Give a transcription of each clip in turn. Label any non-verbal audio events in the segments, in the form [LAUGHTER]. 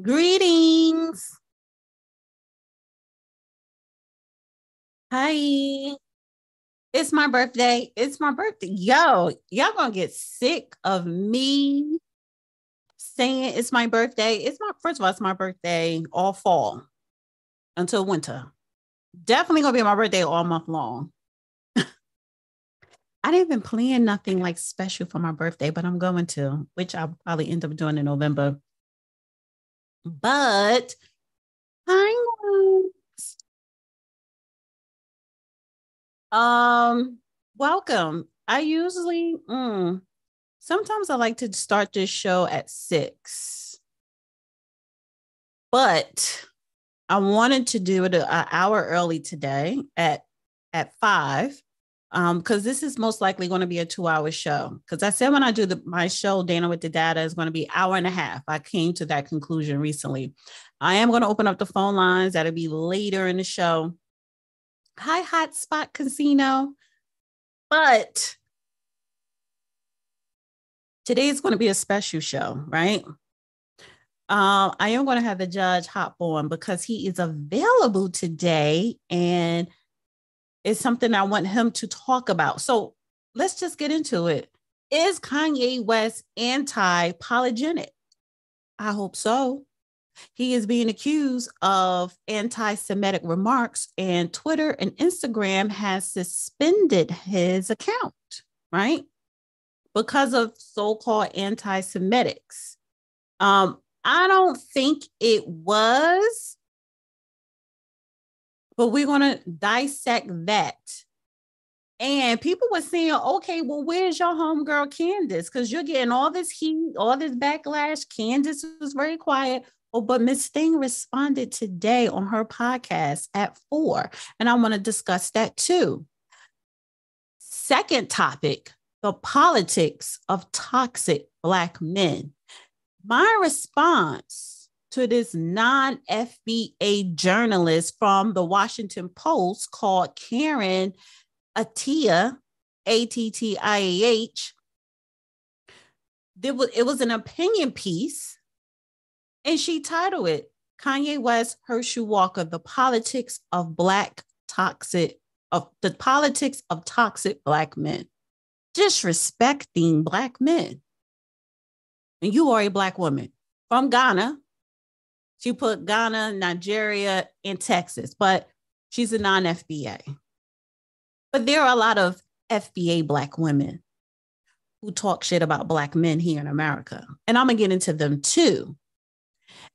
Greetings. Hi. It's my birthday. It's my birthday. Yo, y'all gonna get sick of me saying it's my birthday. It's my first of all, it's my birthday all fall until winter. Definitely gonna be my birthday all month long. [LAUGHS] I didn't even plan nothing like special for my birthday, but I'm going to, which I'll probably end up doing in November. But hi, um, welcome. I usually, mm, sometimes I like to start this show at six, but I wanted to do it an hour early today at at five um because this is most likely going to be a two hour show. Because i said when i do the my show dana with the data is going to be hour and a half. I came to that conclusion recently. I am going to open up the phone lines that'll be later in the show. Hi hotspot casino. But today is going to be a special show right? Uh, I am going to have the judge hop on because he is available today and is something I want him to talk about. So let's just get into it. Is Kanye West anti apologetic? I hope so. He is being accused of anti Semitic remarks, and Twitter and Instagram has suspended his account, right? Because of so called anti Semitics. Um, I don't think it was but we're going to dissect that. And people were saying, okay, well, where's your homegirl Candace? Because you're getting all this heat, all this backlash. Candace was very quiet. Oh, but Miss Thing responded today on her podcast at four. And I want to discuss that too. Second topic the politics of toxic Black men. My response to this non FBA journalist from the Washington Post called Karen Attiah, A T T I A H. It was an opinion piece, and she titled it Kanye West, Herschel Walker, The Politics of Black Toxic, of the politics of toxic black men, disrespecting black men. And you are a black woman from Ghana, she put Ghana, Nigeria, and Texas, but she's a non FBA. But there are a lot of FBA Black women who talk shit about Black men here in America. And I'm going to get into them too.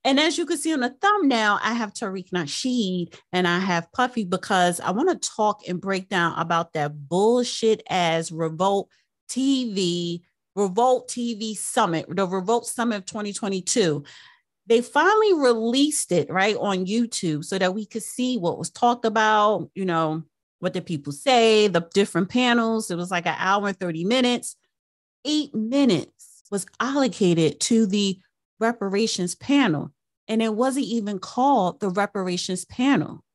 And as you can see on the thumbnail, I have Tariq Nasheed and I have Puffy because I want to talk and break down about that bullshit as Revolt TV, Revolt TV Summit, the Revolt Summit of 2022 they finally released it right on YouTube so that we could see what was talked about, you know, what did people say, the different panels. It was like an hour and 30 minutes. Eight minutes was allocated to the reparations panel. And it wasn't even called the reparations panel.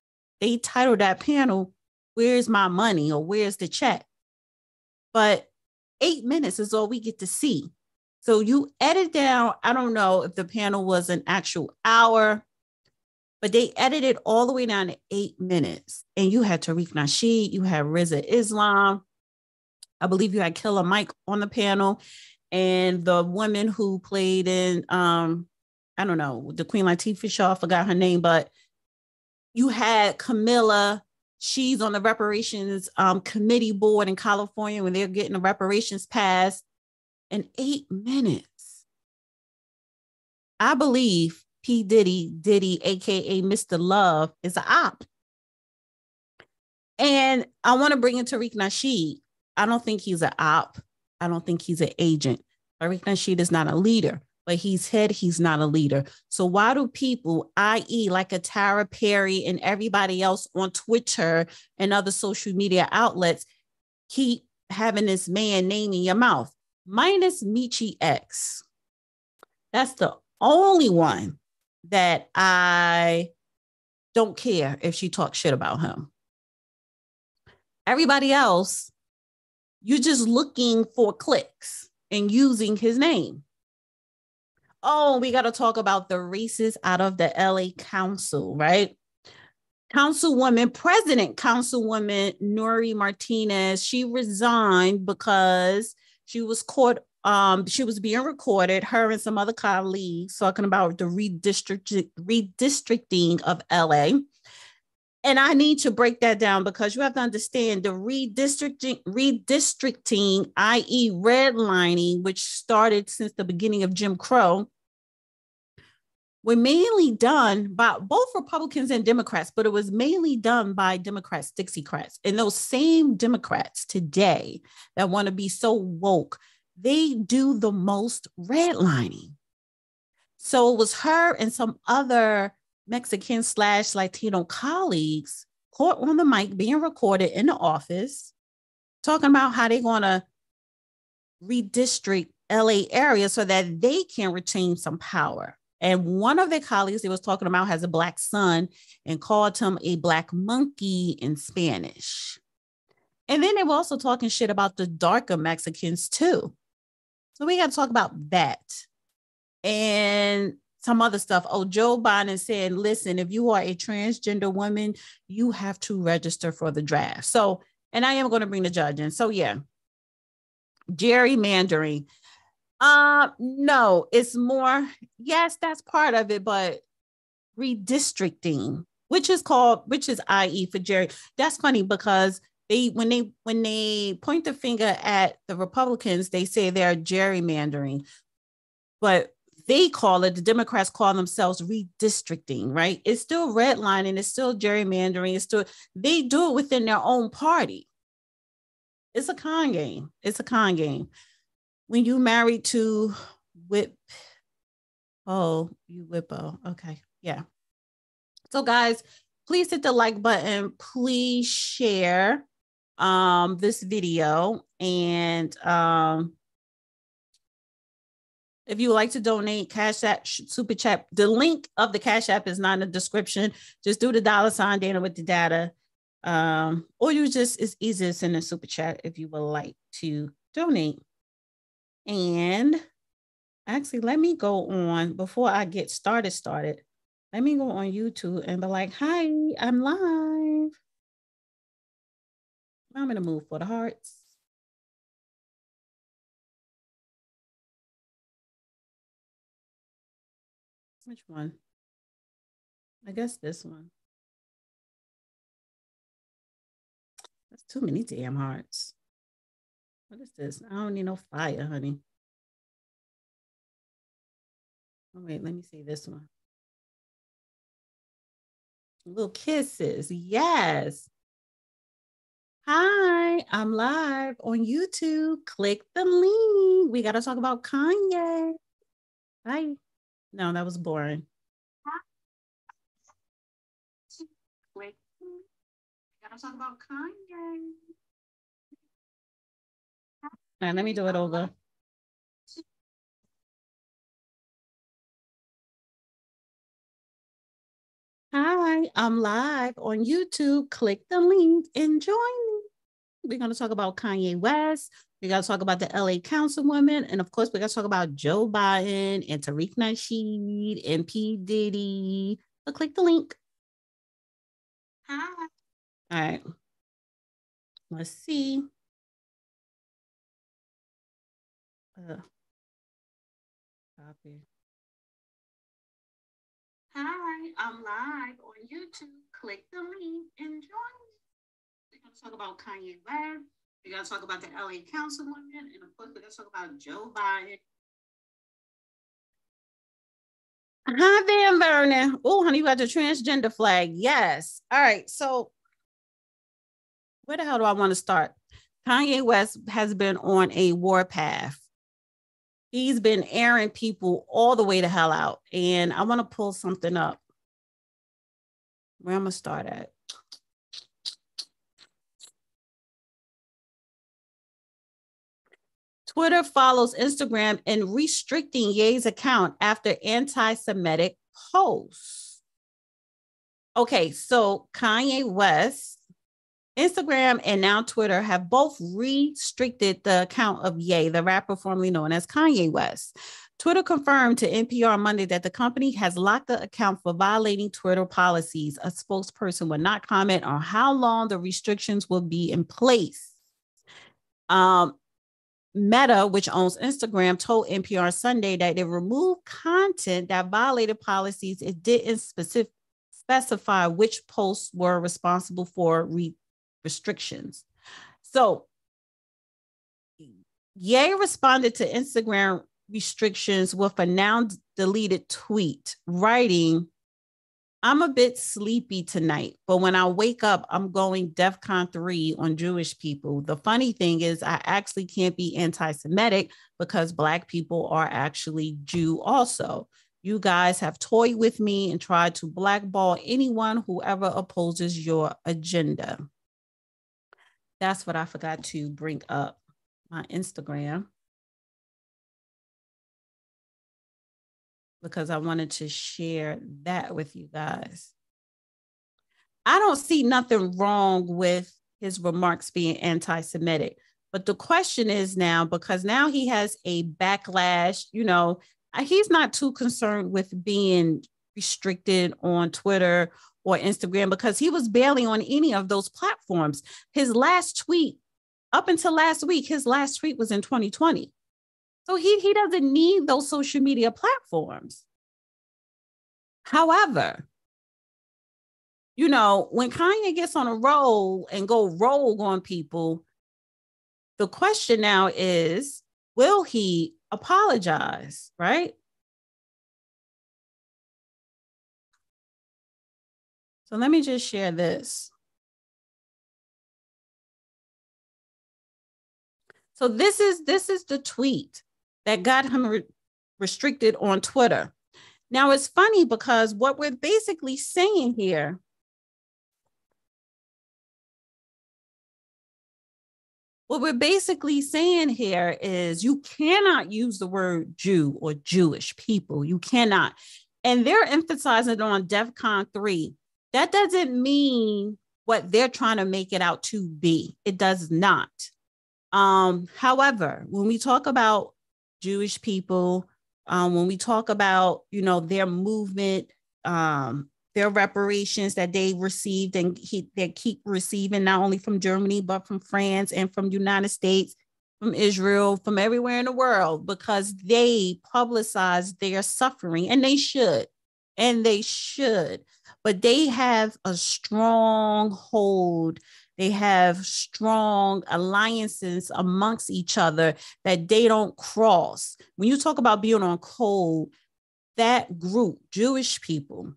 They titled that panel, Where's My Money or Where's the Check? But eight minutes is all we get to see. So you edit down, I don't know if the panel was an actual hour, but they edited all the way down to eight minutes. And you had Tariq Nasheed, you had Rizza Islam. I believe you had Killer Mike on the panel. And the woman who played in um, I don't know, the Queen Latifah show, I forgot her name, but you had Camilla. She's on the reparations um, committee board in California when they're getting the reparations passed in eight minutes. I believe P. Diddy, Diddy, aka Mr. Love, is an op. And I want to bring in Tariq Nasheed. I don't think he's an op. I don't think he's an agent. Tariq Nasheed is not a leader, but he's head, he's not a leader. So why do people, i.e., like a Tara Perry and everybody else on Twitter and other social media outlets, keep having this man name in your mouth? Minus Michi X. That's the only one that I don't care if she talks shit about him. Everybody else, you're just looking for clicks and using his name. Oh, we got to talk about the races out of the LA Council, right? Councilwoman, President Councilwoman Nury Martinez, she resigned because she was caught. Um, she was being recorded, her and some other colleagues talking about the redistrict, redistricting of LA. And I need to break that down because you have to understand the redistricting, redistricting, i.e., redlining, which started since the beginning of Jim Crow, were mainly done by both Republicans and Democrats, but it was mainly done by Democrats, Dixiecrats. And those same Democrats today that want to be so woke, they do the most redlining. So it was her and some other Mexican slash Latino colleagues caught on the mic being recorded in the office talking about how they're going to redistrict LA area so that they can retain some power. And one of their colleagues they was talking about has a black son and called him a black monkey in Spanish. And then they were also talking shit about the darker Mexicans too. So we got to talk about that. And some other stuff. Oh, Joe Biden said, listen, if you are a transgender woman, you have to register for the draft. So, and I am going to bring the judge in. So, yeah, gerrymandering. Uh, no, it's more, yes, that's part of it, but redistricting, which is called, which is IE for Jerry. That's funny because they when they when they point the finger at the Republicans, they say they're gerrymandering. But they call it, the Democrats call themselves redistricting, right? It's still redlining, it's still gerrymandering, it's still, they do it within their own party. It's a con game. It's a con game when you married to Whip, oh, you Whippo. Okay. Yeah. So, guys, please hit the like button. Please share um this video and um if you would like to donate cash app super chat the link of the cash app is not in the description just do the dollar sign dana with the data um or you just it's easier to send a super chat if you would like to donate and actually, let me go on before I get started. Started. Let me go on YouTube and be like, "Hi, I'm live." I'm gonna move for the hearts. Which one? I guess this one. That's too many damn hearts. What is this? I don't need no fire, honey. Oh, wait, let me see this one. Little kisses. Yes. Hi, I'm live on YouTube. Click the link. We got to talk about Kanye. Hi. No, that was boring. We got to talk about Kanye. All right, let me do it over. Hi, I'm live on YouTube. Click the link and join me. We're going to talk about Kanye West. We got to talk about the LA Councilwoman. And of course, we got to talk about Joe Biden and Tariq Nasheed and P. Diddy. So click the link. Hi. All right. Let's see. Uh, copy. Hi, I'm live on YouTube. Click the link and join me. We're going to talk about Kanye West. We're going to talk about the LA Councilwoman. And of course, we're going to talk about Joe Biden. Hi there, Vernon. Oh, honey, you got the transgender flag. Yes. All right. So, where the hell do I want to start? Kanye West has been on a warpath he's been airing people all the way to hell out. And I want to pull something up. Where I'm to start at. Twitter follows Instagram in restricting Ye's account after anti Semitic posts. Okay, so Kanye West Instagram and now Twitter have both restricted the account of Ye, the rapper formerly known as Kanye West. Twitter confirmed to NPR Monday that the company has locked the account for violating Twitter policies. A spokesperson will not comment on how long the restrictions will be in place. Um, Meta, which owns Instagram, told NPR Sunday that it removed content that violated policies. It didn't specific, specify which posts were responsible for re- restrictions. So, Ye responded to Instagram restrictions with a now deleted tweet, writing, I'm a bit sleepy tonight, but when I wake up, I'm going DEF CON 3 on Jewish people. The funny thing is, I actually can't be anti Semitic because Black people are actually Jew also. You guys have toyed with me and tried to blackball anyone who ever opposes your agenda. That's what I forgot to bring up my Instagram. because I wanted to share that with you guys. I don't see nothing wrong with his remarks being anti Semitic. But the question is now, because now he has a backlash, you know, he's not too concerned with being restricted on Twitter or Instagram because he was barely on any of those platforms. His last tweet, up until last week, his last tweet was in 2020. So he, he doesn't need those social media platforms. However, you know, when Kanye gets on a roll and go roll on people, the question now is will he apologize, right? So let me just share this. So this is this is the tweet that got him re- restricted on Twitter. Now it's funny because what we're basically saying here What we're basically saying here is you cannot use the word Jew or Jewish people. You cannot. And they're emphasizing on DEF CON 3. That doesn't mean what they're trying to make it out to be. It does not. Um, however, when we talk about Jewish people, um, when we talk about, you know, their movement, um, their reparations that they received and he, they keep receiving not only from Germany, but from France and from United States, from Israel, from everywhere in the world, because they publicize their suffering and they should, and they should, but they have a strong hold they have strong alliances amongst each other that they don't cross. When you talk about being on code, that group, Jewish people,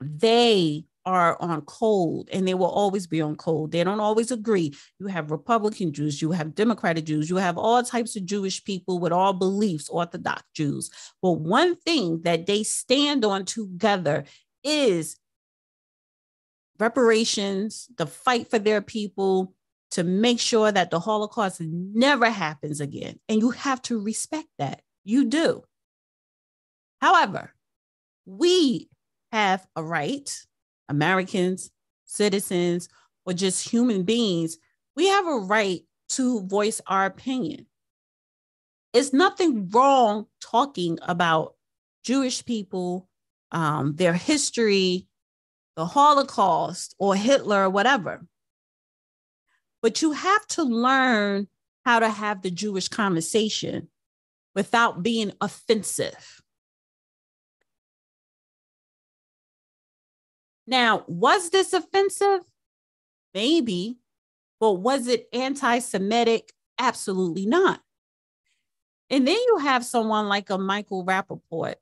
they are on cold and they will always be on cold. They don't always agree. You have Republican Jews, you have Democratic Jews, you have all types of Jewish people with all beliefs, Orthodox Jews. But one thing that they stand on together is reparations, the fight for their people, to make sure that the Holocaust never happens again. And you have to respect that. You do. However, we have a right, Americans, citizens, or just human beings, we have a right to voice our opinion. It's nothing wrong talking about Jewish people, um, their history, the Holocaust or Hitler or whatever. But you have to learn how to have the Jewish conversation without being offensive. Now, was this offensive? Maybe. But was it anti Semitic? Absolutely not. And then you have someone like a Michael Rapaport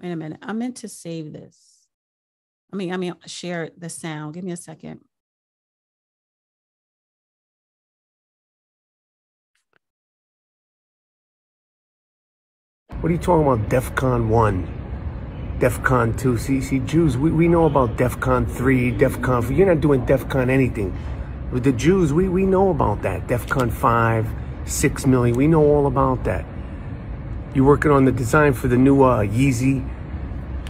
Wait a minute. I meant to save this. I mean, I mean, share the sound. Give me a second. What are you talking about? DEF CON 1, DEF CON 2. See, see, Jews, we, we know about DEF CON 3, DEF CON 4. You're not doing DEF CON anything. With the Jews, we, we know about that. DEF CON 5, 6 million. We know all about that. You're working on the design for the new uh, Yeezy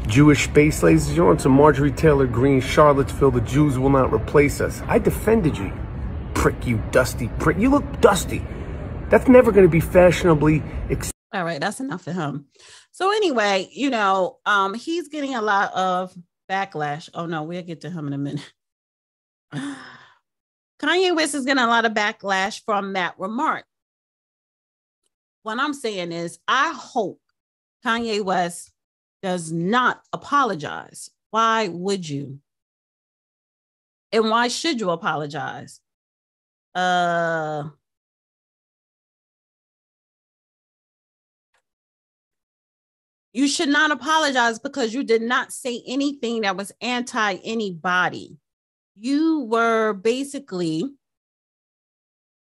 Jewish space, ladies and gentlemen. To Marjorie Taylor Greene, Charlottesville, the Jews will not replace us. I defended you, prick, you dusty prick. You look dusty. That's never going to be fashionably. All right, that's enough for him. So anyway, you know, um, he's getting a lot of backlash. Oh no, we'll get to him in a minute. [SIGHS] Kanye West is getting a lot of backlash from that remark. What I'm saying is, I hope Kanye West does not apologize. Why would you? And why should you apologize? Uh, you should not apologize because you did not say anything that was anti anybody. You were basically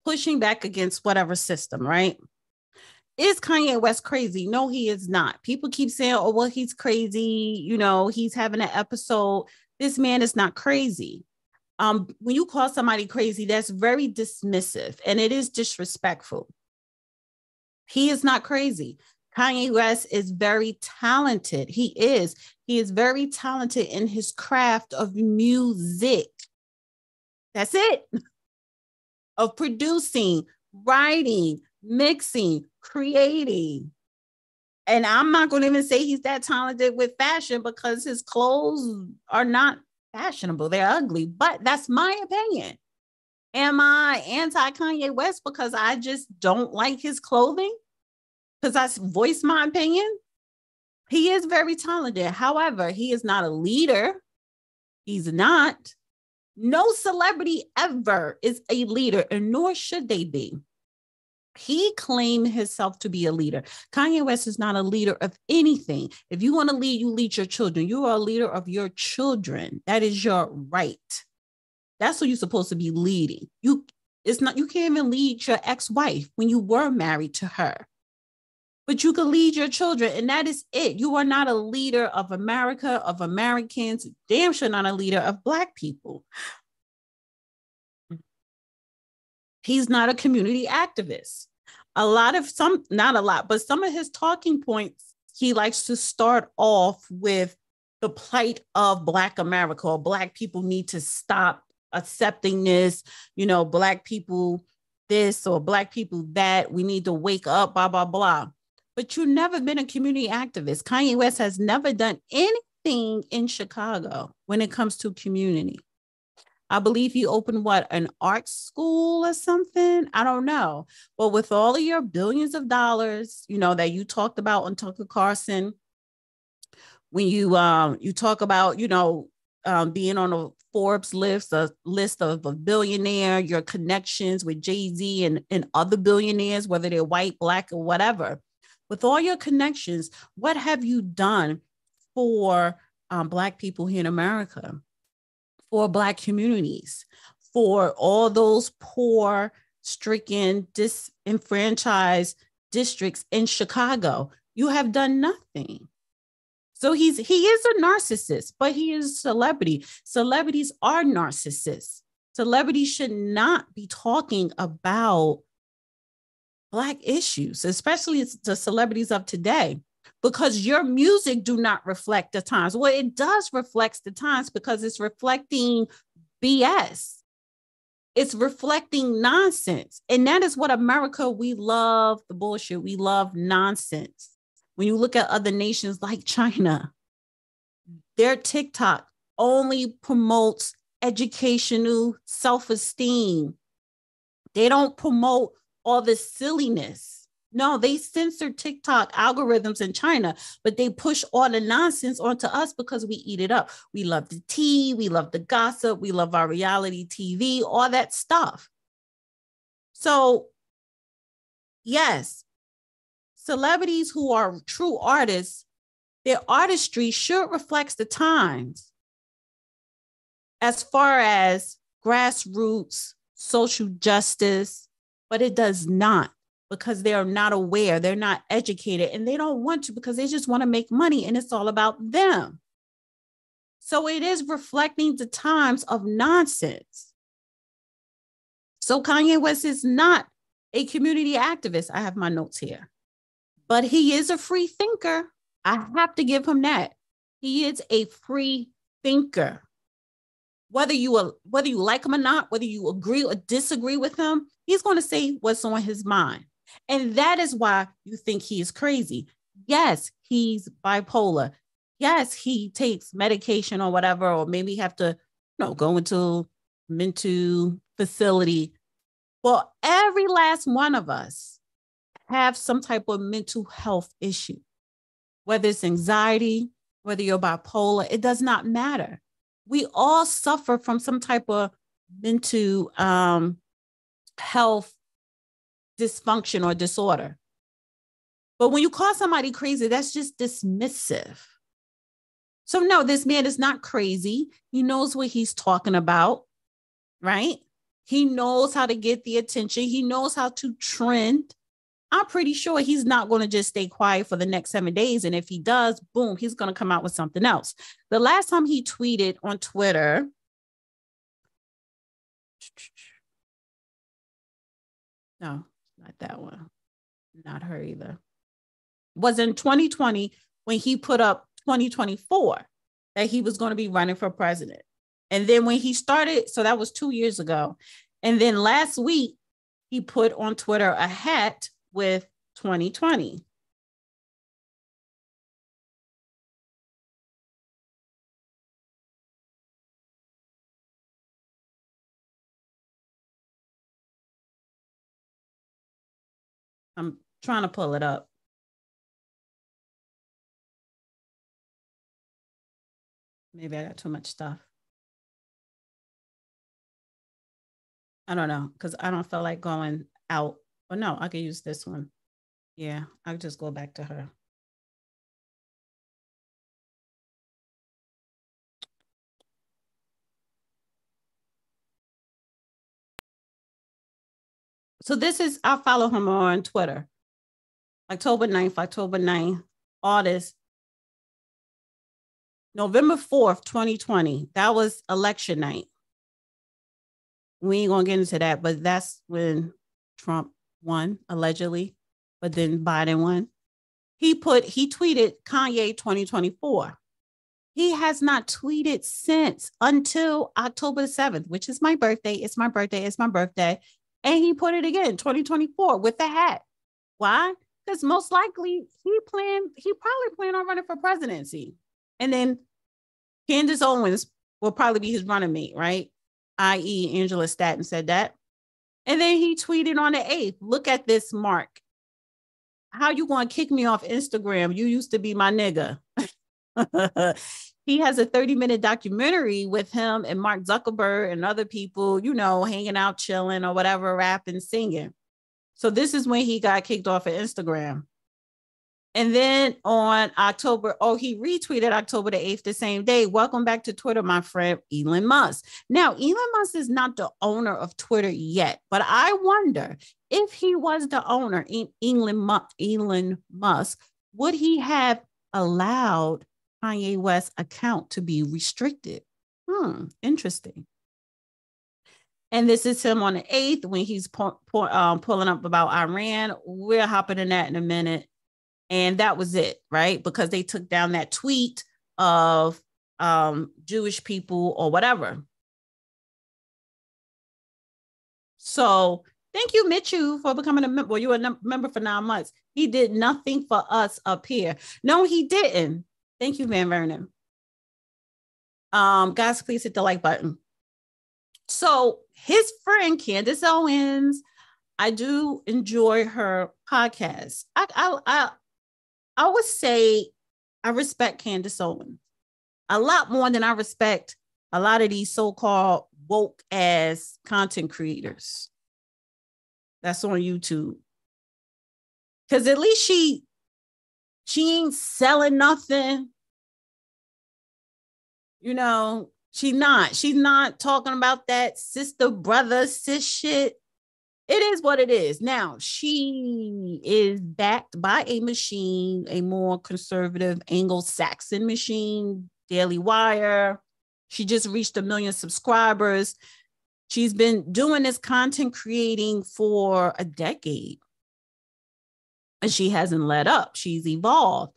pushing back against whatever system, right? Is Kanye West crazy? No, he is not. People keep saying, oh, well, he's crazy. You know, he's having an episode. This man is not crazy. Um, when you call somebody crazy, that's very dismissive and it is disrespectful. He is not crazy. Kanye West is very talented. He is. He is very talented in his craft of music. That's it. [LAUGHS] Of producing, writing, mixing, creating. And I'm not going to even say he's that talented with fashion because his clothes are not fashionable. They're ugly, but that's my opinion. Am I anti Kanye West because I just don't like his clothing? Because I voice my opinion? He is very talented. However, he is not a leader. He's not. No celebrity ever is a leader, and nor should they be. He claimed himself to be a leader. Kanye West is not a leader of anything. If you want to lead, you lead your children. You are a leader of your children. That is your right. That's what you're supposed to be leading. You it's not you can't even lead your ex-wife when you were married to her. But you can lead your children, and that is it. You are not a leader of America, of Americans, damn sure not a leader of Black people. He's not a community activist. A lot of some, not a lot, but some of his talking points, he likes to start off with the plight of Black America or Black people need to stop accepting this, you know, Black people this or Black people that. We need to wake up, blah, blah, blah. But you've never been a community activist. Kanye West has never done anything in Chicago when it comes to community. I believe he opened what an art school or something. I don't know. But with all of your billions of dollars, you know, that you talked about on Tucker Carlson, when you um you talk about, you know, um, being on a Forbes list, a list of a billionaire, your connections with Jay-Z and, and other billionaires, whether they're white, black, or whatever. With all your connections, what have you done for um, Black people here in America? for Black communities, for all those poor, stricken, disenfranchised districts in Chicago. You have done nothing. So he's he is a narcissist, but he is a celebrity. Celebrities are narcissists. Celebrities should not be talking about black issues, especially the celebrities of today because your music do not reflect the times. Well, it does reflect the times because it's reflecting BS. It's reflecting nonsense. And that is what America, we love the bullshit. We love nonsense. When you look at other nations like China, their TikTok only promotes educational self esteem. They don't promote all this silliness no, they censor TikTok algorithms in China, but they push all the nonsense onto us because we eat it up. We love the tea, we love the gossip, we love our reality TV, all that stuff. So, yes, celebrities who are true artists, their artistry should reflect the times as far as grassroots social justice, but it does not because they're not aware, they're not educated, and they don't want to because they just want to make money and it's all about them. So it is reflecting the times of nonsense. So Kanye West is not a community activist. I have my notes here, but he is a free thinker. I have to give him that. He is a free thinker. whether you whether you like him or not, whether you agree or disagree with him, he's going to say what's on his mind. And that is why you think he is crazy. Yes, he's bipolar. Yes, he takes medication or whatever, or maybe have to, you know, go into mental facility. Well, every last one of us have some type of mental health issue, whether it's anxiety, whether you're bipolar, it does not matter. We all suffer from some type of mental um, health dysfunction or disorder. But when you call somebody crazy, that's just dismissive. So, no, this man is not crazy. He knows what he's talking about, right? He knows how to get the attention, he knows how to trend. I'm pretty sure he's not going to just stay quiet for the next seven days. And if he does, boom, he's going to come out with something else. The last time he tweeted on Twitter, no, not that one, not her either, was in 2020 when he put up 2024 that he was going to be running for president. And then when he started, so that was two years ago. And then last week, he put on Twitter a hat with 2020. I'm trying to pull it up. Maybe I got too much stuff. I don't know because I don't feel like going out But no, I could use this one. Yeah, I'll just go back to her. So this is, I'll follow him on Twitter. October 9th, October 9th, all this. November 4th, 2020, that was election night. We ain't gonna get into that, but that's when Trump won allegedly, but then Biden won. He put he tweeted Kanye 2024. He has not tweeted since until October 7th, which is my birthday. It's my birthday. It's my birthday. And he put it again 2024 with the hat. Why? Because most likely he planned, he probably planned on running for presidency. And then Candace Owens will probably be his running mate, right? I.e., Angela Stanton said that. And then he tweeted on the 8th, look at this, Mark. How you to kick me off Instagram? You used to be my nigga. [LAUGHS] he has a 30 minute documentary with him and Mark Zuckerberg and other people, you know, hanging out, chilling or whatever, rapping, singing. So this is when he got kicked off of Instagram. And then on October, oh, he retweeted October the 8th, the same day. Welcome back to Twitter, my friend Elon Musk. Now, Elon Musk is not the owner of Twitter yet, but I wonder if he was the owner, Elon, Elon Musk, would he have allowed Kanye West account to be restricted? Hmm, interesting. And this is him on the 8th when he's um, pulling up about Iran. We're hopping in that in a minute and that was it right because they took down that tweet of um, jewish people or whatever so thank you mitchu for becoming a member well you were a member for nine months he did nothing for us up here no he didn't thank you van vernon um guys please hit the like button so his friend candace owens I do enjoy her podcast. I, I, I I would say I respect Candace Owens a lot more than I respect a lot of these so-called woke as content creators. That's on YouTube. Cause at least she she ain't selling nothing. You know, she not. She's not talking about that sister brother sis shit it is what it is. Now, she is backed by a machine, a more conservative Anglo Saxon machine, Daily Wire. She just reached a million subscribers. She's been doing this content creating for a decade. And she hasn't let up, she's evolved.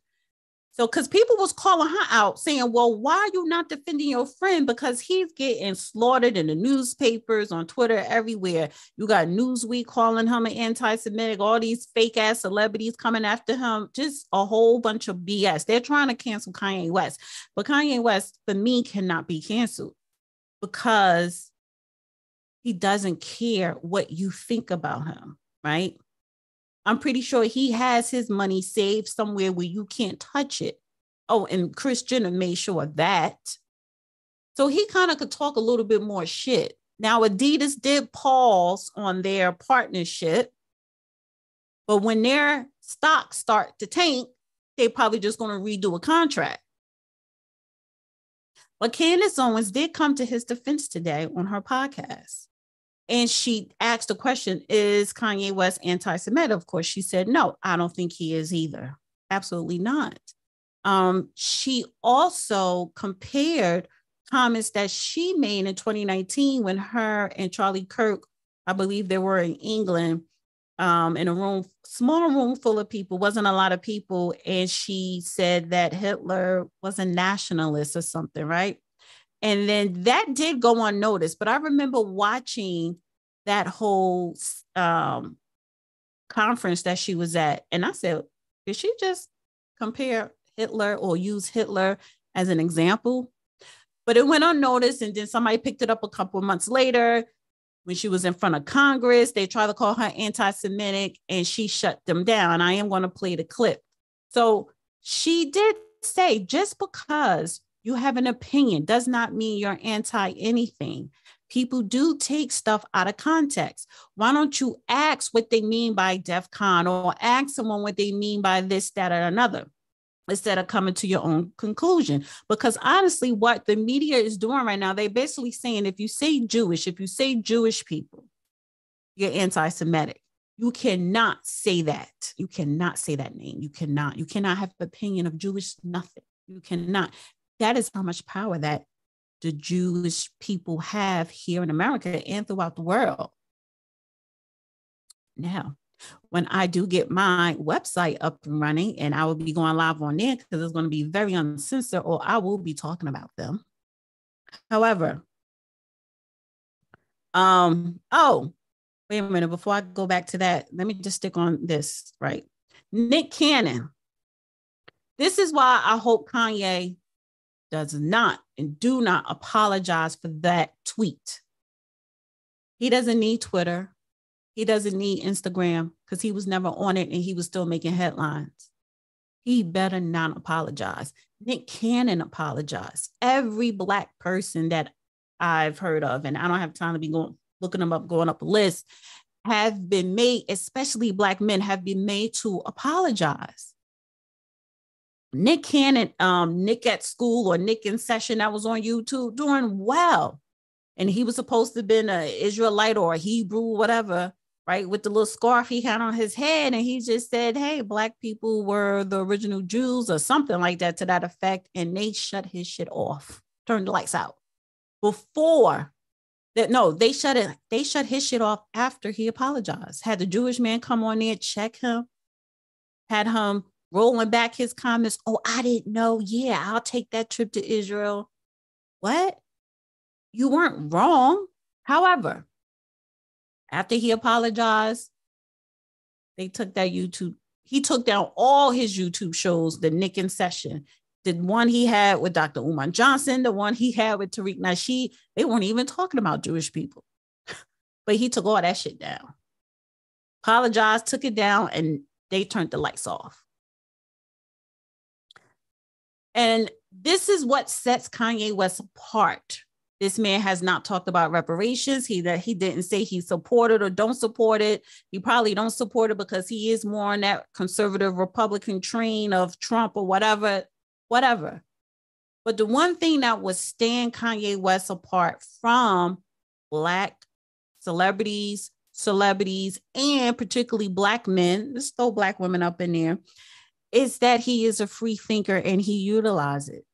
So, because people was calling her out saying, well, why are you not defending your friend? Because he's getting slaughtered in the newspapers, on Twitter, everywhere. You got Newsweek calling him an anti-Semitic, all these fake ass celebrities coming after him, just a whole bunch of BS. They're trying to cancel Kanye West. But Kanye West, for me, cannot be canceled because he doesn't care what you think about him, right? I'm pretty sure he has his money saved somewhere where you can't touch it. Oh, and Kris Jenner made sure of that. So he kind of could talk a little bit more shit. Now, Adidas did pause on their partnership, but when their stocks start to tank, they probably just going to redo a contract. But Candace Owens did come to his defense today on her podcast. And she asked the question Is Kanye West anti Semitic? Of course, she said, No, I don't think he is either. Absolutely not. Um, she also compared comments that she made in 2019 when her and Charlie Kirk, I believe they were in England, um, in a room, small room full of people, wasn't a lot of people. And she said that Hitler was a nationalist or something, right? And then that did go unnoticed. But I remember watching that whole um, conference that she was at. And I said, did she just compare Hitler or use Hitler as an example? But it went unnoticed. And then somebody picked it up a couple months later when she was in front of Congress. They tried to call her anti Semitic and she shut them down. I am going to play the clip. So she did say just because you have an opinion does not mean you're anti anything. People do take stuff out of context. Why don't you ask what they mean by DEF CON or ask someone what they mean by this, that, or another? instead of coming to your own conclusion. Because honestly, what the media is doing right now, they're basically saying if you say Jewish, if you say Jewish people, you're anti Semitic. You cannot say that. You cannot say that name. You cannot. You cannot have opinion of Jewish nothing. You cannot. That is how much power that the Jewish people have here in America and throughout the world. Now, when I do get my website up and running, and I will be going live on there because it's going to be very uncensored, or I will be talking about them. However, um, oh, wait a minute, before I go back to that, let me just stick on this, right? Nick Cannon. This is why I hope Kanye does not and do not apologize for that tweet. He doesn't need Twitter. He doesn't need Instagram because he was never on it and he was still making headlines. He better not apologize. Nick Cannon apologized. Every Black person that I've heard of, and I don't have time to be going looking them up, going up a list, have been made, especially Black men, have been made to apologize. Nick Cannon, um, Nick at school or Nick in session that was on YouTube doing well. And he was supposed to have been an Israelite or a Hebrew, whatever, right? With the little scarf he had on his head. And he just said, Hey, black people were the original Jews or something like that to that effect. And they shut his shit off, turned the lights out before that. No, they shut it, they shut his shit off after he apologized. Had the Jewish man come on there, check him, had him rolling back his comments. Oh, I didn't know. Yeah, I'll take that trip to Israel. What? You weren't wrong. However, after he apologized, they took that YouTube. He took down all his YouTube shows, the Nick in session, the one he had with Dr. Umar Johnson, the one he had with Tariq Nasheed. They weren't even talking about Jewish people. [LAUGHS] but he took all that shit down. Apologized, took it down, and they turned the lights off. And this is what sets Kanye West apart. This man has not talked about reparations. He that he didn't say he supported or don't support it. He probably don't support it because he is more on that conservative Republican train of Trump or whatever, whatever. But the one thing that would stand Kanye West apart from black celebrities, celebrities, and particularly black men, let's throw black women up in there, is that he is a free thinker and he utilizes it.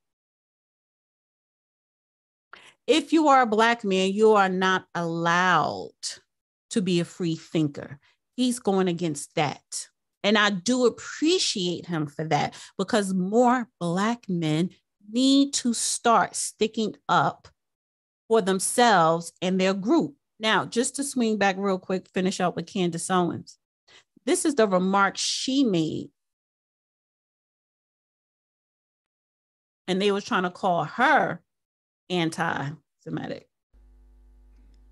If you are a Black man, you are not allowed to be a free thinker. He's going against that. And I do appreciate him for that because more Black men need to start sticking up for themselves and their group. Now, just to swing back real quick, finish up with Candace Owens. This is the remark she made. And they was trying to call her anti-Semitic.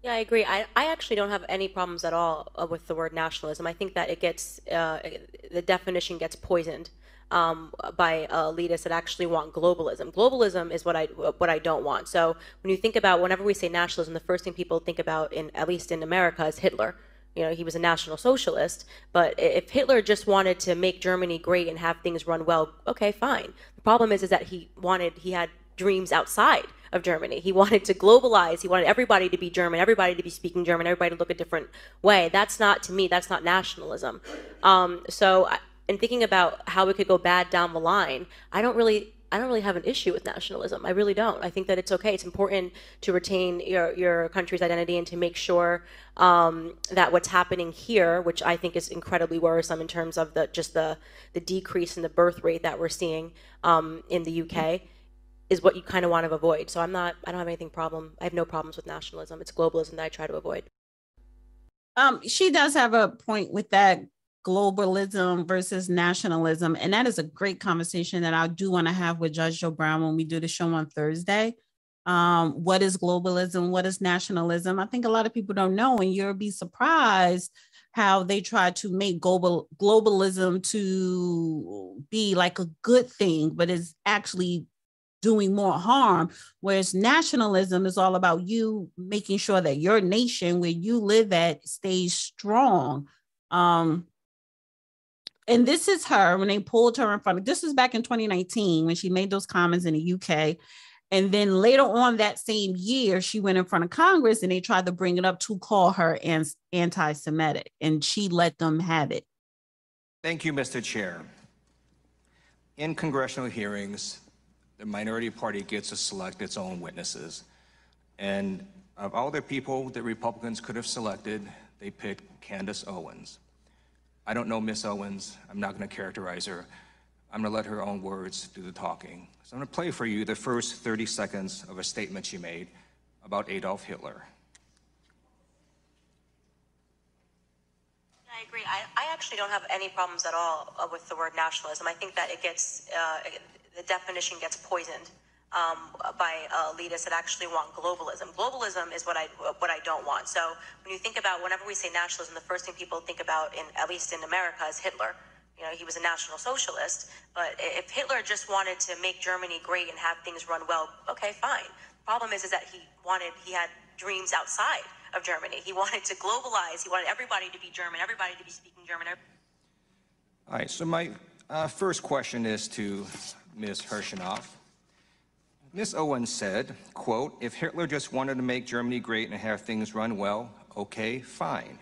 Yeah, I agree. I, I actually don't have any problems at all uh, with the word nationalism. I think that it gets, uh, the definition gets poisoned um, by elitists that actually want globalism. Globalism is what I what I don't want. So when you think about whenever we say nationalism, the first thing people think about in at least in America is Hitler. You know, he was a national socialist, but if Hitler just wanted to make Germany great and have things run well, okay, fine. The problem is is that he wanted he had dreams outside of Germany. He wanted to globalize. He wanted everybody to be German, everybody to be speaking German, everybody to look a different way. That's not, to me, that's not nationalism. Um, so, in thinking about how it could go bad down the line, I don't really I don't really have an issue with nationalism. I really don't. I think that it's okay. It's important to retain your, your country's identity and to make sure um, that what's happening here, which I think is incredibly worrisome in terms of the just the the decrease in the birth rate that we're seeing um, in the UK, is what you kind of want to avoid. So I'm not, I don't have anything problem. I have no problems with nationalism. It's globalism that I try to avoid. Um, she does have a point with that globalism versus nationalism. And that is a great conversation that I do want to have with Judge Joe Brown when we do the show on Thursday. Um, what is globalism? What is nationalism? I think a lot of people don't know, and you'll be surprised how they try to make global globalism to be like a good thing, but it's actually doing more harm. Whereas nationalism is all about you making sure that your nation, where you live at, stays strong. Um, and this is her when they pulled her in front of this was back in 2019 when she made those comments in the UK. And then later on that same year, she went in front of Congress and they tried to bring it up to call her anti Semitic, and she let them have it. Thank you, Mr. Chair. In congressional hearings, the minority party gets to select its own witnesses. And of all the people that Republicans could have selected, they picked Candace Owens. I don't know Miss Owens. I'm not going to characterize her. I'm going to let her own words do the talking. So I'm going to play for you the first 30 seconds of a statement she made about Adolf Hitler. I agree. I, I actually don't have any problems at all uh, with the word nationalism. I think that it gets uh, the definition gets poisoned um, by uh, elitists that actually want globalism. Globalism is what I what I don't want. So when you think about whenever we say nationalism, the first thing people think about, in at least in America, is Hitler. You know, he was a national socialist. But if Hitler just wanted to make Germany great and have things run well, okay, fine. The problem is, is that he wanted he had dreams outside of Germany. He wanted to globalize. He wanted everybody to be German, everybody to be speaking German. All right. So my uh, first question is to Ms. Hershenov. Ms. Owens said, quote, if Hitler just wanted to make Germany great and have things run well, okay, fine.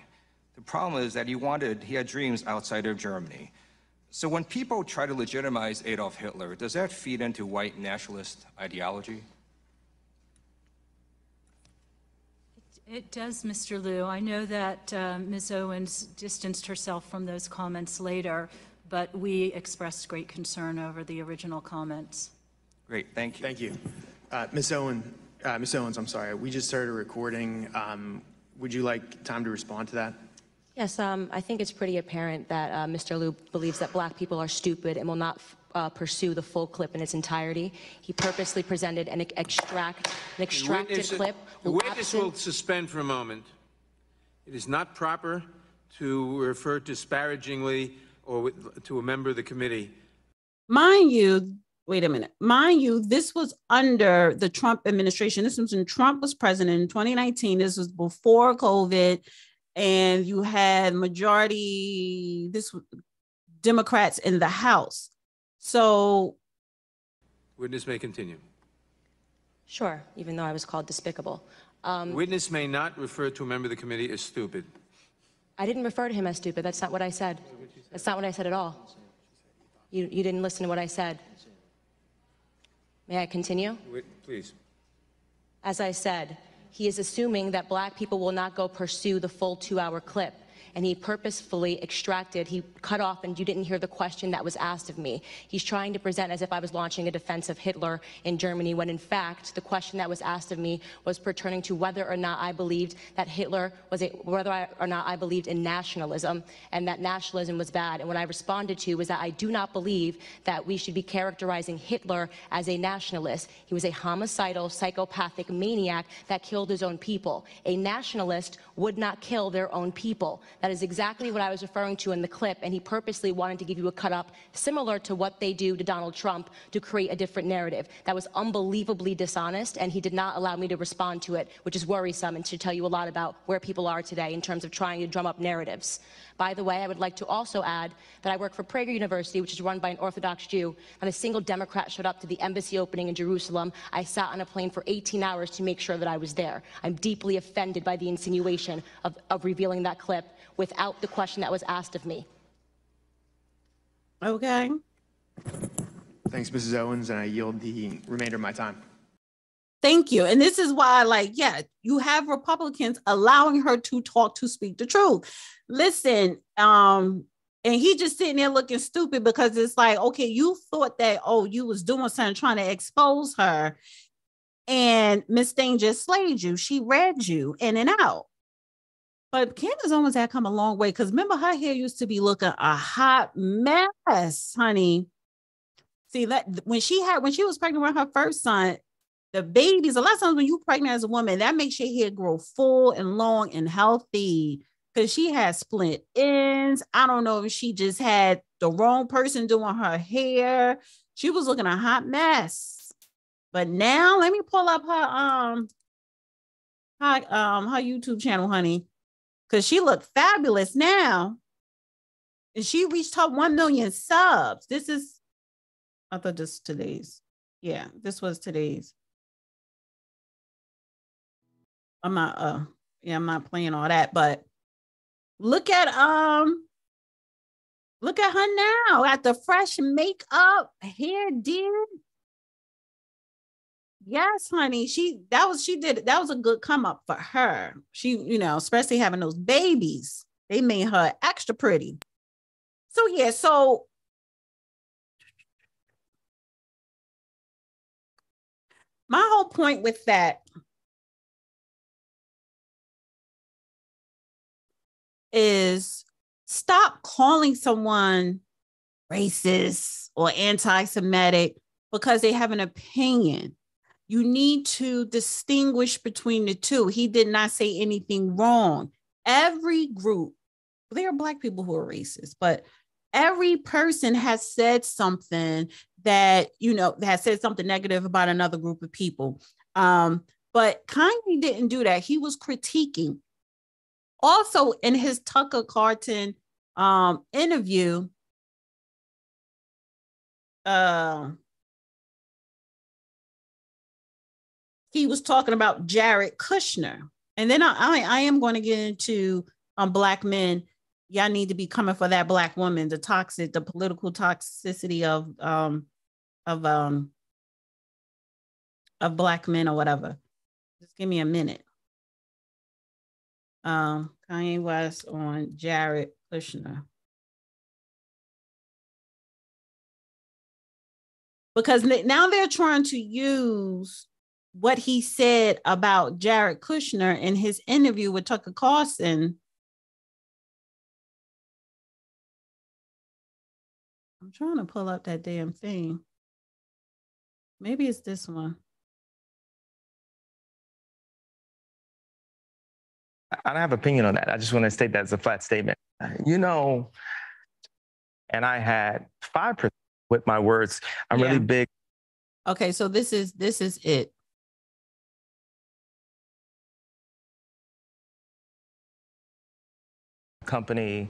The problem is that he wanted, he had dreams outside of Germany. So when people try to legitimize Adolf Hitler, does that feed into white nationalist ideology? It does, Mr. Lieu. I know that uh, Ms. Owens distanced herself from those comments later, but we expressed great concern over the original comments. Great, thank you. Thank you. Uh, Ms. Owen, uh, Ms. Owens, I'm sorry, we just started recording. Um, would you like time to respond to that? Yes, um, I think it's pretty apparent that uh, Mr. Lieu believes that black people are stupid and will not uh, pursue the full clip in its entirety. He purposely presented an extract, an extracted witness, clip. The witness will suspend for a moment. It is not proper to refer disparagingly or with, to a member of the committee. Mind you, wait a minute. Mind you, this was under the Trump administration. This was when Trump was president in 2019. This was before COVID. And you had majority, this Democrats in the House. So witness may continue. Sure, even though I was called despicable. Um, witness may not refer to a member of the committee as stupid. I didn't refer to him as stupid. That's not what I said. That's not what I said at all. You, you didn't listen to what I said. May I continue? Please. As I said, he is assuming that black people will not go pursue the full two hour clip. And he purposefully extracted, he cut off, and you didn't hear the question that was asked of me. He's trying to present as if I was launching a defense of Hitler in Germany, when in fact, the question that was asked of me was pertaining to whether or not I believed that Hitler was a, whether I, or not I believed in nationalism, and that nationalism was bad. And what I responded to was that I do not believe that we should be characterizing Hitler as a nationalist. He was a homicidal, psychopathic maniac that killed his own people. A nationalist would not kill their own people. That is exactly what I was referring to in the clip, and he purposely wanted to give you a cut up similar to what they do to Donald Trump to create a different narrative. That was unbelievably dishonest, and he did not allow me to respond to it, which is worrisome and should tell you a lot about where people are today in terms of trying to drum up narratives. By the way, I would like to also add that I work for Prager University, which is run by an Orthodox Jew. Not a single Democrat showed up to the embassy opening in Jerusalem. I sat on a plane for 18 hours to make sure that I was there. I'm deeply offended by the insinuation of, of revealing that clip without the question that was asked of me. Okay. Thanks, Mrs. Owens, and I yield the remainder of my time. Thank you. And this is why, like, yeah, you have Republicans allowing her to talk to speak the truth. Listen, um, and he just sitting there looking stupid because it's like, okay, you thought that, oh, you was doing something trying to expose her. And Miss Thing just slayed you. She read you in and out. But Candace Owens had come a long way because remember her hair used to be looking a hot mess, honey. See that when she had when she was pregnant with her first son, the babies, a lot of times when you're pregnant as a woman, that makes your hair grow full and long and healthy. Because she had split ends. I don't know if she just had the wrong person doing her hair. She was looking a hot mess. But now let me pull up her um her um her YouTube channel, honey. Cause she looked fabulous now. And she reached her 1 million subs. This is I thought this today's. Yeah, this was today's. I'm not uh yeah, I'm not playing all that, but look at um look at her now at the fresh makeup, hair did. Yes, honey. She that was she did that was a good come up for her. She, you know, especially having those babies, they made her extra pretty. So yeah, so my whole point with that is stop calling someone racist or anti Semitic because they have an opinion. You need to distinguish between the two. He did not say anything wrong. Every group, there are Black people who are racist, but every person has said something that, you know, has said something negative about another group of people. Um, but Kanye didn't do that. He was critiquing also in his Tucker Carlson um, interview, uh, he was talking about Jared Kushner. And then I, I, I am going to get into um, black men. Y'all need to be coming for that black woman, the toxic, the political toxicity of um of um of black men or whatever. Just give me a minute um, Kanye West on Jared Kushner. Because now they're trying to use what he said about Jared Kushner in his interview with Tucker Carlson. I'm trying to pull up that damn thing. Maybe it's this one. I don't have an opinion on that. I just want to state that as a flat statement. You know, and I had five percent with my words. I'm Yeah. really big Okay, so this is this is it. Company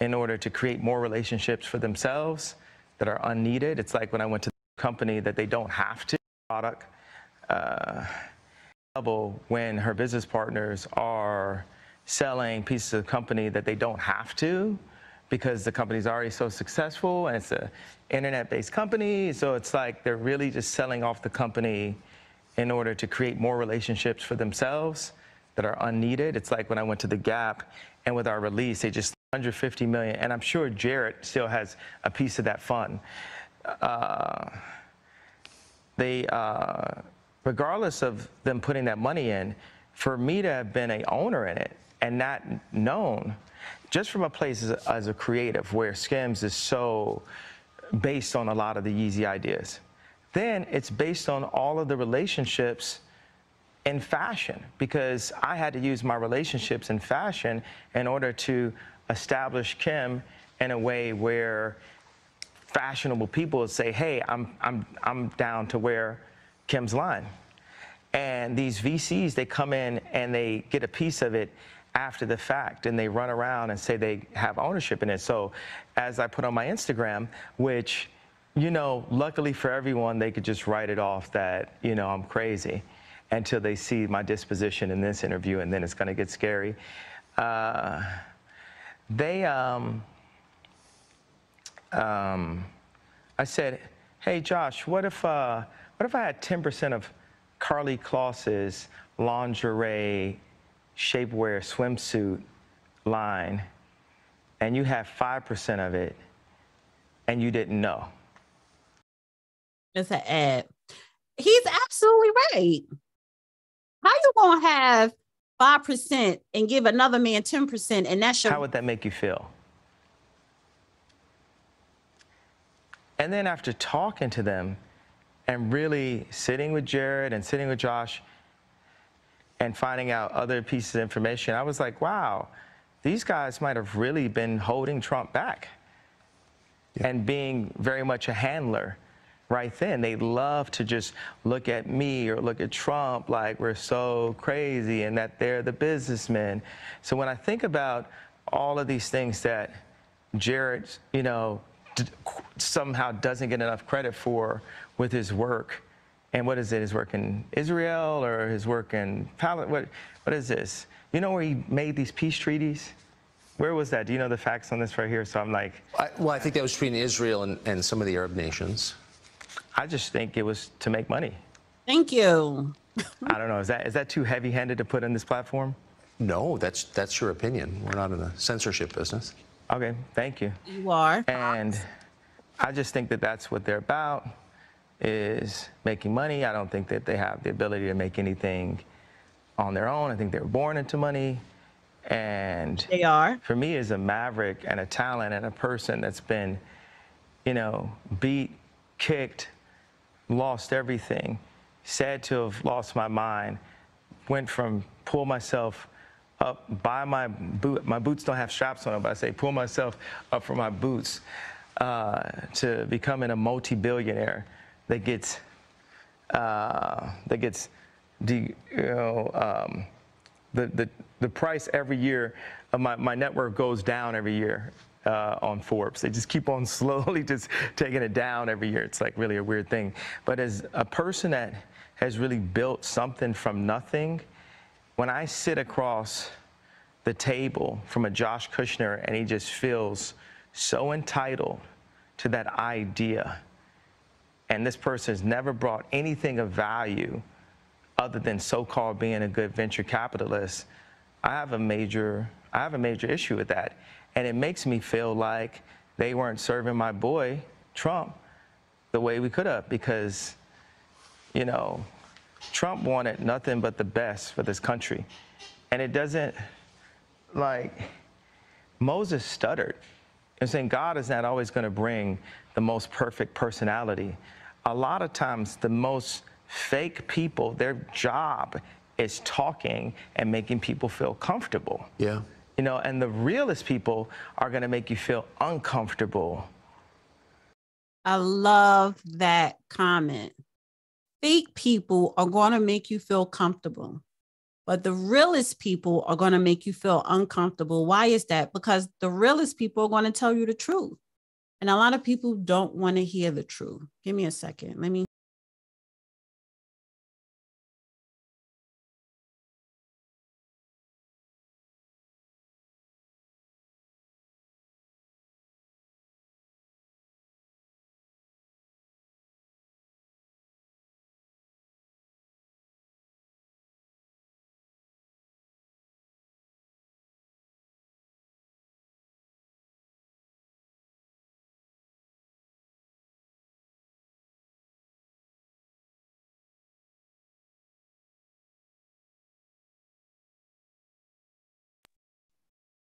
in order to create more relationships for themselves that are unneeded. It's like when I went to the company that they don't have to product uh, trouble when her business partners are selling pieces of company that they don't have to because the company's already so successful and it's an internet-based company. So it's like they're really just selling off the company in order to create more relationships for themselves that are unneeded. It's like when I went to the Gap and with our release, they just 150 million, and I'm sure Jared still has a piece of that fund. Uh, they, uh, regardless of them putting that money in, for me to have been a owner in it and not known, just from a place as a, as a creative where Skims is so based on a lot of the Yeezy ideas. Then it's based on all of the relationships in fashion because I had to use my relationships in fashion in order to establish Kim in a way where fashionable people would say, hey, I'm, I'm, I'm down to wear Kim's line. And these VCs, they come in and they get a piece of it after the fact and they run around and say they have ownership in it. So as I put on my Instagram, which, you know, luckily for everyone, they could just write it off that, you know, I'm crazy until they see my disposition in this interview and then it's going to get scary. Uh, they, um, um, I said, hey, Josh, what if, uh, what if I had 10% of Karlie Kloss's lingerie, shapewear, swimsuit line, and you have 5% of it, and you didn't know? It's an ad. He's absolutely right. How you gonna have five percent and give another man ten percent, and that's your How would that make you feel? And then after talking to them and really sitting with Jared and sitting with Josh and finding out other pieces of information, I was like, wow, these guys might have really been holding Trump back and being very much a handler right then. They love to just look at me or look at Trump like we're so crazy and that they're the businessmen. So when I think about all of these things that Jared, you know, somehow doesn't get enough credit for with his work, and what is it? His work in Israel or his work in Palestine? What, what is this? You know where he made these peace treaties? Where was that? Do you know the facts on this right here? So I'm like, I, well, I think that was between Israel and, and some of the Arab nations. I just think it was to make money. Thank you. I don't know. Is that is that too heavy-handed to put in this platform? No, that's that's your opinion. We're not in the censorship business. Okay, thank you. You are. And I just think that that's what they're about is making money. I don't think that they have the ability to make anything on their own. I think they're born into money. And They are. for me as a maverick and a talent and a person that's been, you know, beat, kicked, lost everything, sad to have lost my mind, went from pull myself up by my boot, my boots don't have straps on them, but I say pull myself up from my boots uh, to becoming a multi-billionaire that gets, uh, that gets, de, you know, um, the, the, the price every year of my, my net worth goes down every year uh, on Forbes. They just keep on [LAUGHS] slowly just taking it down every year. It's like really a weird thing. But as a person that has really built something from nothing, when I sit across the table from a Josh Kushner and he just feels so entitled to that idea, and this person has never brought anything of value other than so-called being a good venture capitalist, I have a major I have a major issue with that. And it makes me feel like they weren't serving my boy, Trump, the way we could have because, you know, Trump wanted nothing but the best for this country. And it doesn't like Moses stuttered and saying God is not always going to bring the most perfect personality. A lot of times, the most fake people, their job is talking and making people feel comfortable. Yeah. You know, and the realest people are going to make you feel uncomfortable. I love that comment. Fake people are going to make you feel comfortable, but the realest people are going to make you feel uncomfortable. Why is that? Because the realest people are going to tell you the truth. And a lot of people don't want to hear the truth. Give me a second. Let me.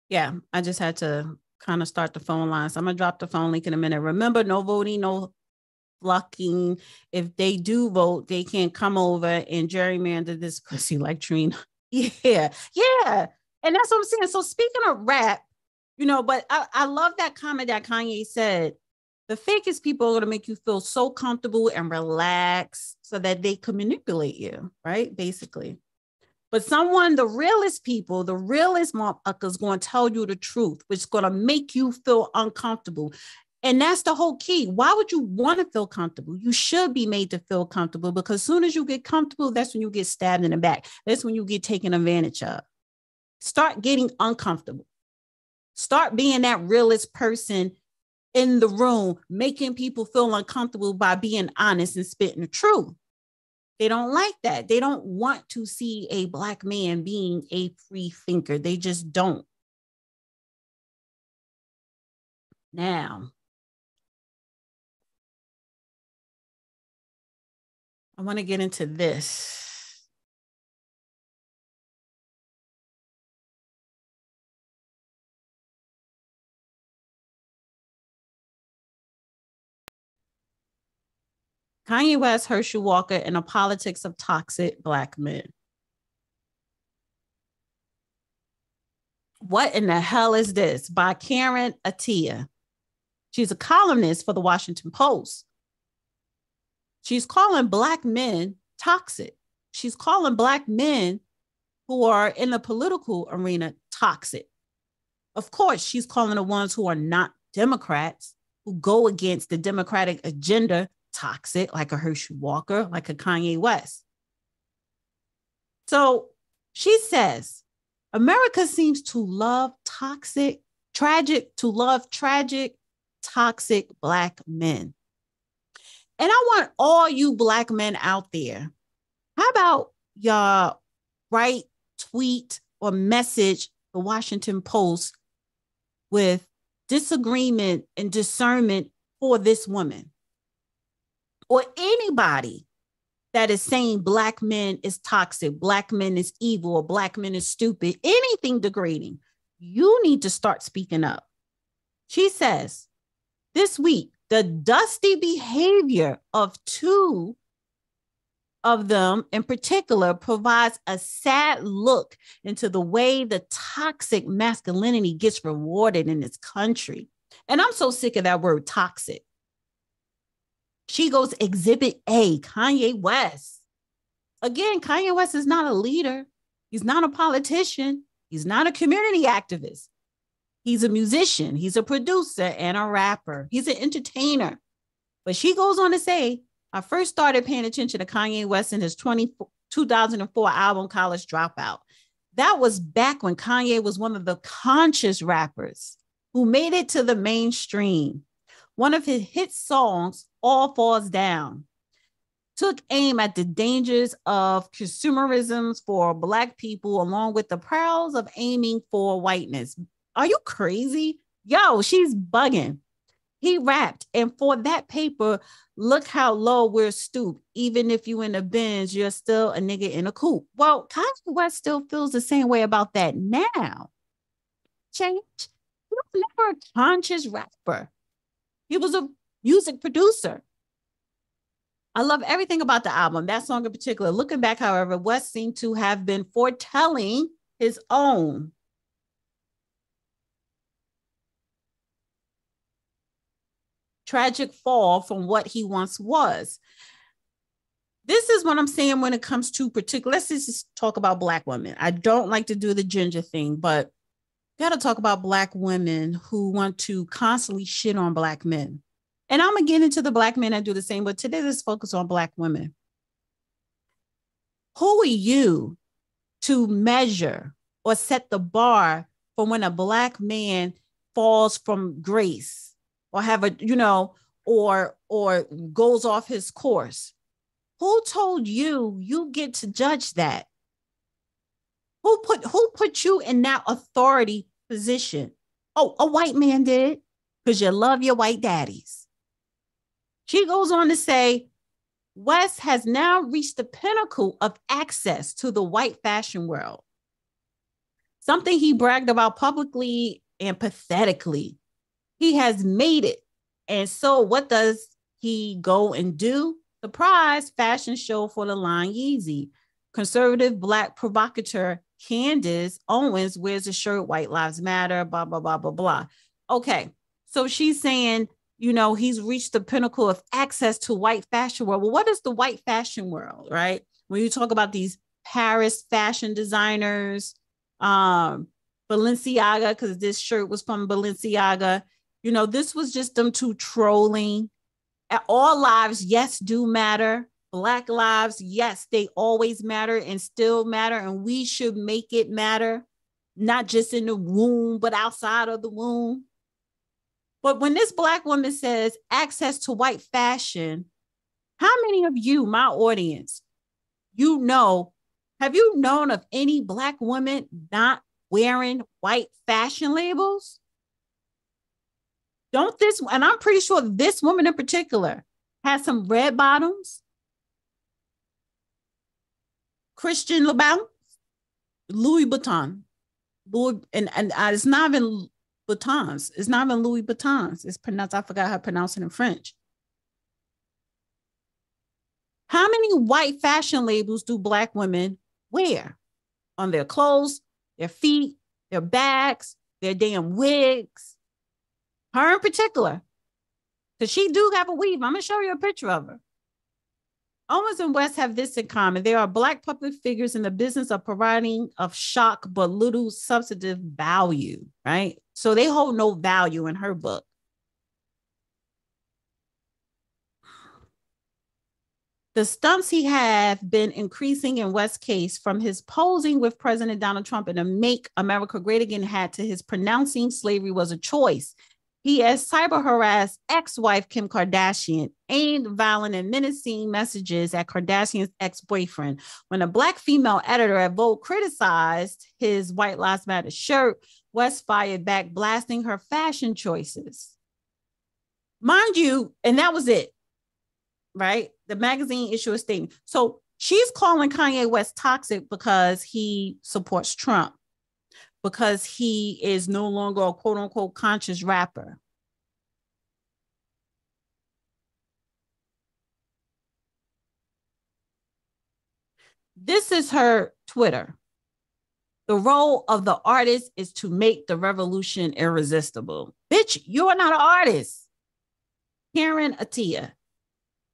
Yeah, I just had to kind of start the phone line. So I'm gonna drop the phone link in a minute. Remember, no voting, no flocking. If they do vote, they can't come over and gerrymander this [LAUGHS] pussy like Trina. [LAUGHS] Yeah, yeah. And that's what I'm saying. So speaking of rap, you know, but I, I love that comment that Kanye said. The fakest people are going to make you feel so comfortable and relaxed so that they can manipulate you, right? Basically. But someone, the realest people, the realest motherfuckers is going to tell you the truth, which is going to make you feel uncomfortable. And that's the whole key. Why would you want to feel comfortable? You should be made to feel comfortable because as soon as you get comfortable, that's when you get stabbed in the back. That's when you get taken advantage of. Start getting uncomfortable. Start being that realest person in the room, making people feel uncomfortable by being honest and spitting the truth. They don't like that. They don't want to see a Black man being a free thinker. They just don't. Now, I want to get into this. Kanye West, Herschel Walker, and the politics of toxic black men. What in the hell is this? By Karen Attiah. She's a columnist for the Washington Post. She's calling black men toxic. She's calling black men who are in the political arena toxic. Of course, she's calling the ones who are not Democrats, who go against the Democratic agenda, toxic, like a Hershey Walker, like a Kanye West. So she says America seems to love toxic, tragic, to love tragic, toxic Black men. And I want all you Black men out there, how about y'all write, tweet, or message the Washington Post with disagreement and discernment for this woman? Or anybody that is saying black men is toxic, black men is evil, or black men is stupid, anything degrading, you need to start speaking up. She says, this week, the dusty behavior of two of them in particular provides a sad look into the way the toxic masculinity gets rewarded in this country. And I'm so sick of that word toxic. She goes exhibit A, Kanye West. Again, Kanye West is not a leader. He's not a politician. He's not a community activist. He's a musician. He's a producer and a rapper. He's an entertainer. But she goes on to say, I first started paying attention to Kanye West in his 20, 2004 album, College Dropout. That was back when Kanye was one of the conscious rappers who made it to the mainstream. One of his hit songs, All Falls Down, took aim at the dangers of consumerism for Black people, along with the perils of aiming for whiteness. Are you crazy? Yo, she's bugging. He rapped, and for that paper, look how low we're stooped. Even if you in a Benz, you're still a nigga in a coupe. Well, Kanye West still feels the same way about that now. Change. Was never a conscious rapper. He was a music producer. I love everything about the album, that song in particular. Looking back, however, West seemed to have been foretelling his own. Tragic fall from what he once was. This is what I'm saying when it comes to particular. Let's just talk about Black women. I don't like to do the ginger thing, but got to talk about Black women who want to constantly shit on Black men. And I'm going to get into the Black men that do the same, but today let's focus on Black women. Who are you to measure or set the bar for when a Black man falls from grace or have a, you know, or or goes off his course? Who told you you get to judge that? Who put who put you in that authority position? Oh, a white man did because you love your white daddies. She goes on to say, West has now reached the pinnacle of access to the white fashion world. something he bragged about publicly and pathetically. He has made it. And so, what does he go and do? Surprise fashion show for the line Yeezy. Conservative black provocateur Candace Owens wears a shirt, White Lives Matter, blah, blah, blah, blah, blah. Okay. So she's saying, you know, he's reached the pinnacle of access to white fashion world. Well, what is the white fashion world, right? When you talk about these Paris fashion designers, um, Balenciaga, because this shirt was from Balenciaga. You know, this was just them two trolling. All lives, yes, do matter. Black lives, yes, they always matter and still matter, and we should make it matter, not just in the womb, but outside of the womb. But when this Black woman says access to white fashion, how many of you, my audience, you know, have you known of any Black woman not wearing white fashion labels? Don't this, and I'm pretty sure this woman in particular has some red bottoms Christian Louboutin, Louis Vuitton, Louis, and, and uh, it's not even Vuittons. It's not even Louis Vuittons. It's pronounced, I forgot how to pronounce it in French. How many white fashion labels do Black women wear on their clothes, their feet, their bags, their damn wigs? Her in particular, because she do have a weave. I'm to show you a picture of her. Owens and West have this in common. They are black public figures in the business of providing of shock but little substantive value, right? So they hold no value in her book. The stunts he have been increasing in West's case from his posing with President Donald Trump in a Make America Great Again hat to his pronouncing slavery was a choice he has cyber harassed ex wife Kim Kardashian, aimed violent and menacing messages at Kardashian's ex boyfriend. When a Black female editor at Vogue criticized his White Lives Matter shirt, West fired back, blasting her fashion choices. Mind you, and that was it, right? The magazine issued a statement. So she's calling Kanye West toxic because he supports Trump because he is no longer a quote unquote conscious rapper. This is her Twitter. The role of the artist is to make the revolution irresistible. Bitch, you're not an artist. Karen Attiah,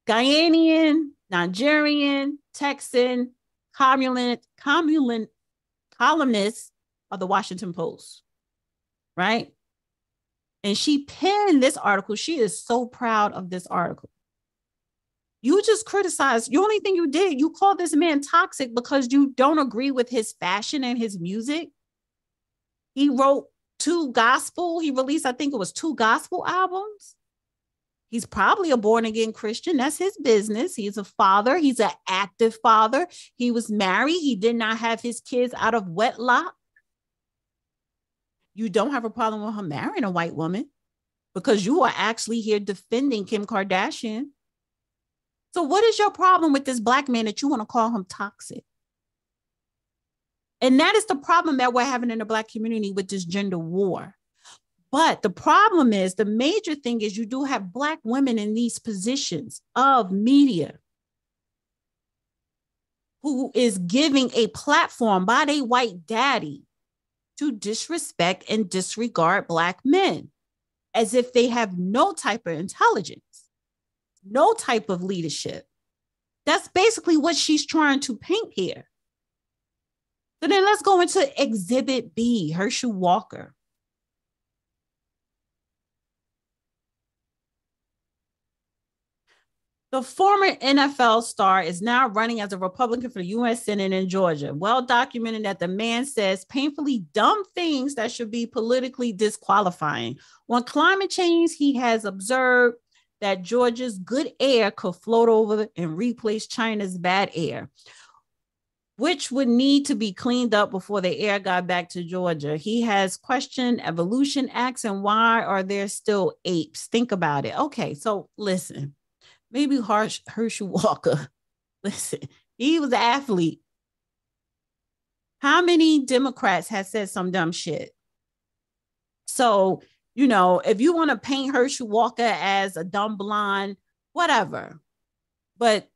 Ghanaian, Nigerian, Texan, communist, communist, columnist of the Washington Post, right? And she penned this article. She is so proud of this article. You just criticized. The only thing you did, you called this man toxic because you don't agree with his fashion and his music. He wrote two gospel. He released, I think it was two gospel albums. He's probably a born again Christian. That's his business. He's a father. He's an active father. He was married. He did not have his kids out of wedlock you don't have a problem with her marrying a white woman because you are actually here defending Kim Kardashian. So, what is your problem with this black man that you want to call him toxic? And that is the problem that we're having in the black community with this gender war. But the problem is the major thing is you do have black women in these positions of media who is giving a platform by their white daddy to disrespect and disregard Black men as if they have no type of intelligence, no type of leadership. That's basically what she's trying to paint here. So then let's go into Exhibit B, Herschel Walker. The former NFL star is now running as a Republican for the U.S. Senate in Georgia. Well documented that the man says painfully dumb things that should be politically disqualifying. On climate change, he has observed that Georgia's good air could float over and replace China's bad air, which would need to be cleaned up before the air got back to Georgia. He has questioned evolution acts and why are there still apes? Think about it. Okay, so listen maybe Harsh, Herschel Walker. [LAUGHS] Listen, he was an athlete. How many Democrats have said some dumb shit? So, you know, if you want to paint Herschel Walker as a dumb blonde, whatever. But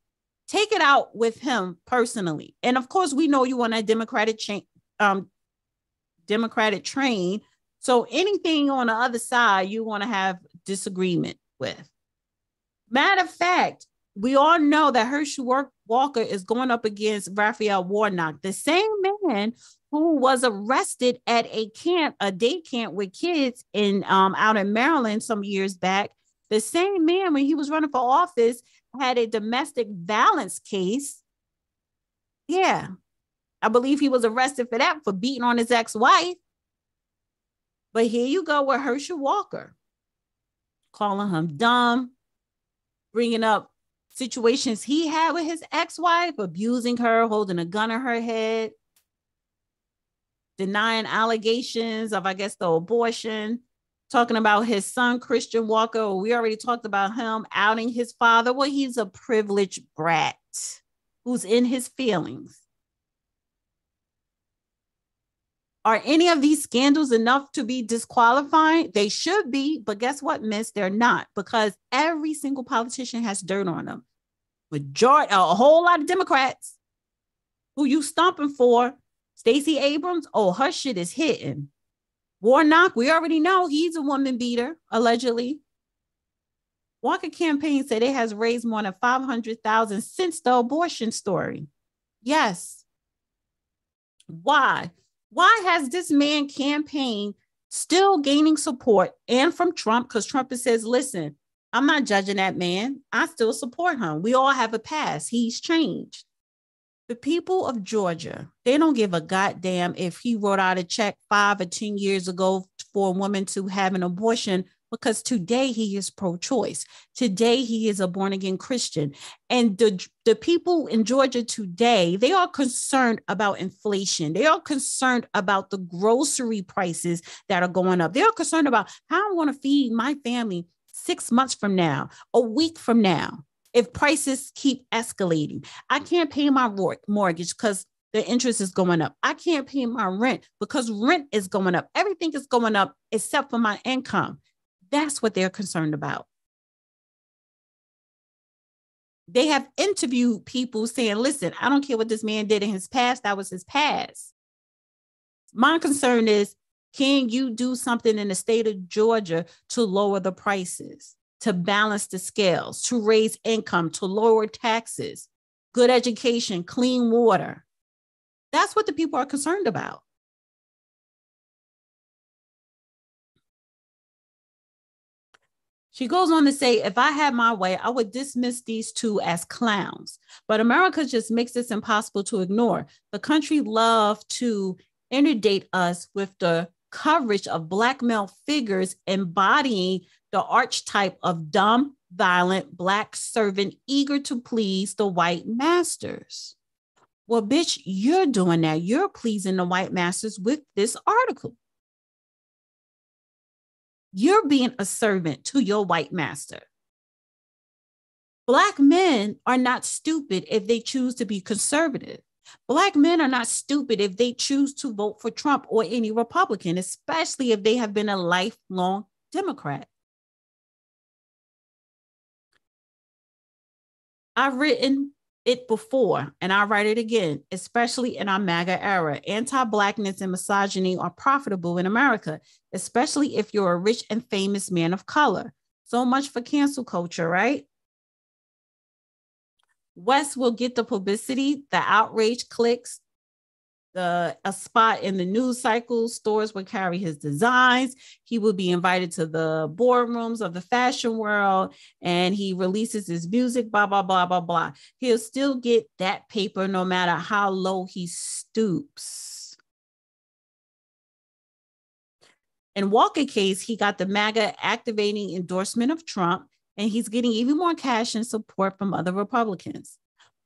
take it out with him personally. And of course, we know you want a Democratic um, Democratic train. So anything on the other side, you want to have disagreement with. Matter of fact, we all know that Herschel Walker is going up against Raphael Warnock, the same man who was arrested at a camp, a day camp with kids in um, out in Maryland some years back. The same man, when he was running for office, had a domestic violence case. Yeah, I believe he was arrested for that for beating on his ex-wife. But here you go with Herschel Walker, calling him dumb, bringing up situations he had with his ex-wife, abusing her, holding a gun on her head, denying allegations of, I guess, the abortion, talking about his son, Christian Walker. We already talked about him outing his father. Well, he's a privileged brat who's in his feelings. Are any of these scandals enough to be disqualifying? They should be, but guess what, miss? They're not because every single politician has dirt on them. Majority, a whole lot of Democrats who you stomping for. Stacey Abrams, oh, her shit is hitting. Warnock, we already know he's a woman beater, allegedly. Walker campaign said it has raised more than 500,000 since the abortion story. Yes. Why? Why has this man campaign still gaining support and from Trump? Because Trump says, listen, I'm not judging that man. I still support him. We all have a past. He's changed. The people of Georgia, they don't give a goddamn if he wrote out a check five or 10 years ago for a woman to have an abortion because today he is pro-choice. Today he is a born-again Christian. And the, the people in Georgia today, they are concerned about inflation. They are concerned about the grocery prices that are going up. They are concerned about how I'm going to feed my family six months from now, a week from now, if prices keep escalating. I can't pay my mortgage because the interest is going up. I can't pay my rent because rent is going up. Everything is going up except for my income. That's what they're concerned about. They have interviewed people saying, listen, I don't care what this man did in his past, that was his past. My concern is can you do something in the state of Georgia to lower the prices, to balance the scales, to raise income, to lower taxes, good education, clean water? That's what the people are concerned about. She goes on to say, if I had my way, I would dismiss these two as clowns. But America just makes this impossible to ignore. The country love to inundate us with the coverage of black male figures embodying the archetype of dumb, violent black servant eager to please the white masters. Well, bitch, you're doing that. You're pleasing the white masters with this article. You're being a servant to your white master. Black men are not stupid if they choose to be conservative. Black men are not stupid if they choose to vote for Trump or any Republican, especially if they have been a lifelong Democrat. I've written it before and I write it again, especially in our MAGA era. Anti Blackness and misogyny are profitable in America, especially if you're a rich and famous man of color. So much for cancel culture, right? West will get the publicity, the outrage clicks, the a spot in the news cycle. Stores would carry his designs. He would be invited to the boardrooms of the fashion world, and he releases his music. Blah blah blah blah blah. He'll still get that paper no matter how low he stoops. In Walker case, he got the MAGA activating endorsement of Trump, and he's getting even more cash and support from other Republicans.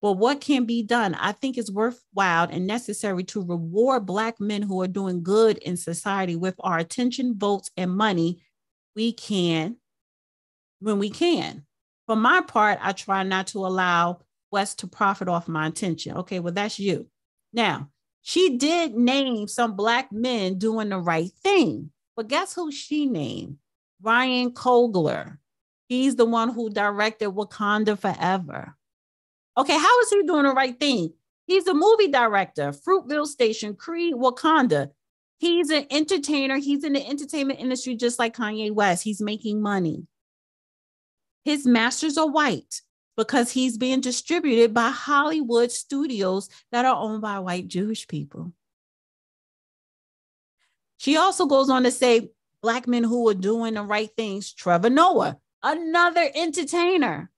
But what can be done? I think it's worthwhile and necessary to reward Black men who are doing good in society with our attention, votes, and money. We can when we can. For my part, I try not to allow West to profit off my attention. Okay, well, that's you. Now, She did name some black men doing the right thing. But guess who she named? Ryan Coogler. He's the one who directed Wakanda Forever. Okay, how is he doing the right thing? He's a movie director, Fruitvale Station, Creed, Wakanda. He's an entertainer. He's in the entertainment industry just like Kanye West. He's making money. His masters are white because he's being distributed by Hollywood studios that are owned by white Jewish people. She also goes on to say black men who are doing the right things. Trevor Noah, another entertainer.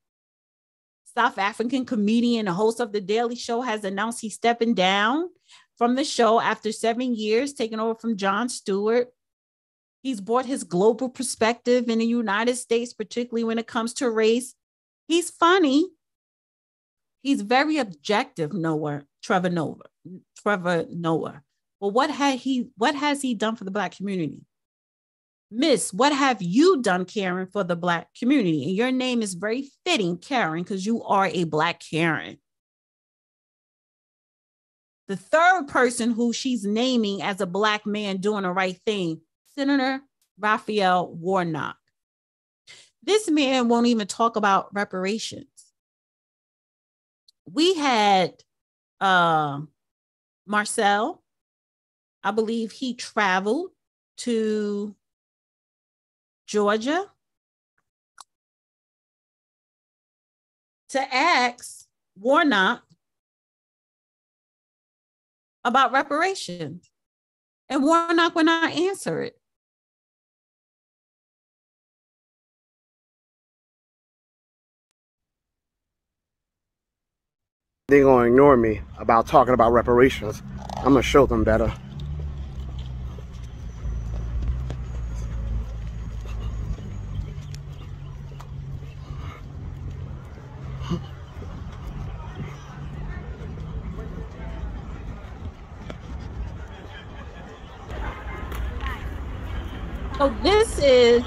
South African comedian and host of The Daily Show has announced he's stepping down from the show after seven years, taking over from Jon Stewart. He's brought his global perspective in the United States, particularly when it comes to race. He's funny. He's very objective, Noah, Trevor Noah, Trevor Noah. Well, what had he what has he done for the black community? Miss, what have you done, Karen, for the Black community? And your name is very fitting, Karen, because you are a Black Karen. The third person who she's naming as a Black man doing the right thing, Senator Raphael Warnock. This man won't even talk about reparations. We had uh, Marcel, I believe he traveled to Georgia to ask Warnock about reparations. And Warnock would not answer it. They're going to ignore me about talking about reparations. I'm going to show them better. So this is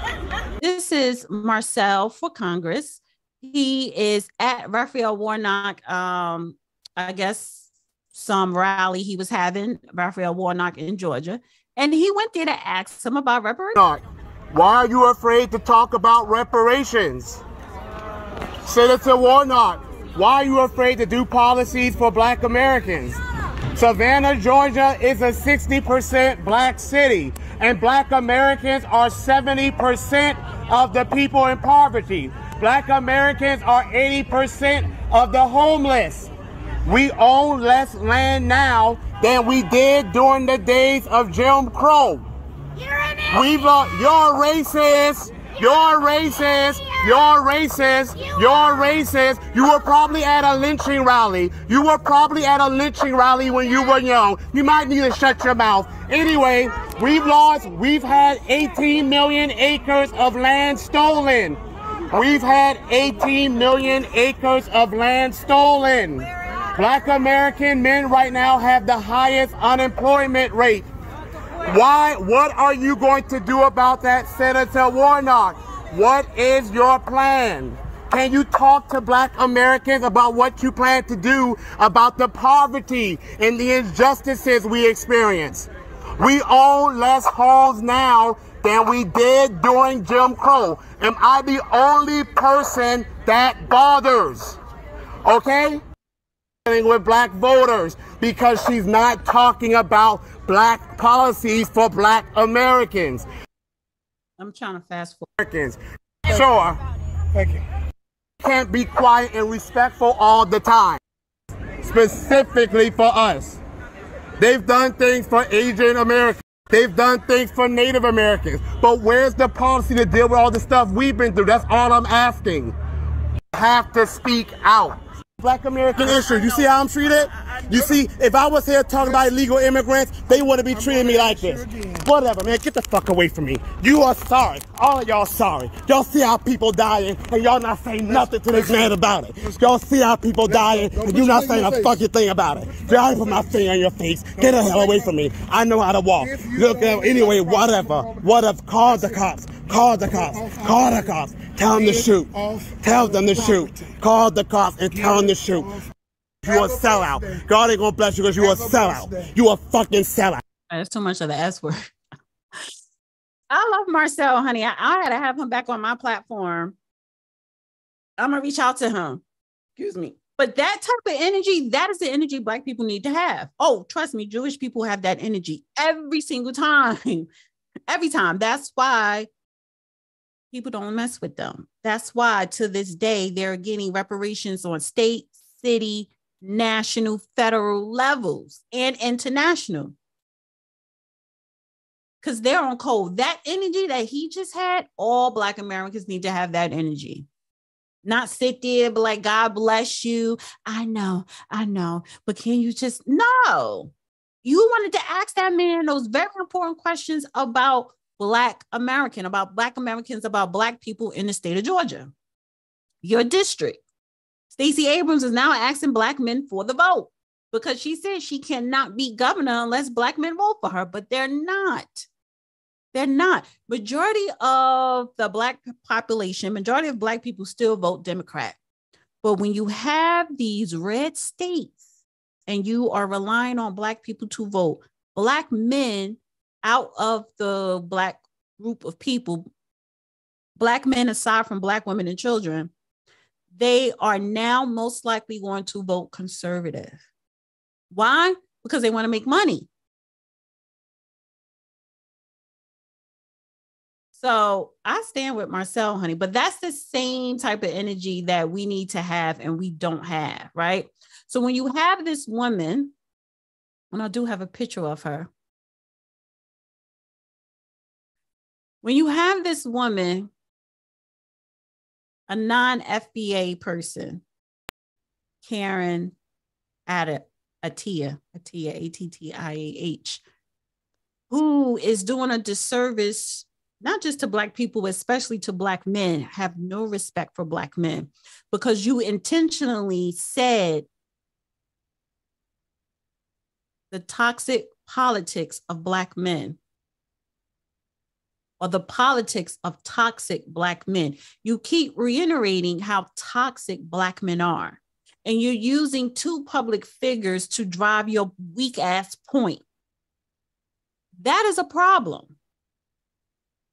this is Marcel for Congress. He is at Raphael Warnock. Um, I guess some rally he was having, Raphael Warnock in Georgia, and he went there to ask him about reparations. Why are you afraid to talk about reparations? Senator Warnock, why are you afraid to do policies for black Americans? Savannah, Georgia is a 60% black city, and black Americans are 70% of the people in poverty. Black Americans are 80% of the homeless. We own less land now than we did during the days of Jim Crow. We've, uh, you're racist. You're racist. You're racist. You're racist. You were probably at a lynching rally. You were probably at a lynching rally when you were young. You might need to shut your mouth. Anyway, we've lost, we've had 18 million acres of land stolen. We've had 18 million acres of land stolen. Black American men right now have the highest unemployment rate. Why? What are you going to do about that, Senator Warnock? What is your plan? Can you talk to black Americans about what you plan to do about the poverty and the injustices we experience? We own less homes now than we did during Jim Crow. Am I the only person that bothers? Okay? With black voters because she's not talking about black policies for black Americans. I'm trying to fast forward. Americans. Sure. Thank you. Can't be quiet and respectful all the time. Specifically for us. They've done things for Asian Americans. They've done things for Native Americans. But where's the policy to deal with all the stuff we've been through? That's all I'm asking. You have to speak out. Black American issue. You see how I'm treated? You see, if I was here talking about illegal immigrants, they wouldn't be treating me like this. Whatever, man. Get the fuck away from me. You are sorry. All of y'all sorry. Y'all see how people dying, and y'all not saying nothing to this man about it. Y'all see how people dying, and you not saying a fucking thing about it. Y'all put my finger in your face. Get the hell away from me. I know how to walk. Look, uh, anyway, whatever. Whatever. Call the cops. Call the cops. Call the cops. Tell them to shoot. Tell them to shoot. Call the cops and tell them to shoot. You a sellout. God ain't gonna bless you because you a sellout. You a fucking sellout. That's too much of the S word. I love Marcel, honey. I, I had to have him back on my platform. I'm gonna reach out to him. Excuse me. But that type of energy, that is the energy black people need to have. Oh, trust me, Jewish people have that energy every single time. [LAUGHS] every time. That's why people don't mess with them. That's why to this day they're getting reparations on state, city, national, federal levels and international. Because they're on code. That energy that he just had, all Black Americans need to have that energy. Not sit there, but like, God bless you. I know, I know. But can you just, no. You wanted to ask that man those very important questions about Black American, about Black Americans, about Black people in the state of Georgia, your district. Stacey Abrams is now asking Black men for the vote because she said she cannot be governor unless Black men vote for her, but they're not. They're not. Majority of the Black population, majority of Black people still vote Democrat. But when you have these red states and you are relying on Black people to vote, Black men out of the Black group of people, Black men aside from Black women and children, they are now most likely going to vote conservative. Why? Because they want to make money. So I stand with Marcel, honey, but that's the same type of energy that we need to have and we don't have, right? So when you have this woman, and I do have a picture of her. When you have this woman, a non FBA person, Karen Attiah, Attiah, A T T I A H, who is doing a disservice not just to Black people, especially to Black men, have no respect for Black men because you intentionally said the toxic politics of Black men or the politics of toxic Black men. You keep reiterating how toxic Black men are. And you're using two public figures to drive your weak ass point. That is a problem.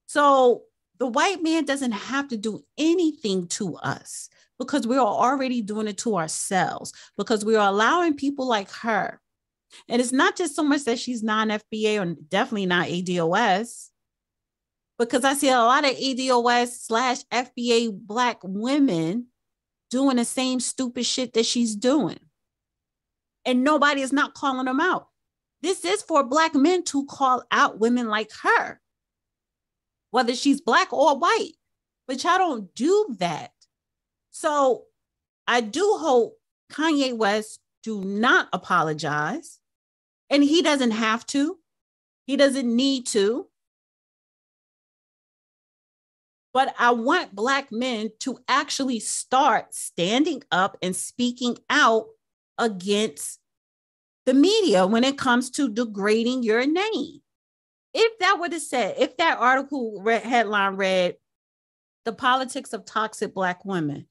So the white man doesn't have to do anything to us because we are already doing it to ourselves because we are allowing people like her. And it's not just so much that she's non FBA or definitely not ADOS, because I see a lot of ADOS slash FBA Black women doing the same stupid shit that she's doing. And nobody is not calling them out. This is for Black men to call out women like her whether she's black or white. But y'all don't do that. So I do hope Kanye West do not apologize. And he doesn't have to. He doesn't need to. But I want Black men to actually start standing up and speaking out against the media when it comes to degrading your name if that would have said, if that article read, headline read, the politics of toxic black women,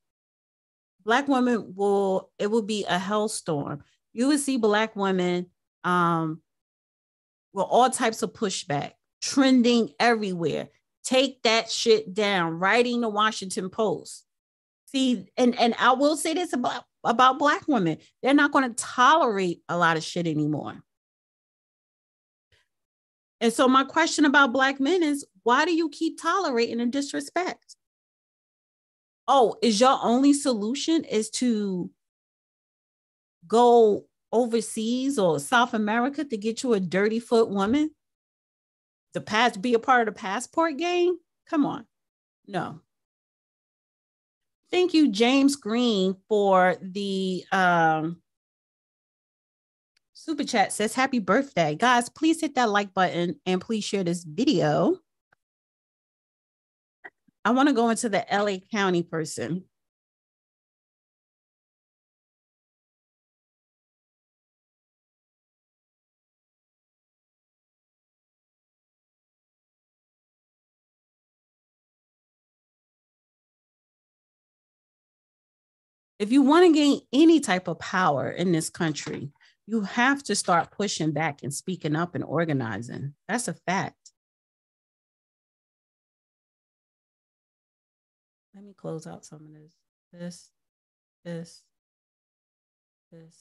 black women will, it will be a hellstorm. You would see black women um, with all types of pushback, trending everywhere. Take that shit down, writing the Washington Post. See, and, and I will say this about, about black women. They're not going to tolerate a lot of shit anymore. And so my question about black men is why do you keep tolerating and disrespect? Oh, is your only solution is to go overseas or South America to get you a dirty foot woman? The pass be a part of the passport game? Come on. No. Thank you, James Green, for the um, Super chat says, Happy birthday. Guys, please hit that like button and please share this video. I want to go into the LA County person. If you want to gain any type of power in this country, you have to start pushing back and speaking up and organizing. That's a fact. Let me close out some of this. This, this, this.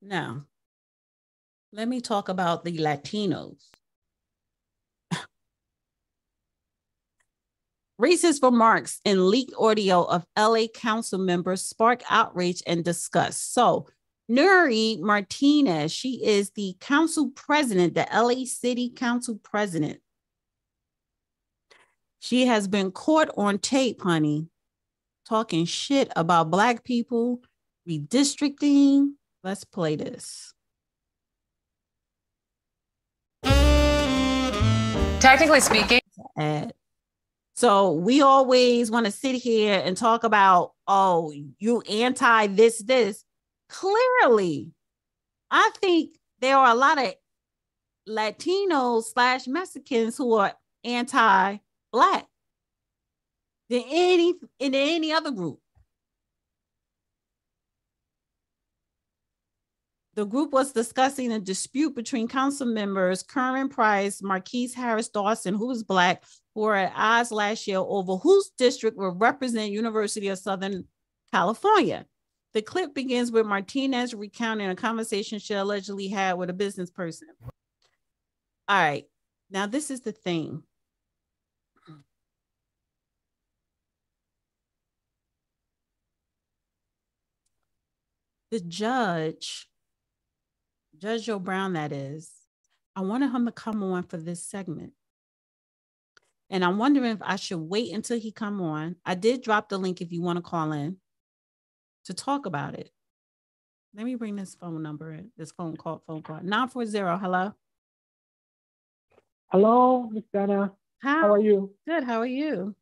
Now, let me talk about the Latinos. Racist remarks and leaked audio of LA council members spark outrage and disgust. So, Nury Martinez, she is the council president, the LA City Council president. She has been caught on tape, honey, talking shit about Black people, redistricting. Let's play this. Technically speaking, Ad. So we always want to sit here and talk about, oh, you anti this, this. Clearly, I think there are a lot of Latinos slash Mexicans who are anti-black than any in any other group. The group was discussing a dispute between council members Curran Price, Marqueece Harris Dawson, who was black, were at odds last year over whose district will represent University of Southern California. The clip begins with Martinez recounting a conversation she allegedly had with a business person. All right, now this is the thing. The judge, Judge Joe Brown, that is, I wanted him to come on for this segment. And I'm wondering if I should wait until he come on. I did drop the link if you want to call in to talk about it. Let me bring this phone number in, this phone call, phone call. 940, hello. Hello, Miss Dana. How, How are you? Good. How are you?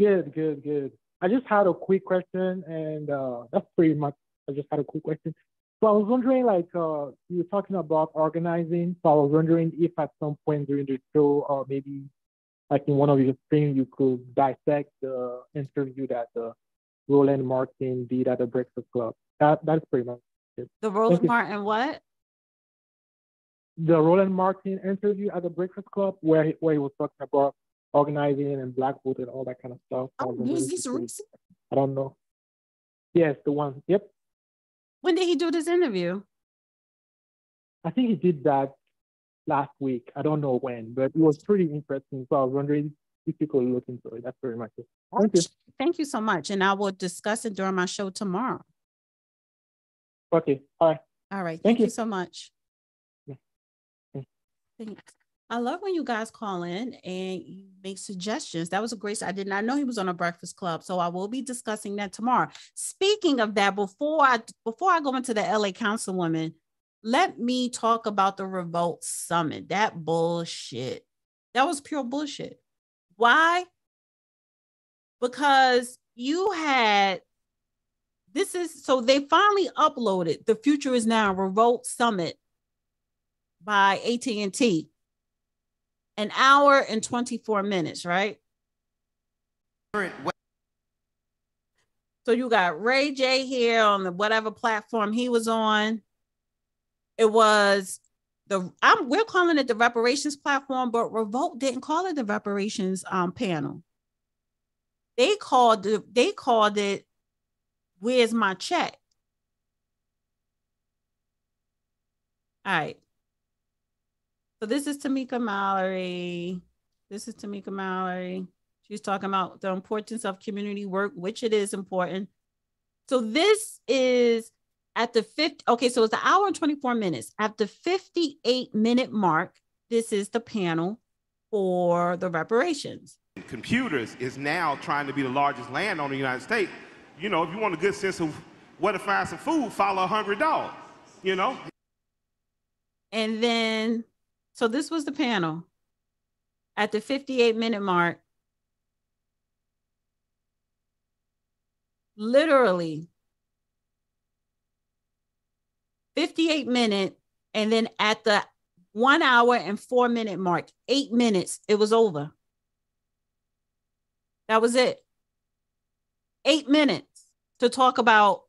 Good, good, good. I just had a quick question, and uh, that's pretty much. I just had a quick question. So I was wondering, like, uh, you were talking about organizing. So I was wondering if at some point during the show, or maybe like in one of your streams, you could dissect the interview that uh, Roland Martin did at the Breakfast Club. That that's pretty much it. The Roland Martin what? The Roland Martin interview at the Breakfast Club, where he, where he was talking about organizing and black vote and all that kind of stuff. Oh, was was this recent? I don't know. Yes, the one. Yep. When did he do this interview? I think he did that last week. I don't know when, but it was pretty interesting. So I was wondering if you could look into it. That's very much it. Thank you. Thank you so much. And I will discuss it during my show tomorrow. Okay. All right. All right. Thank Thank, you. you. so much. Yeah. Thanks. I love when you guys call in and you make suggestions. That was a great. I did not know he was on a Breakfast Club, so I will be discussing that tomorrow. Speaking of that, before I before I go into the LA Councilwoman, let me talk about the Revolt Summit. That bullshit. That was pure bullshit. Why? Because you had this is so they finally uploaded the future is now revolt summit by AT&T an hour and 24 minutes right so you got Ray J here on the whatever platform he was on it was the I'm we're calling it the reparations platform but revolt didn't call it the reparations um panel they called it they called it where's my check? All right. So this is Tamika Mallory. This is Tamika Mallory. She's talking about the importance of community work, which it is important. So this is at the 50, okay, so it's an hour and 24 minutes. At the 58 minute mark, this is the panel for the reparations. computers is now trying to be the largest landowner in the United States. You know, if you want a good sense of where to find some food, follow a hungry dog. You know, And then, so this was the panel. At the 58 minute mark, literally 58 minute, and then at the one hour and four minute mark, eight minutes, it was over. That was it. Eight minutes to talk about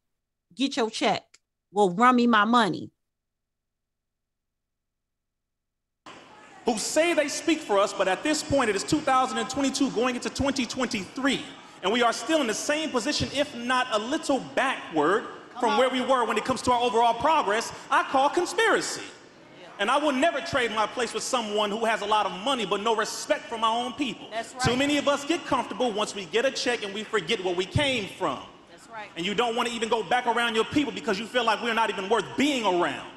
get your check. Well, run me my money. Who say they speak for us, but at this point it is 2022 going into 2023, and we are still in the same position, if not a little backward from where we were when it comes to our overall progress, I call conspiracy. And I will never trade my place with someone who has a lot of money but no respect for my own people. That's right. Too many of us get comfortable once we get a check and we forget where we came from. That's right. And you don't want to even go back around your people because you feel like we're not even worth being around.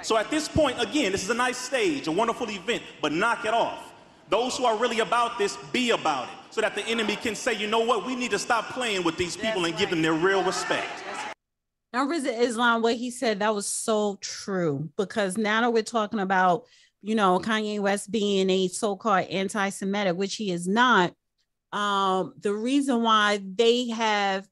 That's right. So at this point, again, this is a nice stage, a wonderful event, but knock it off. Those who are really about this, be about it. So that the enemy can say, you know what, we need to stop playing with these people and give them their real respect. Now, Rizza Islam, what he said, that was so true because now that we're talking about, you know, Kanye West being a so-called anti-Semitic, which he is not. Um, the reason why they have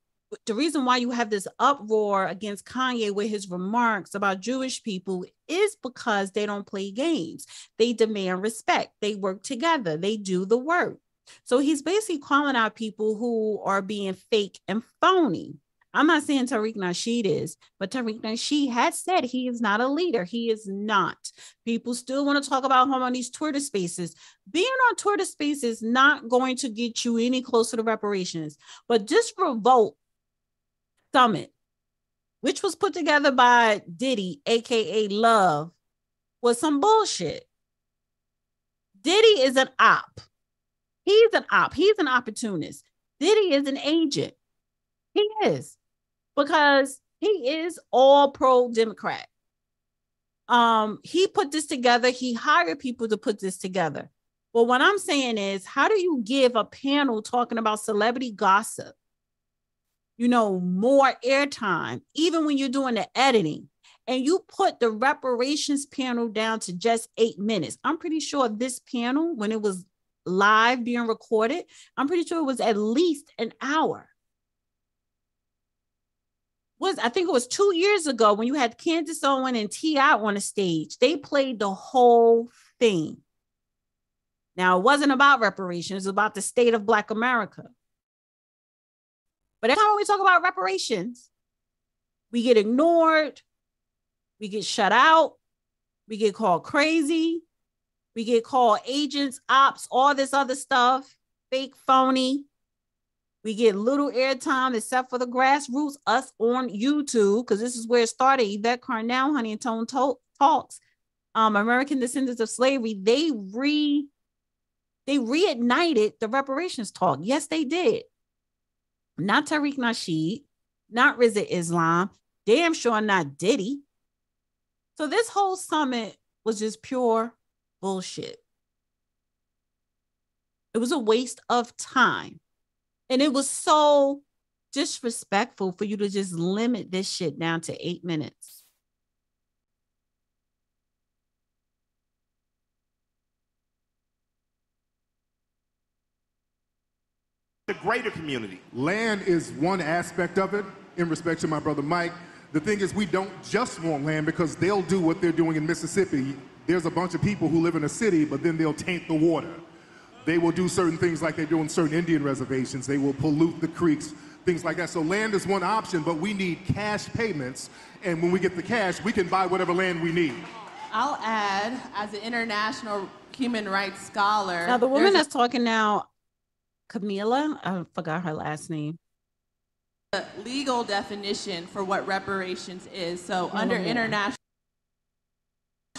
the reason why you have this uproar against Kanye with his remarks about Jewish people is because they don't play games. They demand respect. They work together. They do the work. So he's basically calling out people who are being fake and phony. I'm not saying Tariq Nasheed is, but Tariq Nasheed has said he is not a leader. He is not. People still want to talk about him on these Twitter spaces. Being on Twitter spaces is not going to get you any closer to reparations. But this revolt summit, which was put together by Diddy, aka Love, was some bullshit. Diddy is an op. He's an op. He's an opportunist. Diddy is an agent. He is because he is all pro Democrat. Um, he put this together. He hired people to put this together. But what I'm saying is, how do you give a panel talking about celebrity gossip, you know, more airtime, even when you're doing the editing, and you put the reparations panel down to just eight minutes? I'm pretty sure this panel, when it was live being recorded, I'm pretty sure it was at least an hour was I think it was two years ago when you had Candace Owen and T.I. on the stage. They played the whole thing. Now it wasn't about reparations, it was about the state of Black America. But every time we talk about reparations, we get ignored, we get shut out, we get called crazy, we get called agents, ops, all this other stuff, fake, phony. We get little airtime except for the grassroots, us on YouTube, because this is where it started. Yvette Carnell, Honey and Tone Talks, um, American Descendants of Slavery, they re they reignited the reparations talk. Yes, they did. Not Tariq Nasheed, not Rizza Islam, damn sure not Diddy. So this whole summit was just pure bullshit. It was a waste of time. And it was so disrespectful for you to just limit this shit down to eight minutes. The greater community. Land is one aspect of it in respect to my brother Mike. The thing is, we don't just want land because they'll do what they're doing in Mississippi. There's a bunch of people who live in a city, but then they'll taint the water. They will do certain things like they do on certain Indian reservations. They will pollute the creeks, things like that. So land is one option, but we need cash payments. And when we get the cash, we can buy whatever land we need. I'll add, as an international human rights scholar. Now, the woman there's that's talking now, Camila, I forgot her last name. The legal definition for what reparations is. So oh, under yeah. international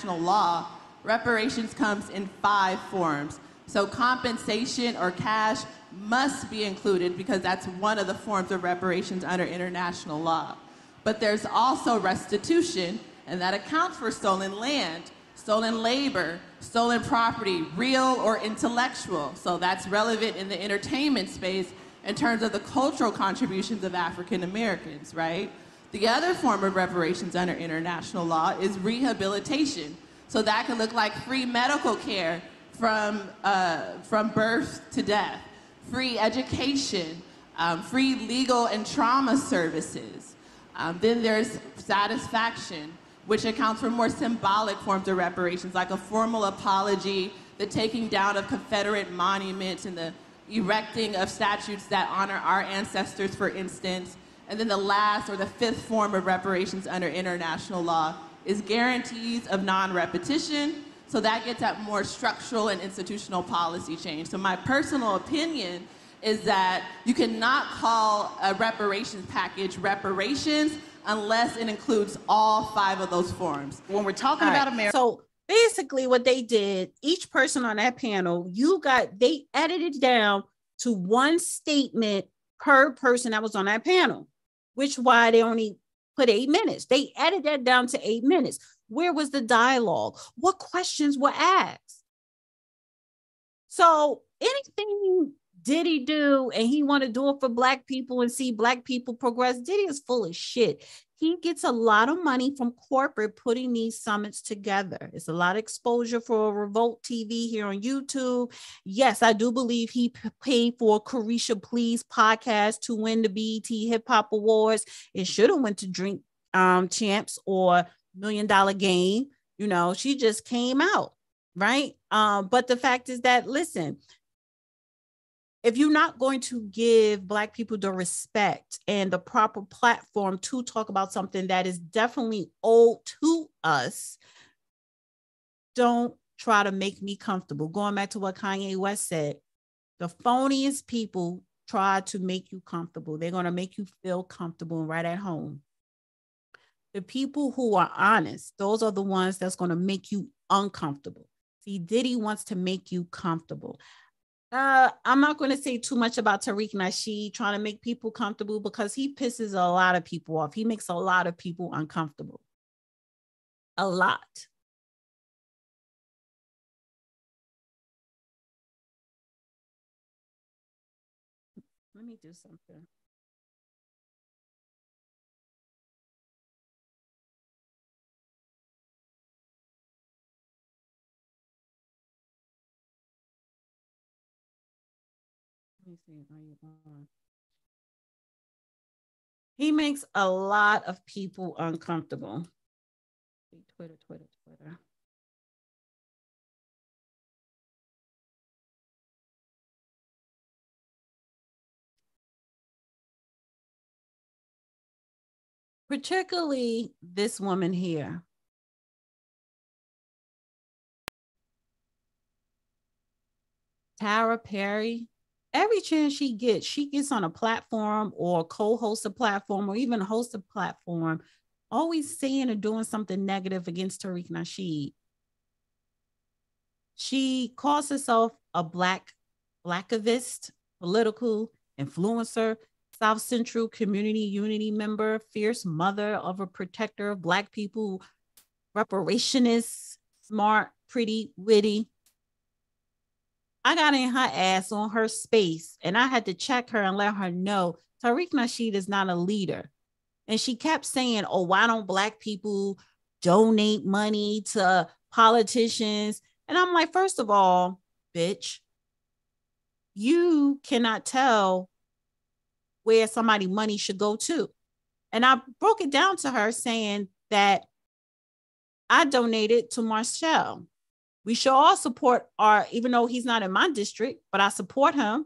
law, reparations comes in five forms. So compensation or cash must be included because that's one of the forms of reparations under international law. But there's also restitution, and that accounts for stolen land, stolen labor, stolen property, real or intellectual. So that's relevant in the entertainment space in terms of the cultural contributions of African Americans, right? The other form of reparations under international law is rehabilitation. So that can look like free medical care from, uh, from birth to death, free education, um, free legal and trauma services. Um, then there's satisfaction, which accounts for more symbolic forms of reparations, like a formal apology, the taking down of Confederate monuments, and the erecting of statues that honor our ancestors, for instance. And then the last or the fifth form of reparations under international law is guarantees of non-repetition. So that gets at more structural and institutional policy change. So my personal opinion is that you cannot call a reparations package reparations unless it includes all five of those forms. When we're talking All about right, America, So basically, what they did, each person on that panel, you got they edited down to one statement per person that was on that panel, which why they only put eight minutes. They edited that down to eight minutes. Where was the dialogue? What questions were asked? So anything Diddy do and he want to do it for black people and see black people progress, Diddy is full of shit. He gets a lot of money from corporate putting these summits together. It's a lot of exposure for Revolt TV here on YouTube. Yes, I do believe he paid for Caresha Please podcast to win the BET Hip Hop Awards. It should have went to Drink um, Champs or Million Dollar Game. You know, she just came out, right? Um, but the fact is that listen, if you're not going to give black people the respect and the proper platform to talk about something that is definitely old to us don't try to make me comfortable. Going back to what kanye west said the phoniest people try to make you comfortable. They're going to make you feel comfortable and right at home. The people who are honest those are the ones that's going to make you uncomfortable. See diddy wants to make you comfortable uh, I'm not going to say too much about Tariq Nasheed trying to make people comfortable because he pisses a lot of people off. He makes a lot of people uncomfortable. A lot. Let me do something. Me see. Are you on? He makes a lot of people uncomfortable. Twitter, Twitter, Twitter. Particularly this woman here. Tara Perry, every chance she gets, she gets on a platform or co-host a platform or even host a platform, always saying or doing something negative against Tariq Nasheed. She calls herself a black blackivist, political influencer, South Central Community Unity member, fierce mother of a protector of black people, reparationist, smart, pretty, witty. I got in her ass on her space and I had to check her and let her know Tariq Nasheed is not a leader. And she kept saying, Oh, why don't black people donate money to politicians? And I'm like, First of all, bitch, you cannot tell where somebody money should go to. And I broke it down to her saying that I donated to Marcel. We should all support our, even though he's not in my district, but I support him.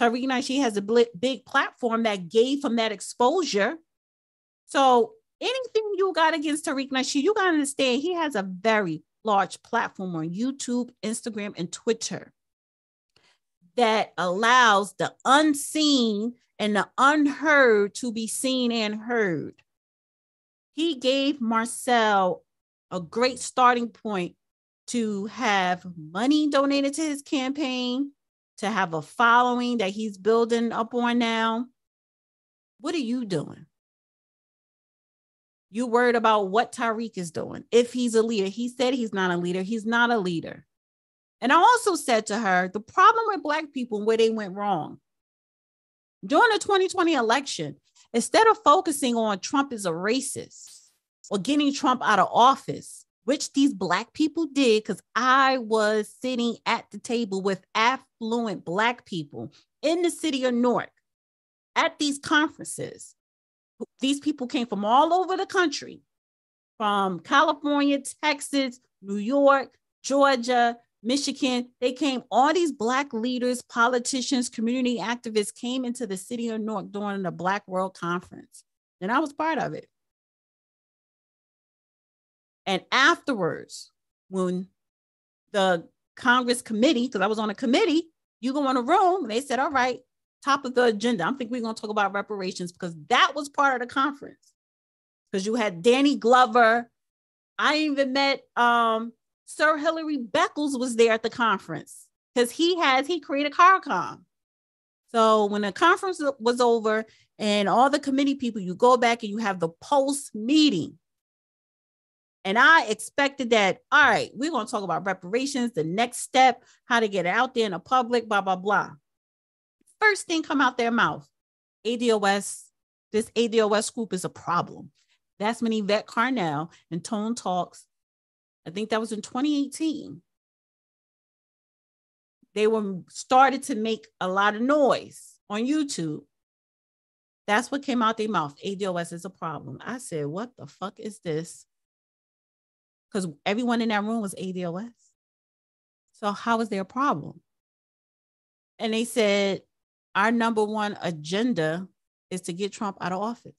Tariq Nasheed has a big platform that gave him that exposure. So anything you got against Tariq Nasheed, you got to understand he has a very large platform on YouTube, Instagram, and Twitter that allows the unseen and the unheard to be seen and heard. He gave Marcel a great starting point to have money donated to his campaign, to have a following that he's building up on now. What are you doing? You worried about what Tariq is doing. If he's a leader, he said he's not a leader. He's not a leader. And I also said to her the problem with Black people where they went wrong during the 2020 election, instead of focusing on Trump is a racist or getting Trump out of office, which these Black people did, because I was sitting at the table with affluent Black people in the city of Newark at these conferences. These people came from all over the country, from California, Texas, New York, Georgia, Michigan. They came, all these Black leaders, politicians, community activists came into the city of Newark during the Black World Conference. And I was part of it. And afterwards, when the Congress committee, because I was on a committee, you go in a room, they said, All right, top of the agenda. I think we're going to talk about reparations because that was part of the conference. Because you had Danny Glover. I even met um, Sir Hilary Beckles was there at the conference because he has he created CARICOM. So when the conference was over and all the committee people, you go back and you have the post meeting. And I expected that, all right, we're going to talk about reparations, the next step, how to get it out there in the public, blah, blah, blah. First thing come out their mouth, ADOS, this ADOS group is a problem. That's when Yvette Carnell and Tone Talks, I think that was in 2018. They were started to make a lot of noise on YouTube. That's what came out their mouth. ADOS is a problem. I said, what the fuck is this? Because everyone in that room was ADOS. So how is there a problem? And they said, our number one agenda is to get Trump out of office.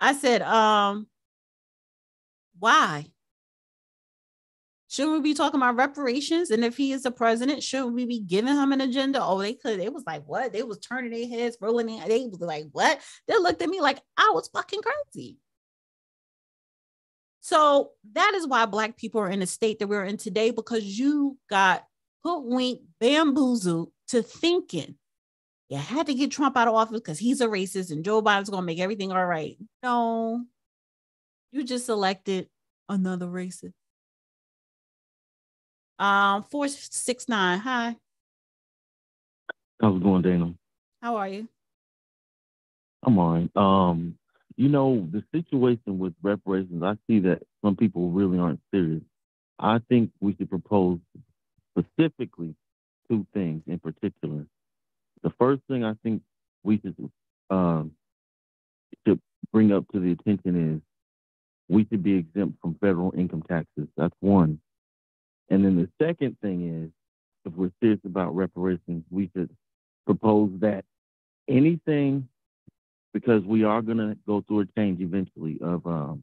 I said, um, why? Shouldn't we be talking about reparations? And if he is the president, shouldn't we be giving him an agenda? Oh, they could. They was like, what? They was turning their heads, rolling their, they was like, what? They looked at me like I was fucking crazy. So that is why Black people are in the state that we're in today because you got hoodwinked, bamboozled to thinking you had to get Trump out of office because he's a racist and Joe Biden's going to make everything all right. No, you just elected another racist. Um, four six nine. Hi. How's it going, Dana? How are you? I'm all right. Um, you know, the situation with reparations, I see that some people really aren't serious. I think we should propose specifically two things in particular. The first thing I think we should um, should bring up to the attention is we should be exempt from federal income taxes. That's one. And then the second thing is, if we're serious about reparations, we should propose that anything because we are going to go through a change eventually of um,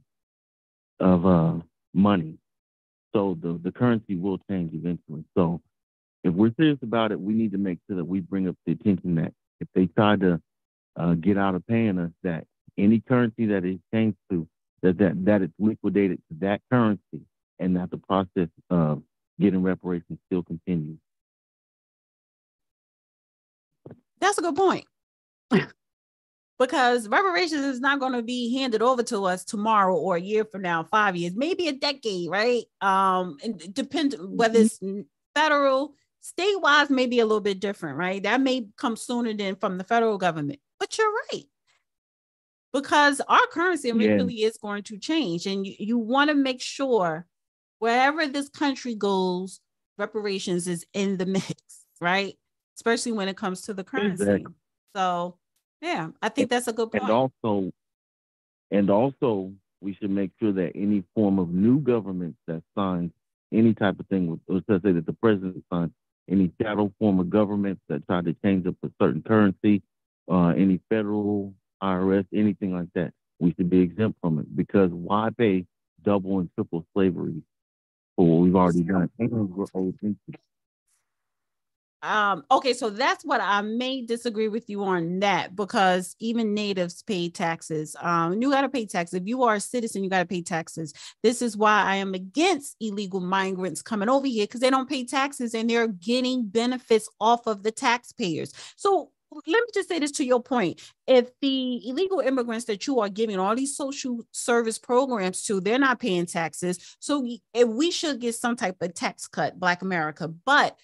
of uh, money. So the, the currency will change eventually. So if we're serious about it, we need to make sure that we bring up the attention that if they try to uh, get out of paying us, that any currency that is changed to, that, that that it's liquidated to that currency, and that the process of getting reparations still continues. That's a good point. [LAUGHS] because reparations is not going to be handed over to us tomorrow or a year from now, five years, maybe a decade, right? Um, and depend whether mm-hmm. it's federal, state wise, maybe a little bit different, right? That may come sooner than from the federal government. But you're right. Because our currency yeah. really is going to change. And you, you want to make sure wherever this country goes, reparations is in the mix, right? Especially when it comes to the currency. Exactly. So yeah, I think that's a good point. And also, and also, we should make sure that any form of new government that signs any type of thing, with, let's say that the president signs any shadow form of government that try to change up a certain currency, uh, any federal IRS, anything like that, we should be exempt from it because why pay double and triple slavery for what we've already done? Um, okay, so that's what I may disagree with you on that because even natives pay taxes. Um, you got to pay taxes. If you are a citizen, you got to pay taxes. This is why I am against illegal migrants coming over here because they don't pay taxes and they're getting benefits off of the taxpayers. So let me just say this to your point. If the illegal immigrants that you are giving all these social service programs to, they're not paying taxes. So if we should get some type of tax cut, Black America. But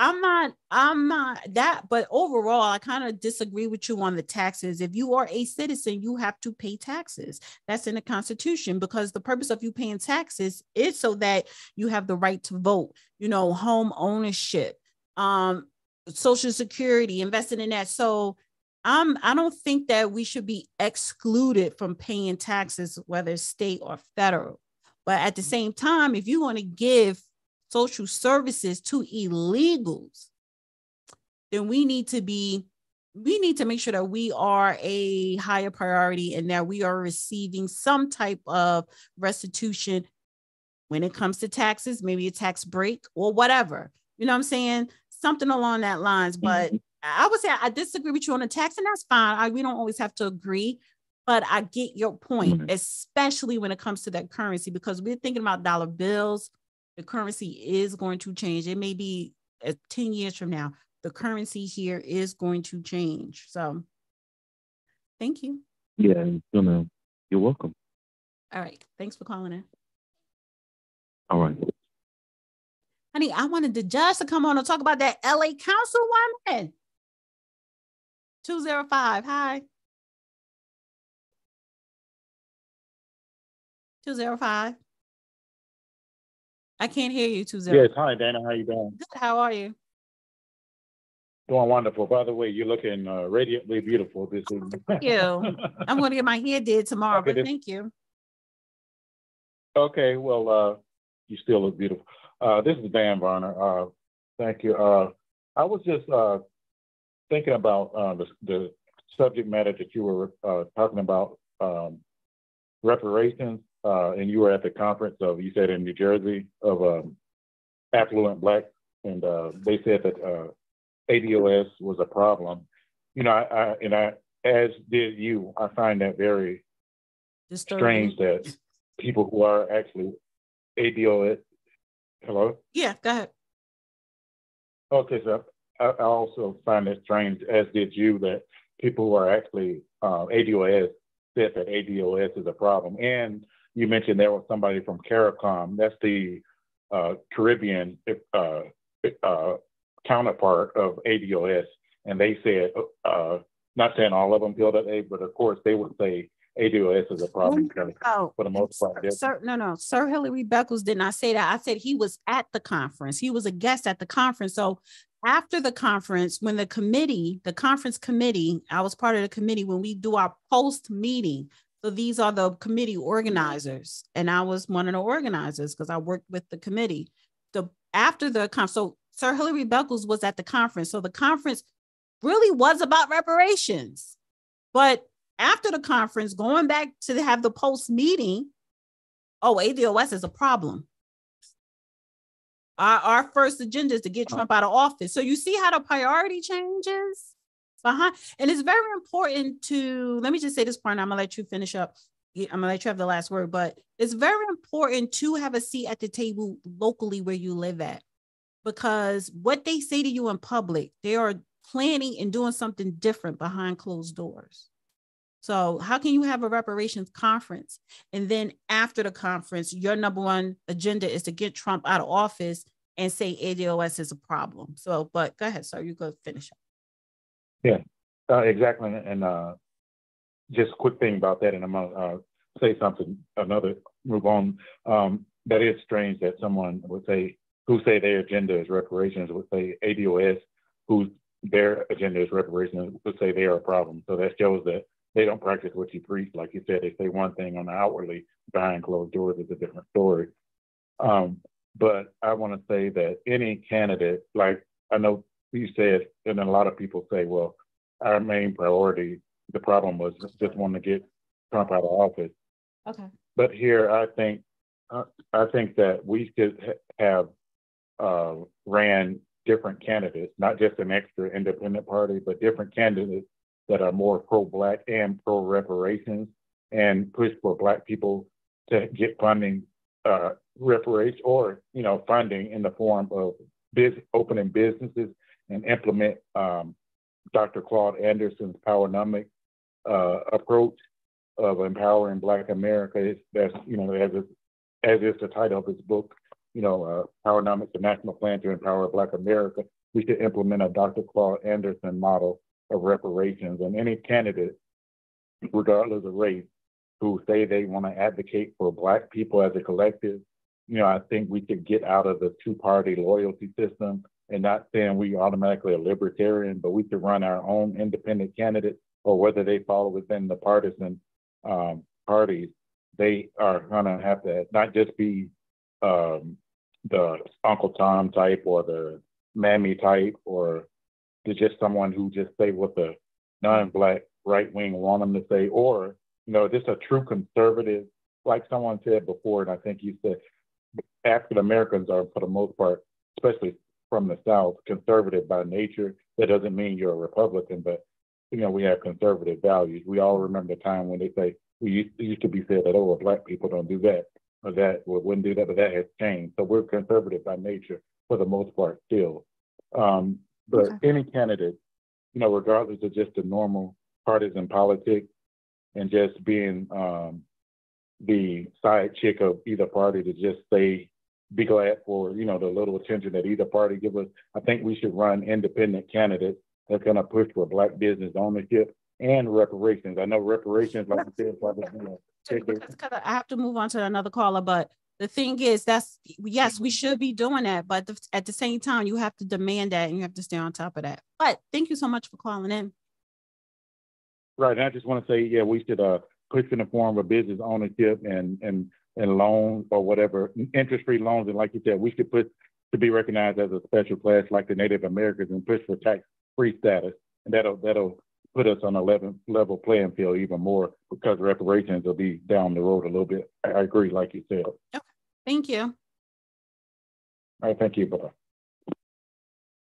I'm not, I'm not that, but overall, I kind of disagree with you on the taxes. If you are a citizen, you have to pay taxes. That's in the Constitution because the purpose of you paying taxes is so that you have the right to vote, you know, home ownership, um, social security, investing in that. So I'm I don't think that we should be excluded from paying taxes, whether state or federal. But at the mm. same time, if you want to give social services to illegals, then we need to be we need to make sure that we are a higher priority and that we are receiving some type of restitution when it comes to taxes, maybe a tax break or whatever. You know what I'm saying? Something along that lines. But mm-hmm. I would say I disagree with you on the tax, and that's fine. I, we don't always have to agree, but I get your point, mm-hmm. especially when it comes to that currency, because we're thinking about dollar bills. The currency is going to change. It may be uh, 10 years from now, the currency here is going to change. So thank you. Yeah, gonna, you're welcome. All right. Thanks for calling in. All right. Honey, I wanted the judge to come on and talk about that LA councilwoman. 205. Hi. 205. I can't hear you, 205. Yes, hi Dana, how you doing? Good. How are you? Doing wonderful. By the way, you're looking uh, radiantly beautiful this evening. Thank you. [LAUGHS] I'm going to get my hair did tomorrow, okay, but this... thank you. Okay, well, uh, you still look beautiful. Uh, this is Dan Varner. Uh, thank you. Uh, I was just uh, thinking about uh, the, the, subject matter that you were uh, talking about, um, reparations, uh, and you were at the conference of, you said in New Jersey, of um, affluent Black, and uh, they said that uh, ADOS was a problem. You know, I, I, and I, as did you, I find that very Disturbing. strange that people who are actually ADOS. Hello. Yeah, go ahead. Okay, so I, I also find it strange, as did you, that people who are actually uh, ADOS said that ADOS is a problem. And you mentioned there was somebody from CARICOM. That's the uh, Caribbean uh, uh counterpart of ADOS, and they said, uh, not saying all of them feel that way, but of course they would say ADOS is a problem oh, for the most part. Sir, no, no, Sir Hilary Beckles did not say that. I said he was at the conference. He was a guest at the conference. So after the conference, when the committee, the conference committee, I was part of the committee when we do our post meeting. So these are the committee organizers, and I was one of the organizers because I worked with the committee. The after the conference, so Sir Hilary Beckles was at the conference. So the conference really was about reparations. But after the conference, going back to have the post meeting, oh, ADOS is a problem. Our, our first agenda is to get oh. Trump out of office. So you see how the priority changes behind, and it's very important to let me just say this part, and I'm gonna let you finish up. I'm gonna let you have the last word, but it's very important to have a seat at the table locally where you live at because what they say to you in public, they are planning and doing something different behind closed doors. So, how can you have a reparations conference and then after the conference, your number one agenda is to get Trump out of office and say ADOS is a problem? So, but go ahead, sir, you go finish up. Yeah, uh, exactly. And uh, just a quick thing about that, and I'm gonna uh, say something, another move on. Um, that is strange that someone would say who say their agenda is reparations would say ADOS, who their agenda is reparations, would say they are a problem. So that shows that they don't practice what you preach. Like you said, they say one thing on the outwardly, behind closed doors is a different story. Um, but I want to say that any candidate, like I know you said, and a lot of people say, well, our main priority, the problem was just wanting to get Trump out of office. Okay. But here, I think, uh, I think that we should ha- have uh, ran different candidates, not just an extra independent party, but different candidates that are more pro-black and pro-reparations, and push for black people to get funding, uh, reparations, or you know, funding in the form of biz- opening businesses and implement um, Dr. Claude Anderson's Powernomics uh, approach of empowering Black America. that's you know, as as is the title of his book, you know, uh, Powernomics, the national plan to empower Black America, we should implement a Dr. Claude Anderson model of reparations. And any candidate, regardless of race, who say they want to advocate for Black people as a collective, you know, I think we could get out of the two-party loyalty system and not saying we automatically a libertarian, but we could run our own independent candidate or whether they fall within the partisan um, parties they are gonna have to not just be um, the Uncle Tom type or the Mammy type or to just someone who just say what the non-black right wing want them to say, or you know, just a true conservative, like someone said before, and I think you said African Americans are for the most part, especially from the South, conservative by nature. That doesn't mean you're a Republican, but you know, we have conservative values. We all remember the time when they say we used, used to be said that oh, black people don't do that or that well, wouldn't do that, but that has changed. So we're conservative by nature for the most part still. Um, but okay. any candidate, you know, regardless of just the normal partisan politics and just being um, the side chick of either party to just say be glad for you know the little attention that either party give us. I think we should run independent candidates that's going to push for black business ownership and reparations. I know reparations, like you said, probably. You know, I have to move on to another caller, but the thing is, that's yes, we should be doing that, but the, at the same time, you have to demand that and you have to stay on top of that. But thank you so much for calling in. Right, and I just want to say, yeah, we should uh, push in the form of business ownership and and and loans or whatever interest-free loans, and like you said, we should put to be recognized as a special class like the Native Americans and push for tax-free status, and that'll that'll put us on a level, level playing field even more because reparations will be down the road a little bit. I agree, like you said. Okay. Thank you. All right, thank you. Bye.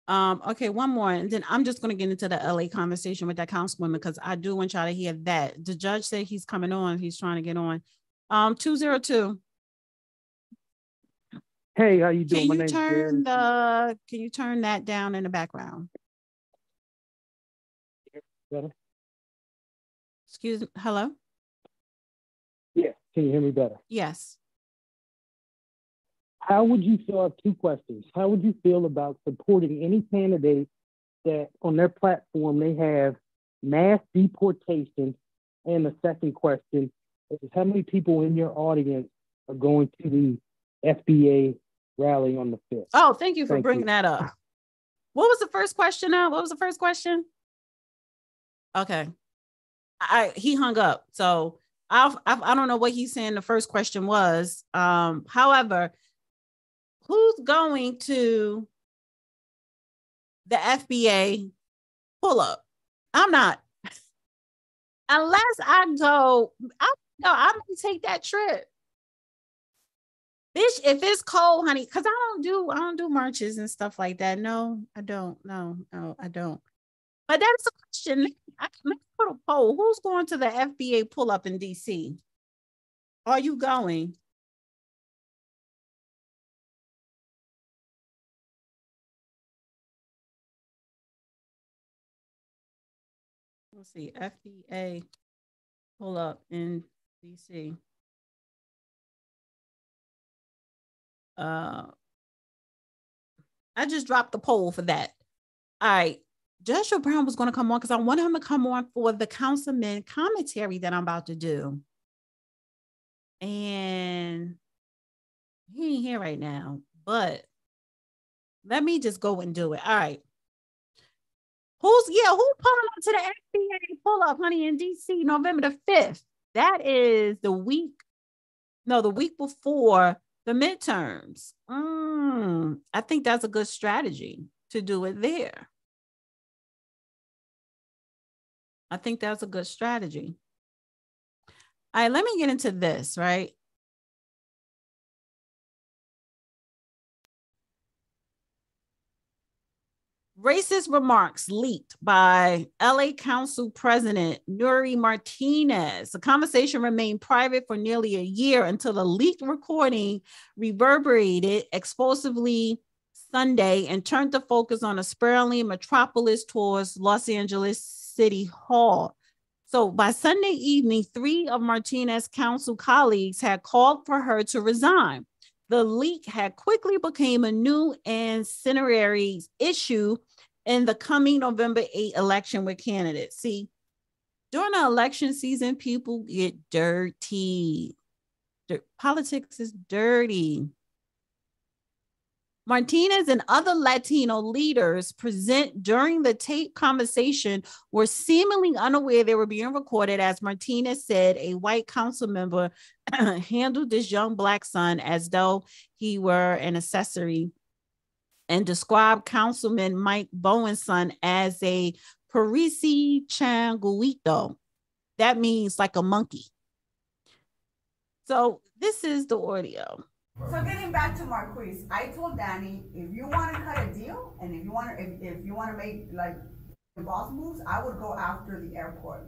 Um, okay, one more, and then I'm just going to get into the LA conversation with that councilwoman because I do want y'all to hear that. The judge said he's coming on, he's trying to get on. Um, 202. Hey, how you doing? Can you turn the can you turn that down in the background? Better? Excuse me. Hello? Yeah. Can you hear me better? Yes. How would you feel? I have two questions. How would you feel about supporting any candidate that on their platform they have mass deportation? And the second question is how many people in your audience are going to the FBA rally on the 5th? Oh, thank you for thank bringing you. that up. What was the first question now? What was the first question? Okay. I he hung up. So I, I I don't know what he's saying the first question was. Um, however, who's going to the FBA pull up? I'm not. [LAUGHS] Unless I go, I no, I'm gonna take that trip. Bitch, if it's cold, honey, because I don't do I don't do marches and stuff like that. No, I don't. No, no, I don't. But that's a question. I can put a poll. Who's going to the FBA pull up in DC? Are you going? Let's see, FBA pull up in DC. Uh, I just dropped the poll for that. All right. Judge Joe Brown was going to come on because I want him to come on for the councilman commentary that I'm about to do. And he ain't here right now, but let me just go and do it. All right. Who's yeah, who pulling up to the FBA pull up, honey, in DC, November the 5th? That is the week, no, the week before the midterms. Mm, I think that's a good strategy to do it there. I think that's a good strategy. All right, let me get into this, right? Racist remarks leaked by LA Council President Nury Martinez. The conversation remained private for nearly a year until the leaked recording reverberated explosively Sunday and turned the focus on a spiraling metropolis towards Los Angeles City Hall. So by Sunday evening, three of Martinez's council colleagues had called for her to resign. The leak had quickly become a new ancillary issue in the coming November 8 election with candidates. See, during the election season, people get dirty. Politics is dirty. Martinez and other Latino leaders present during the tape conversation were seemingly unaware they were being recorded. As Martinez said, a white council member [CLEARS THROAT] handled this young black son as though he were an accessory and described Councilman Mike Bonin's son as a Parisi Changuito. That means like a monkey. So this is the audio. So getting back to Marqueece, I told Danny, if you want to cut a deal and if you want to, if, if you want to make like boss moves, I would go after the airport.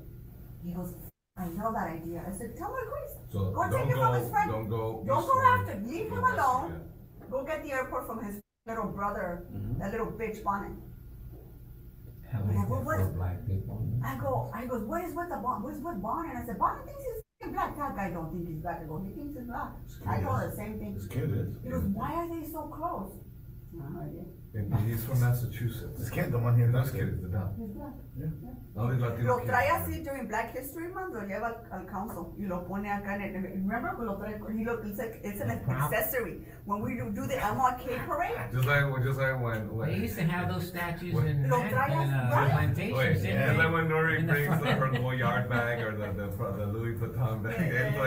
He goes, I know that idea. I said, tell Marqueece, So go don't take it from his friend. don't go Don't go after. Leave him Go west, alone. Go get the airport from his little brother, that little bitch Bonin. How Yeah, is what- that what- black people? I go, I goes, what is with the bon, what is with Bonin? And I said, Bonin thinks he's f***ing black. That guy don't think he's black. I go, he thinks he's black. I told her the same thing. His kid is. He goes, why are they so close? I have no idea. And he's from Massachusetts. This kid, the one here. This kid is the dumb. He's black. Yeah. Only Latino Lo kids. trae así during Black History Month, lo lleva al, al council y lo pone acá en el, remember, lo trae, he lo, it's, like, it's an accessory. When we do, do the MLK parade, Just like, just like when, when. They used to have those statues When- in, Lo in, trae uh, así, plantations, Wait, didn't and they? then when Nori In the brings the, front. her little yard bag or the, the, the Louis Vuitton bag, and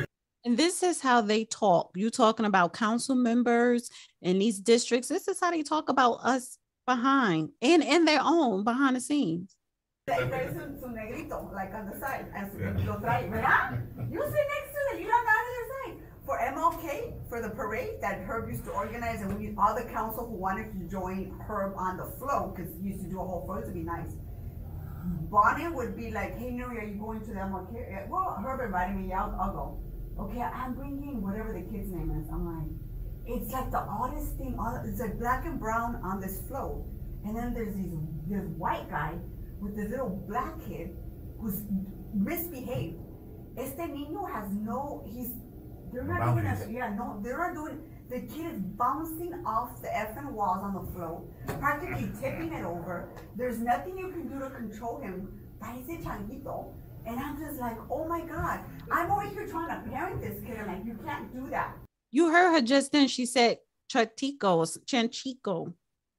like, so she pretends like And this is how they talk. You talking about council members in these districts. This is how they talk about us behind and in their own behind the scenes. trae trae su, su negrito, like on the side, and su- lo trae, ¿verdad? You sit next to it, you don't got the other side. For MLK, for the parade that Herb used to organize, and we, all the council who wanted to join Herb on the float, because he used to do a whole float to be nice. Bonin would be like, hey, Nury, are you going to the MLK? Well, Herb invited me, yeah, I'll, I'll go. Okay, I'm bringing whatever the kid's name is. I'm like, it's like the oddest thing. It's like black and brown on this float. And then there's these, this white guy with this little black kid who's misbehaved. Este niño has no, he's, they're not doing Boundaries. yeah, no, they're not doing, the kid is bouncing off the effing walls on the float, practically tipping it over. There's nothing you can do to control him. Parece changuito. And I'm just like, oh my God, I'm over here trying to parent this kid. I'm like, you can't do that. You heard her just then. She said Chatico, or Chanchico.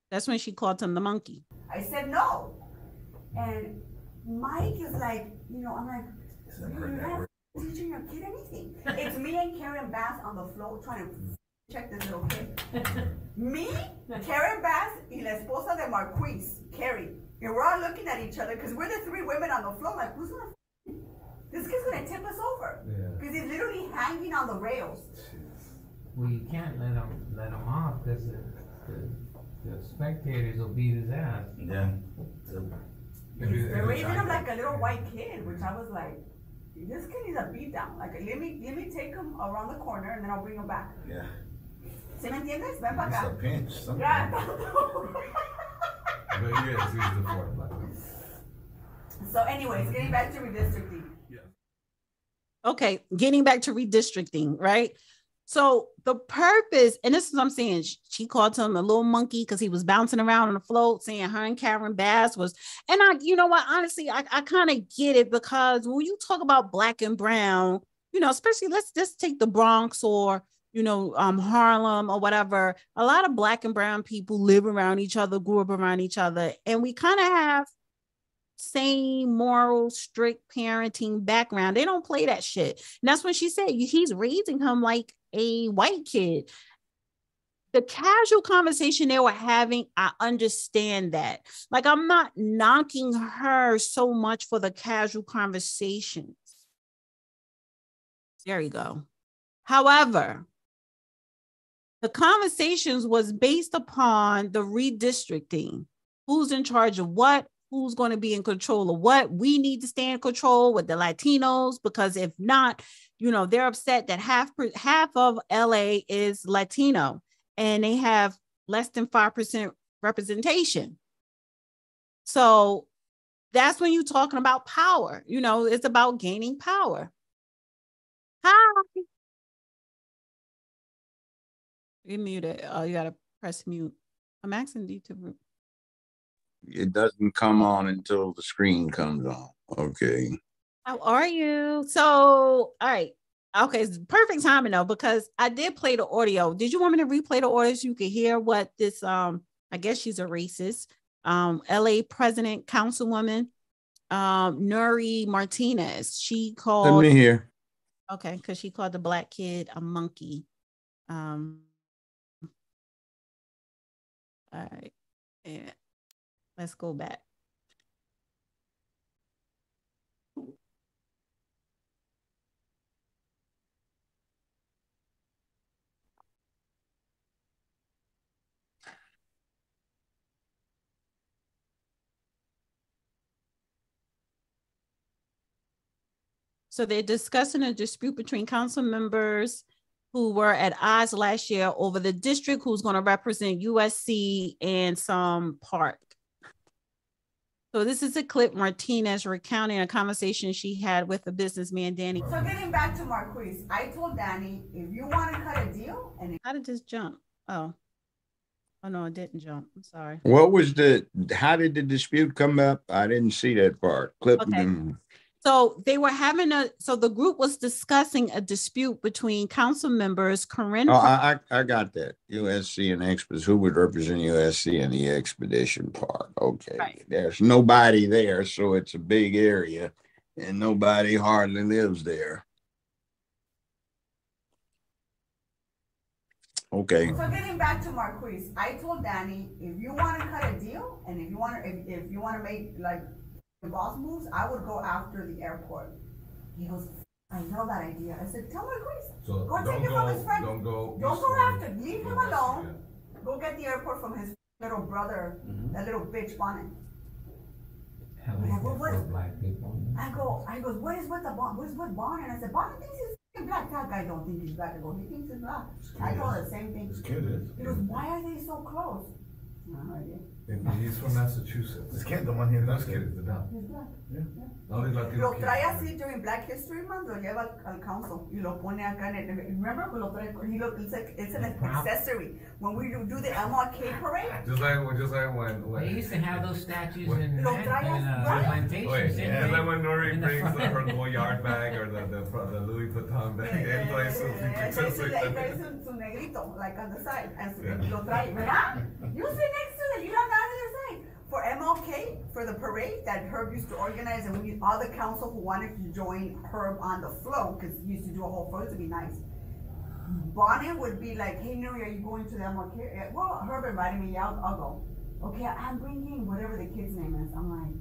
That's when she called him the monkey. I said no. And Mike is like, you know, I'm like, you're not teaching your kid anything. It's me and Karen Bass on the floor trying to check this little kid. [LAUGHS] me, Karen Bass, y la esposa de Marqueece, Carrie. And we're all looking at each other because we're the three women on the floor. Like, who's gonna? F- This kid's gonna tip us over because he's literally hanging on the rails. Well, you can't let him, let him off, because the, the, the spectators will beat his ass. Yeah. They're raising him like a little white kid, which I was like, this kid needs a beat down. Like, let me, let me take him around the corner and then I'll bring him back. Yeah. ¿Sí me entiendes? Ven para It's a pinch, something. Ya. But he is, he's the fourth black. So anyways, getting back to redistricting. Okay, getting back to redistricting, right? So the purpose, and this is what I'm saying, she called him a little monkey because he was bouncing around on the float, saying her and Karen Bass was, and I, you know what, honestly, I, I kind of get it because when you talk about black and brown, you know, especially let's just take the Bronx or you know, um, Harlem or whatever. A lot of black and brown people live around each other, grew up around each other, and we kind of have same moral, strict parenting background. They don't play that shit. And that's when she said he's raising him like a white kid. The casual conversation they were having, I understand that. Like, I'm not knocking her so much for the casual conversations. There you go. However, the conversations was based upon the redistricting. Who's in charge of what? Who's going to be in control of what? We need to stay in control with the Latinos because if not, you know, they're upset that half half of LA is Latino and they have less than 5% representation. So that's when you're talking about power. You know, it's about gaining power. Hi. You muted. Oh, you gotta press mute. I'm asking you to. It doesn't come on until the screen comes on. Okay. How are you? So, all right. Okay, it's perfect timing though, because I did play the audio. Did you want me to replay the audio so you could hear what this um I guess she's a racist. Um, LA president councilwoman um Nury Martinez. She called Let me hear. Okay, because she called the black kid a monkey. Um all right. Yeah. Let's go back. So they're discussing a dispute between council members who were at odds last year over the district who's going to represent USC and some park. So this is a clip Martinez recounting a conversation she had with a businessman, Danny. So getting back to Marqueece, I told Danny, if you want to cut a deal and if How did this jump? Oh. Oh no, it didn't jump. I'm sorry. What was the, how did the dispute come up? I didn't see that part. Clip. Okay. mm, So they were having a so the group was discussing a dispute between council members Curren Oh, I, I, I got that. USC and Exposition, who would represent USC in the Exposition Park? Okay. There's nobody there, so it's a big area and nobody hardly lives there. Okay. So getting back to Marqueece, I told Danny, if you want to cut a deal and if you want to, if, if you want to make like the boss moves, I would go after the airport. He goes, I know that idea. I said, tell Marqueece, So go don't take it from his friend. don't go. Don't go after, leave him alone. Go get the airport from his little brother, mm-hmm. that little bitch Bonin. Hell, Yeah, is what- black people? I go, I goes, what is with the Bon, what's with Bonin? I said, Bonin thinks he's black. That guy don't think he's black. I go, he thinks he's black. I told her the same thing. This kid is. He goes, why are they so close? No idea. And he's from Massachusetts. This kid, the one here. This kid is the dumb. He's black. All these Latino Lo kids. trae así during Black History Month, lo lleva al, al council y lo pone acá en el, remember, lo trae, he lo, it's, like, it's an accessory. When we do, do the MLK parade, Just like, just like when, when. They used to have those statues When- in, Lo in, trae in, uh, así. plantations. Wait, didn't and they? then when Nori In the brings the, front. her Goyard bag or the, the, the Louis Vuitton bag, and places, eh, he trae pretends su, trae su, su negrito, like on the side, and su- Yeah. lo trae, ¿verdad? [LAUGHS] You sit next to it, you don't know the other side. For MLK, for the parade that Herb used to organize, and we, all the council who wanted to join Herb on the float, cause he used to do a whole float, to be nice. Bonin would be like, hey, Nury, are you going to the MLK? Well, Herb invited me, yeah, I'll, I'll go. Okay, I'm bringing whatever the kid's name is. I'm like,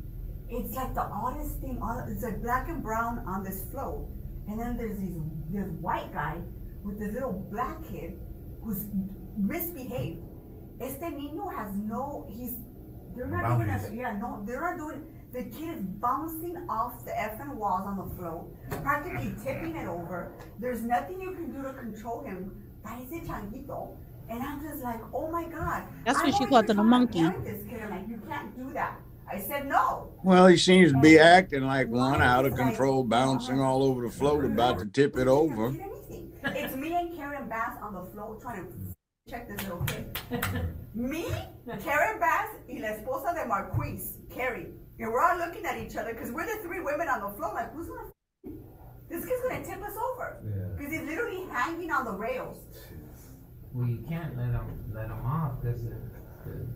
it's like the oddest thing. It's like black and brown on this float, and then there's these this white guy with this little black kid who's misbehaved. Este niño has no. He's. They're not even. Boundaries. Yeah, no, they're not doing. The kid is bouncing off the effing walls on the floor, practically tipping it over. There's nothing you can do to control him. Parece changuito. And I'm just like, oh my god. That's I'm what she over called here it, a monkey. This kid, I'm like, you can't do that. I said no. Well, he seems to be acting like one out of control, oh bouncing all over the float, about to tip it over. It's me and Karen Bass on the floor trying to check this little kid. me, Karen Bass, y la esposa de Marqueece, Carrie. And we're all looking at each other because we're the three women on the floor. Like, who's gonna? This kid's gonna tip us over because he's literally hanging on the rails. We can't let him, let him off, cause the, the,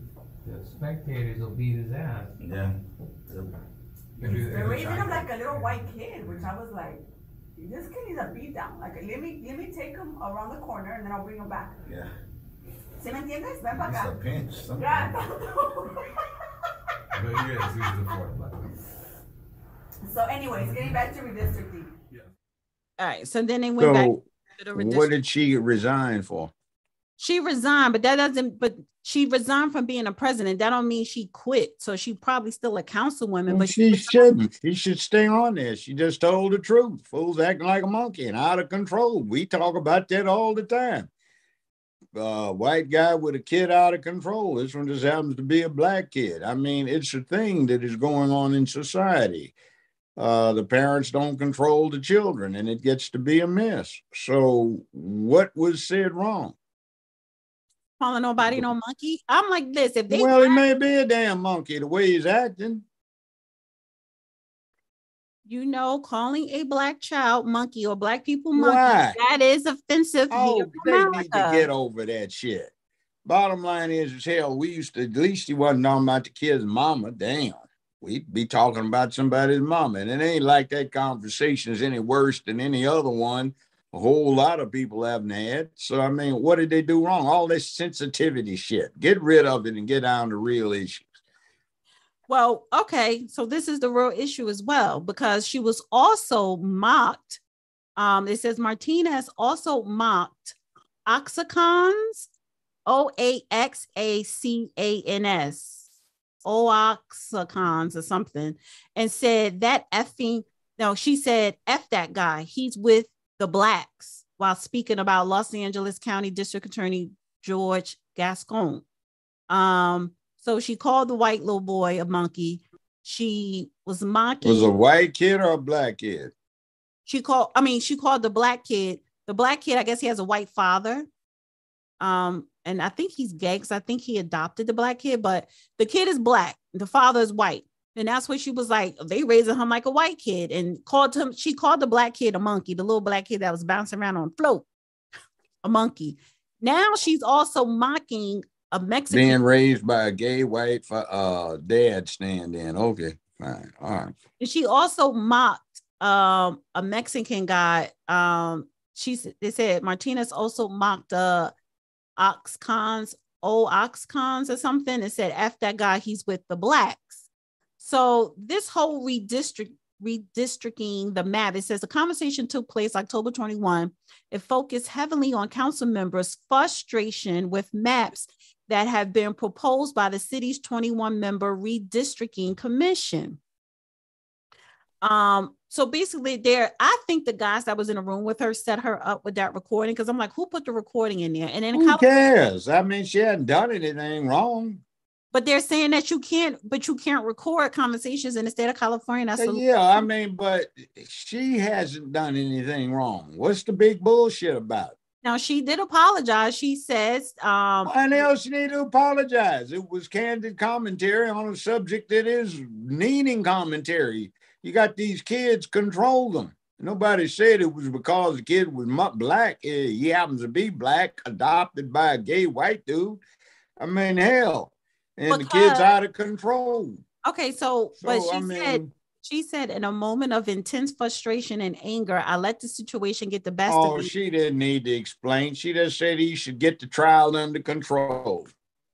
the spectators will beat his ass. Yeah. They're raising him like a little white kid, which I was like, this kid needs a beat down. Like, let me, let me take him around the corner and then I'll bring him back. Yeah. ¿Sí me entiendes? Ven para It's a acá. pinch. Ya. But he is, he's the fourth black. So anyways, getting back to redistricting. Yeah. All right. So then they went back So, to the what did she resign for? She resigned, but that doesn't. But she resigned from being a president. That don't mean she quit. So she probably still a councilwoman. But She shouldn't. She should stay on there. She just told the truth. Fools acting like a monkey and out of control. We talk about that all the time. Uh, white guy with a kid out of control. This one just happens to be a black kid. I mean, it's a thing that is going on in society. Uh, the parents don't control the children and it gets to be a mess. So, what was said wrong? calling nobody no monkey. I'm like this. If they Well, he may be a damn monkey the way he's acting. You know, calling a black child monkey or black people monkey, Why? that is offensive Oh, here in they need to get over that shit. Bottom line is, as hell, we used to, at least he wasn't talking about the kid's mama. Damn. We'd be talking about somebody's mama. And it ain't like that conversation is any worse than any other one a whole lot of people haven't had. So, I mean, what did they do wrong? All this sensitivity shit. Get rid of it and get down to real issues. Well, okay, so this is the real issue as well because she was also mocked. Um, it says Martinez also mocked Oaxacans, O A X A C A N S, Oaxacans or something, and said that effing. No, she said F that guy. He's with the blacks while speaking about Los Angeles County District Attorney George Gascon. Um, so she called the white little boy a monkey. She was mocking. Was a white kid or a black kid? She called. I mean, she called the black kid. The black kid. I guess he has a white father. Um, and I think he's gay because I think he adopted the black kid, but the kid is black. The father is white. And that's what she was like. They raising him like a white kid and called him. She called the black kid a monkey, the little black kid that was bouncing around on float, [LAUGHS] a monkey. Now she's also mocking a Mexican. Being raised by a gay white uh dad stand in. Okay, fine. All right. And she also mocked um a Mexican guy. Um, she they said Martinez also mocked uh Oaxacans, old Oaxacans or something, and said F that guy, he's with the blacks. So this whole redistrict redistricting the map, it says the conversation took place October 21. It focused heavily on council members' frustration with maps that have been proposed by the city's 21 member redistricting commission. Um, so basically, there, I think the guys that was in the room with her set her up with that recording because I'm like, who put the recording in there? And then Who cares? I mean, she hadn't done anything wrong. but they're saying that you can't, but you can't record conversations in the state of California. That's a- Yeah, I mean, but she hasn't done anything wrong. What's the big bullshit about? Now she did apologize. She says, um, Why else you need to apologize? It was candid commentary on a subject that is needing commentary. You got these kids, control them. Nobody said it was because the kid was black. He happens to be black, adopted by a gay white dude. I mean, hell, and the kid's out of control. okay, so, but she I said, mean- she said, in a moment of intense frustration and anger, I let the situation get the best Oh, of me. Oh, she didn't need to explain. She just said he should get the trial under control.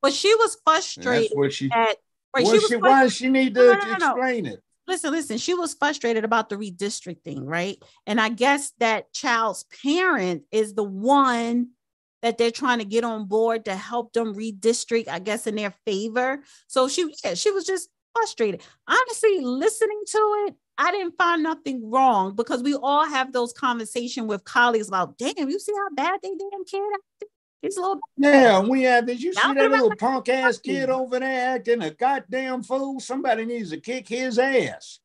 But she was And frustrated That's what she. at, right, What she was she- why does she need to no, no, no. explain it? listen, listen, she was frustrated about the redistricting, right? And I guess that child's parent is the one that they're trying to get on board to help them redistrict, I guess, in their favor. So she, yeah, she was just frustrated. Honestly, listening to it, I didn't find nothing wrong because we all have those conversations with colleagues about, damn, you see how bad they damn kid acted? A little Yeah, we have. Did you see that little punk ass kid over there acting a goddamn fool? Somebody needs to kick his ass.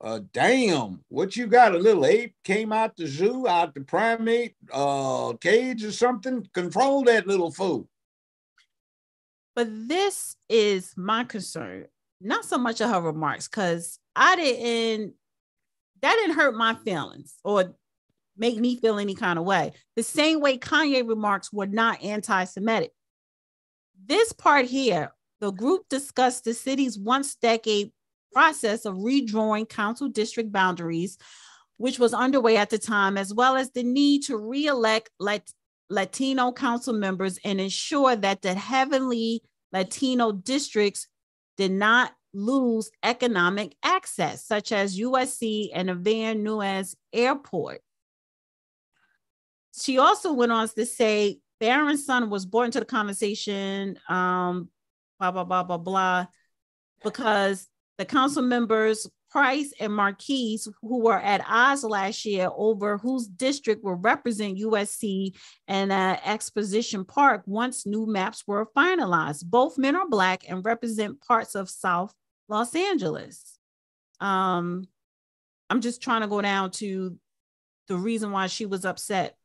Uh, damn, what you got? A little ape came out the zoo, out the primate uh cage or something. Control that little fool. But this is my concern, not so much of her remarks, because I didn't, that didn't hurt my feelings or make me feel any kind of way. The same way Kanye remarks were not anti Semitic. This part here, the group discussed the city's once decade process of redrawing council district boundaries, which was underway at the time, as well as the need to re-elect Lat- Latino council members and ensure that the heavily Latino districts did not lose economic access, such as USC and the Van Nuys Airport. She also went on to say Barron's son was born into the conversation, um, blah, blah, blah, blah, blah, because the council members Price and Marqueece, who were at odds last year over whose district will represent USC and uh, Exposition Park once new maps were finalized. Both men are Black and represent parts of South Los Angeles. Um, I'm just trying to go down to the reason why she was upset.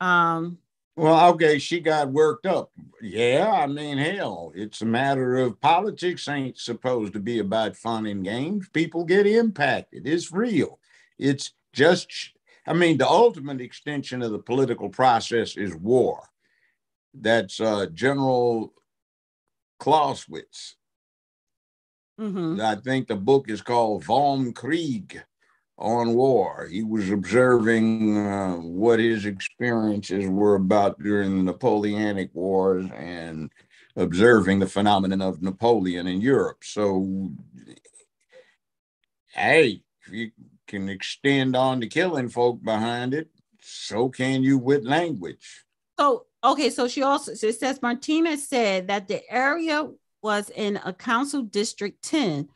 Um, Well, okay, she got worked up. Yeah, I mean, hell, it's a matter of politics ain't supposed to be about fun and games. People get impacted. It's real. It's just, I mean, the ultimate extension of the political process is war. That's uh, General Clausewitz. Mm-hmm. I think the book is called Vom Krieg on war. He was observing uh, what his experiences were about during the Napoleonic Wars and observing the phenomenon of Napoleon in Europe. So, hey, if you can extend on to killing folk behind it, so can you with language. So okay, so she also so it says Martinez said that the area was in a council district 10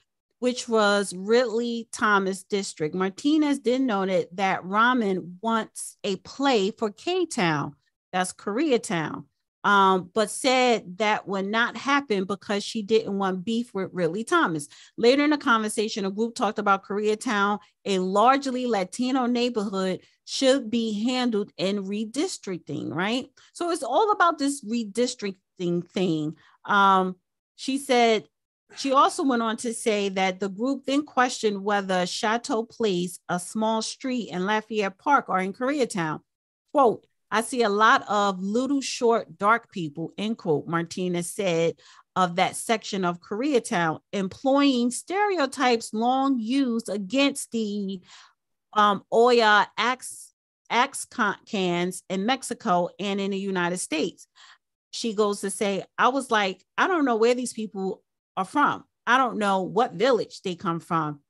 which was Ridley Thomas District. Martinez then noted that Raman wants a play for K Town, that's Koreatown, um, but said that would not happen because she didn't want beef with Ridley Thomas. Later in the conversation, a group talked about Koreatown, a largely Latino neighborhood, should be handled in redistricting, right? So it's all about this redistricting thing. Um, she said she also went on to say that the group then questioned whether Chateau Place, a small street in Lafayette Park, are in Koreatown. Quote, I see a lot of little short dark people, end quote, Martinez said of that section of Koreatown, employing stereotypes long used against the um, Oya axe, axe cans in Mexico and in the United States. She goes to say, I was like, I don't know where these people are from. I don't know what village they come from.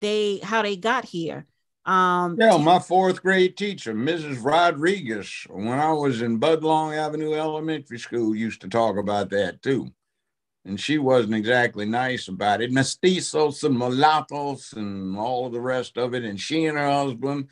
They how they got here. Um Yeah, my fourth grade teacher, Mrs. Rodriguez, when I was in Budlong Avenue Elementary School, used to talk about that too. And she wasn't exactly nice about it. Mestizos and mulattos and all of the rest of it. And she and her husband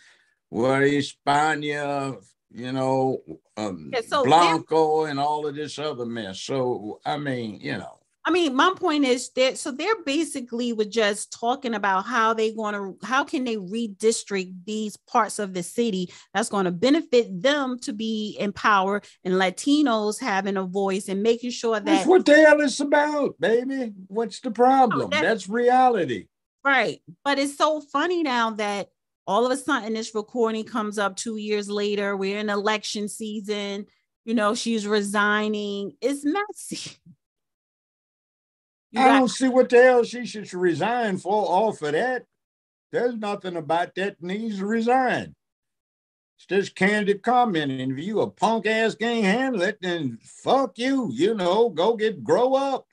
were Hispania, you know, um, Yeah, so Blanco and all of this other mess. So, I mean, you know. I mean, my point is that so they're basically were just talking about how they going to how can they redistrict these parts of the city that's going to benefit them to be in power and Latinos having a voice and making sure That's that what the hell it's about, baby. What's the problem? Oh, that- That's reality. Right. But it's so funny now that all of a sudden this recording comes up two years later. We're in election season. You know, she's resigning. It's messy. [LAUGHS] You I got- don't see what the hell she should resign for off of that. There's nothing about that needs to resign. It's just candid comment. And If you a punk ass can't handle it, then fuck you. You know, go get grow up.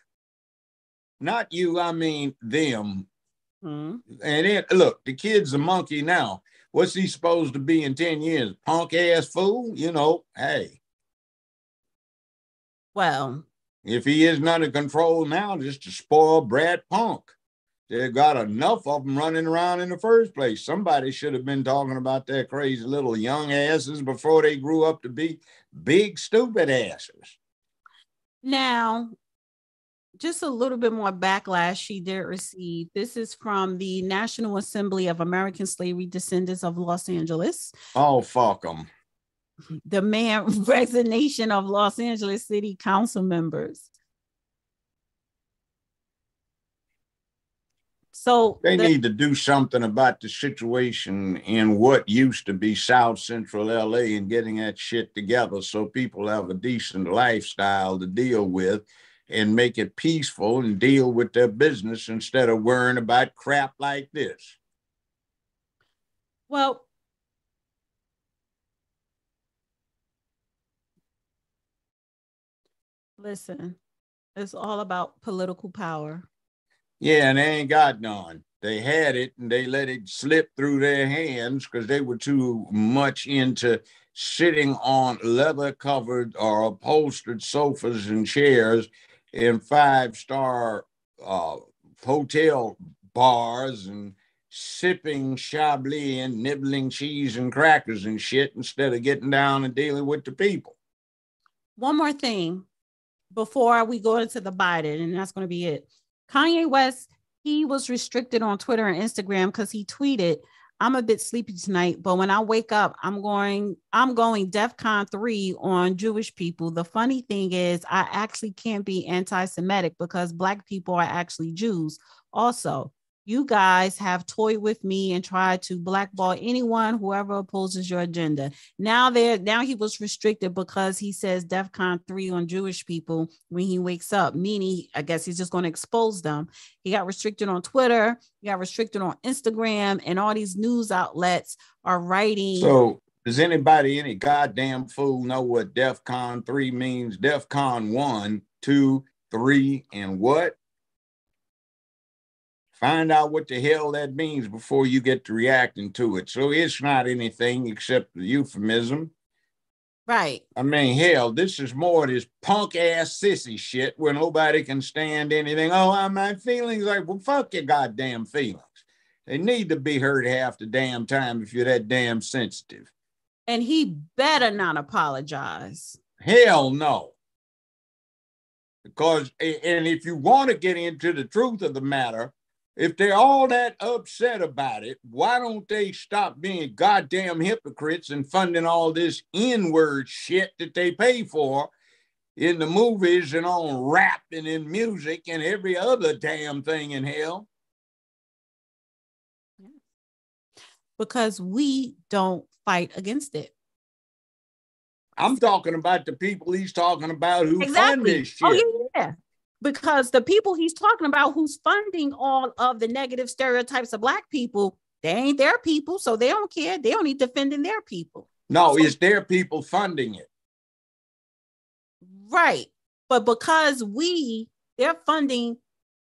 Not you, I mean them. Mhm. And then look, the kid's a monkey now. What's he supposed to be in 10 years? Punk ass fool? You know, hey, Well, if he isn't under control now, just to spoil Brad punk. They've got enough of them running around in the first place. Somebody should have been talking about their crazy little young asses before they grew up to be big stupid asses. Now, just a little bit more backlash she did receive. This is from the National Assembly of American Slavery Descendants of Los Angeles. Oh, fuck them. The man [LAUGHS] resignation of Los Angeles City Council members. So They the- need to do something about the situation in what used to be South Central LA and getting that shit together so people have a decent lifestyle to deal with and make it peaceful and deal with their business instead of worrying about crap like this. Well, listen, it's all about political power. Yeah, and they ain't got none. They had it and they let it slip through their hands because they were too much into sitting on leather covered or upholstered sofas and chairs in five star uh, hotel bars and sipping chablis and nibbling cheese and crackers and shit instead of getting down and dealing with the people. One more thing before we go into the Biden, and that's going to be it. Kanye West, he was restricted on Twitter and Instagram because he tweeted, I'm a bit sleepy tonight, but when I wake up, I'm going, I'm going DEFCON 3 on Jewish people. The funny thing is, I actually can't be anti-Semitic because black people are actually Jews. Also, you guys have toyed with me and tried to blackball anyone whoever opposes your agenda. Now there, now he was restricted because he says DEFCON 3 on Jewish people when he wakes up, meaning I guess he's just going to expose them. He got restricted on Twitter, he got restricted on Instagram, and all these news outlets are writing. So does anybody, any goddamn fool know what DEFCON 3 means? DEFCON 1, 2, 3, and what? Find out what the hell that means before you get to reacting to it. So it's not anything except the euphemism. Right. I mean, hell, this is more of this punk ass sissy shit where nobody can stand anything. Oh, my feelings like, well, fuck your goddamn feelings. They need to be heard half the damn time if you're that damn sensitive. And he better not apologize. Hell no. Because, and if you want to get into the truth of the matter, if they're all that upset about it, why don't they stop being goddamn hypocrites and funding all this N-word shit that they pay for in the movies and on rap and in music and every other damn thing in hell? Because we don't fight against it. I'm talking about the people he's talking about who fund this oh, shit. Oh, yeah, yeah because the people he's talking about who's funding all of the negative stereotypes of black people they ain't their people so they don't care. They don't need defending their people. No so, it's their people funding it. Right. But because we they're funding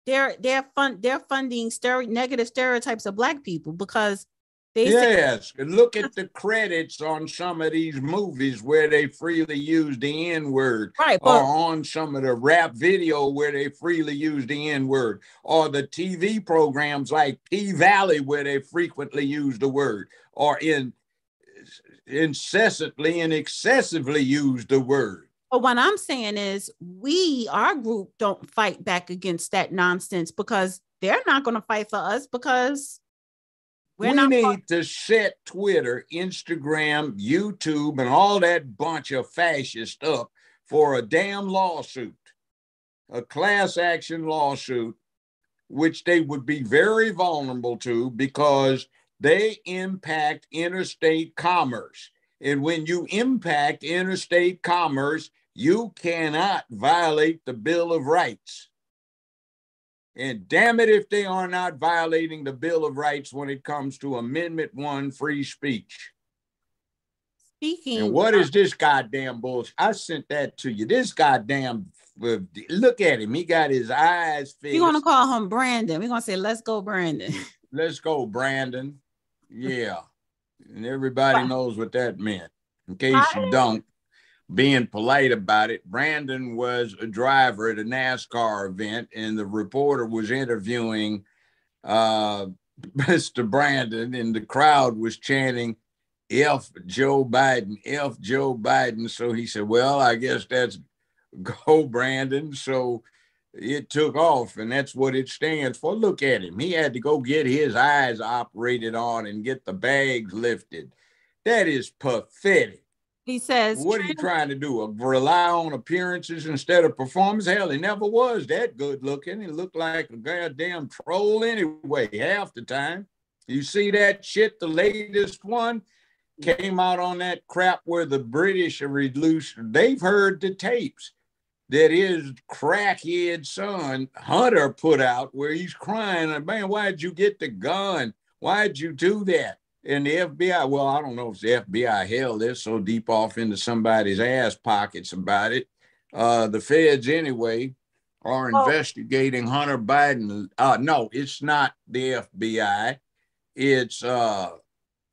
they're they're fund they're funding stere- negative stereotypes of black people because they yes, say- look at the credits on some of these movies where they freely use the N word, right? But- or on some of the rap video where they freely use the N word, or the TV programs like P Valley where they frequently use the word, or in incessantly and excessively use the word. But what I'm saying is, we, our group, don't fight back against that nonsense because they're not going to fight for us because we're we need part- to set Twitter, Instagram, YouTube, and all that bunch of fascists up for a damn lawsuit, a class action lawsuit, which they would be very vulnerable to because they impact interstate commerce. And when you impact interstate commerce, you cannot violate the Bill of Rights. And damn it if they are not violating the Bill of Rights when it comes to Amendment 1 free speech. Speaking. And what is this goddamn bullshit? I sent that to you. This goddamn look at him. He got his eyes fixed. We're gonna call him Brandon. We're gonna say, let's go, Brandon. [LAUGHS] Let's go, Brandon. Yeah. And everybody knows what that meant. In case you don't, being polite about it. Brandon was a driver at a NASCAR event, and the reporter was interviewing uh, [LAUGHS] Mr. Brandon, and the crowd was chanting, F Joe Biden, F Joe Biden. So he said, Well, I guess that's [LAUGHS] go, Brandon. So it took off, and that's what it stands for. Look at him. He had to go get his eyes operated on and get the bags lifted. That is pathetic. He says, What are you trying to do? Rely on appearances instead of performance? Hell, he never was that good looking. He looked like a goddamn troll anyway, half the time. You see that shit? The latest one came out on that crap where the British are reduced. They've heard the tapes that his crackhead son Hunter put out where he's crying, man, why'd you get the gun? Why'd you do that? And the FBI, well, I don't know if the FBI held this so deep off into somebody's ass pockets about it. Uh, the feds, anyway, are investigating Hunter Biden. Uh, no, it's not the FBI. It's uh,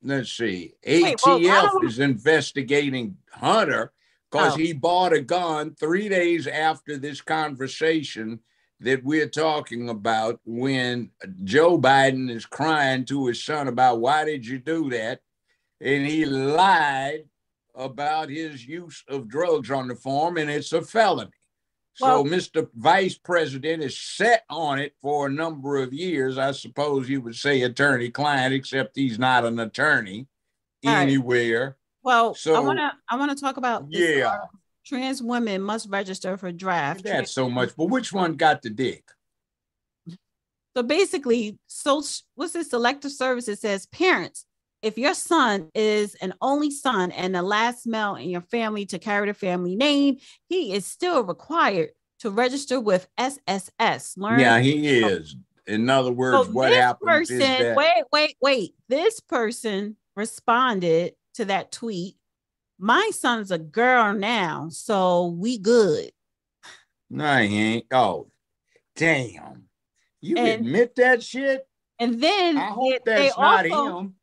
let's see, ATF Wait, well, is investigating Hunter because oh. he bought a gun three days after this conversation that we're talking about when Joe Biden is crying to his son about why did you do that? And he lied about his use of drugs on the form, and it's a felony. So Well- Mr. Vice President is set on it for a number of years. I suppose you would say attorney client, except he's not an attorney right. anywhere. Well, so I want to I want to talk about Yeah. Trans women must register for draft. That's so much. But which one got the dick? So basically, so what's this selective service? It says parents, if your son is an only son and the last male in your family to carry the family name, he is still required to register with SSS. Learn. Yeah, he is. In other words, So what this happens person, is that wait, wait, wait. This person responded to that tweet. My son's a girl now, so we good. no, he ain't. Oh, damn! You And- admit that shit? And then I hope that's not also- him.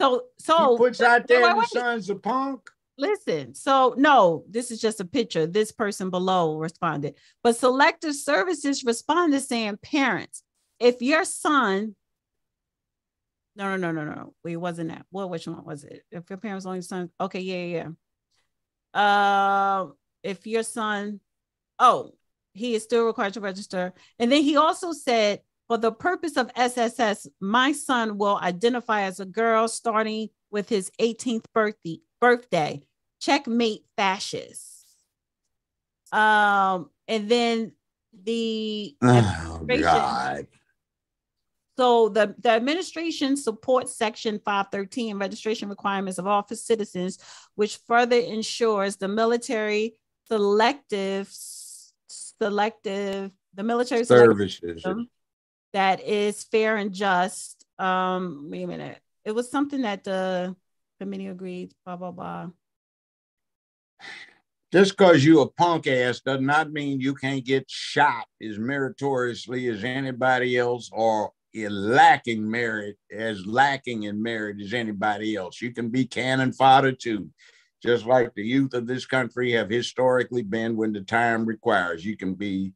So, so he puts out wait, there wait, the wait. son's a punk. Listen, so no, this is just a picture. This person below responded, but selective services responded saying, parents, if your son, no, no, no, no, no, it wasn't that. What, which one was it? If your parents only son, okay, yeah, yeah, yeah. Uh, if your son, oh, he is still required to register. And then he also said, for the purpose of SSS, my son will identify as a girl starting with his 18th birthday. Birthday, checkmate fascists. Um, and then the Oh God! So the, the administration supports section 513 registration requirements of office citizens, which further ensures the military selective selective the military selective Services. that is fair and just. Um, wait a minute. It was something that the committee agreed, blah, blah, blah. Just because you a punk ass does not mean you can't get shot as meritoriously as anybody else or lacking merit as lacking in merit as anybody else. You can be cannon fodder too, just like the youth of this country have historically been when the time requires. You can be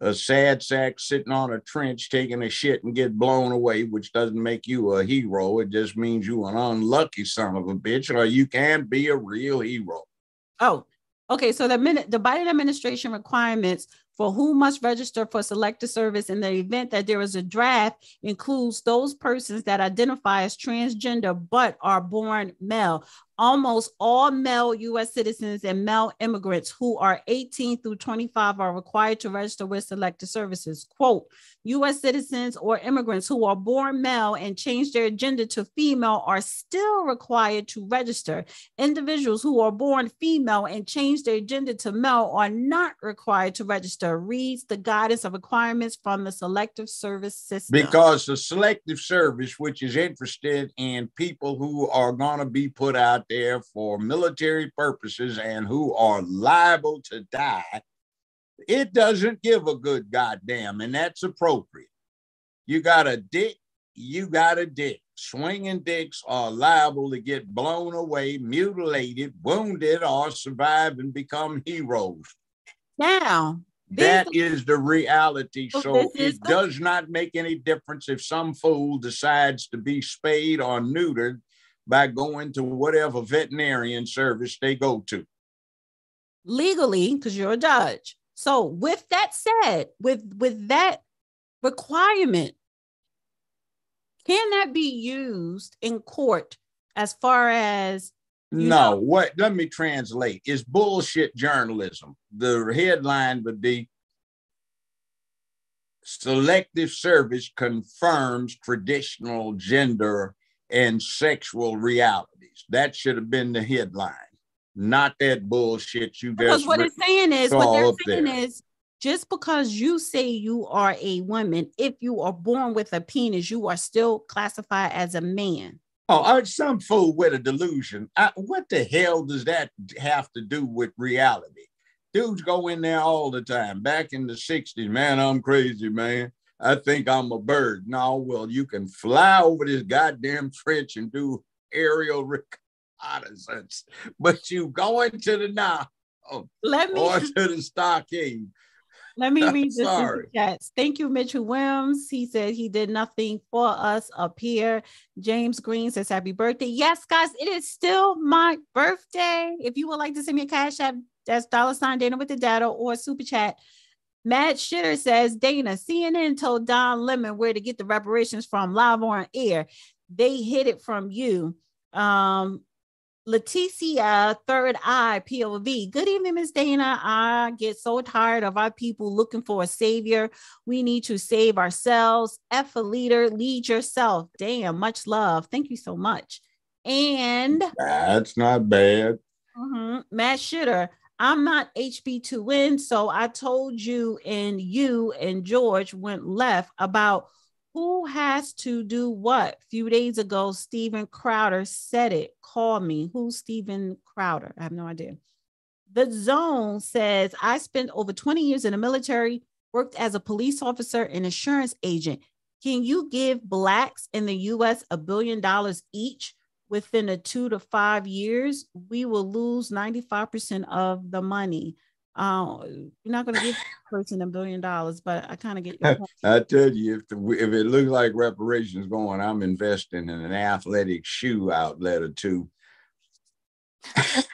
a sad sack sitting on a trench taking a shit and get blown away, which doesn't make you a hero. It just means you an unlucky son of a bitch, or you can be a real hero. Oh, okay. So the minute the Biden administration requirements for who must register for selective service in the event that there is a draft includes those persons that identify as transgender but are born male. Almost all male U.S. citizens and male immigrants who are 18 through 25 are required to register with selective services. Quote, U.S. citizens or immigrants who are born male and change their gender to female are still required to register. Individuals who are born female and change their gender to male are not required to register, reads the guidance of requirements from the selective service system. Because the selective service, which is interested in people who are going to be put out there for military purposes and who are liable to die, it doesn't give a good goddamn, and that's appropriate. You got a dick, you got a dick. Swinging dicks are liable to get blown away, mutilated, wounded, or survive and become heroes. now, That is the reality. Oh, so So it does not make any difference if some fool decides to be spayed or neutered by going to whatever veterinarian service they go to. legally because you're a judge. So with that said, with with that requirement, can that be used in court as far as you no, know- what? Let me translate. It's bullshit journalism. The headline would be Selective Service confirms traditional gender and sexual realities. That should have been the headline, not that bullshit you because what it's saying is what they're saying there. is just because you say you are a woman, if you are born with a penis, you are still classified as a man. Oh, uh, some fool with a delusion. I, what the hell does that have to do with reality? Dudes go in there all the time. Back in the 60s, man, I'm crazy, man. I think I'm a bird. No, well, you can fly over this goddamn trench and do aerial reconnaissance, but you go into the now Let me or to the stockade. Let me [LAUGHS] read this in the Sorry. chats. Thank you, Mitchell Williams. He said he did nothing for us up here. James Green says happy birthday. Yes, guys, it is still my birthday. If you would like to send me a cash app, That's dollar sign Dana with the data or super chat. Matt Shitter says Dana, CNN told Don Lemon where to get the reparations from live on air. They hid it from you. Um, Leticia, third eye POV. Good evening, Miss Dana. I get so tired of our people looking for a savior. We need to save ourselves. F a leader, lead yourself. Damn, much love. Thank you so much. And That's not bad. Mhm. Matt Shitter, I'm not HB2N, so I told you and you and George went left about who has to do what. A few days ago, Steven Crowder said it. Call me. Who's Steven Crowder? I have no idea. The Zone says, I spent over 20 years in the military, worked as a police officer and insurance agent. Can you give Blacks in the US a billion dollars each within a two to five years? We will lose 95% of the money. Uh, you're not going to give a person a billion dollars, but I kind of get your. I tell you, if the, if it looks like reparations going, I'm investing in an athletic shoe outlet or two. [LAUGHS]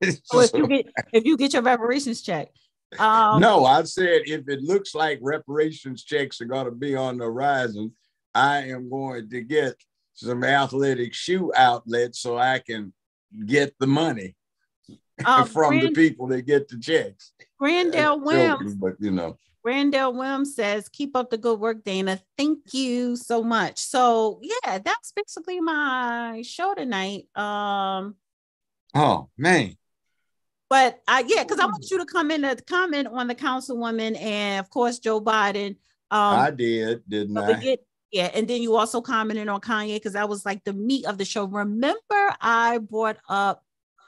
So if you [LAUGHS] get if you get your reparations check, um, no, I said if it looks like reparations checks are going to be on the horizon, I am going to get some athletic shoe outlets so I can get the money Um, [LAUGHS] from the people that get the checks. Grandel Wims, but you know, Grandel Wims says, "Keep up the good work, Dana. Thank you so much." So yeah, that's basically my show tonight. Um, oh man, but I yeah, because I want you to come in to comment on the councilwoman and of course Joe Biden. Um, I did, didn't I? forget- yeah, and then you also commented on Kanye because that was like the meat of the show. Remember, I brought up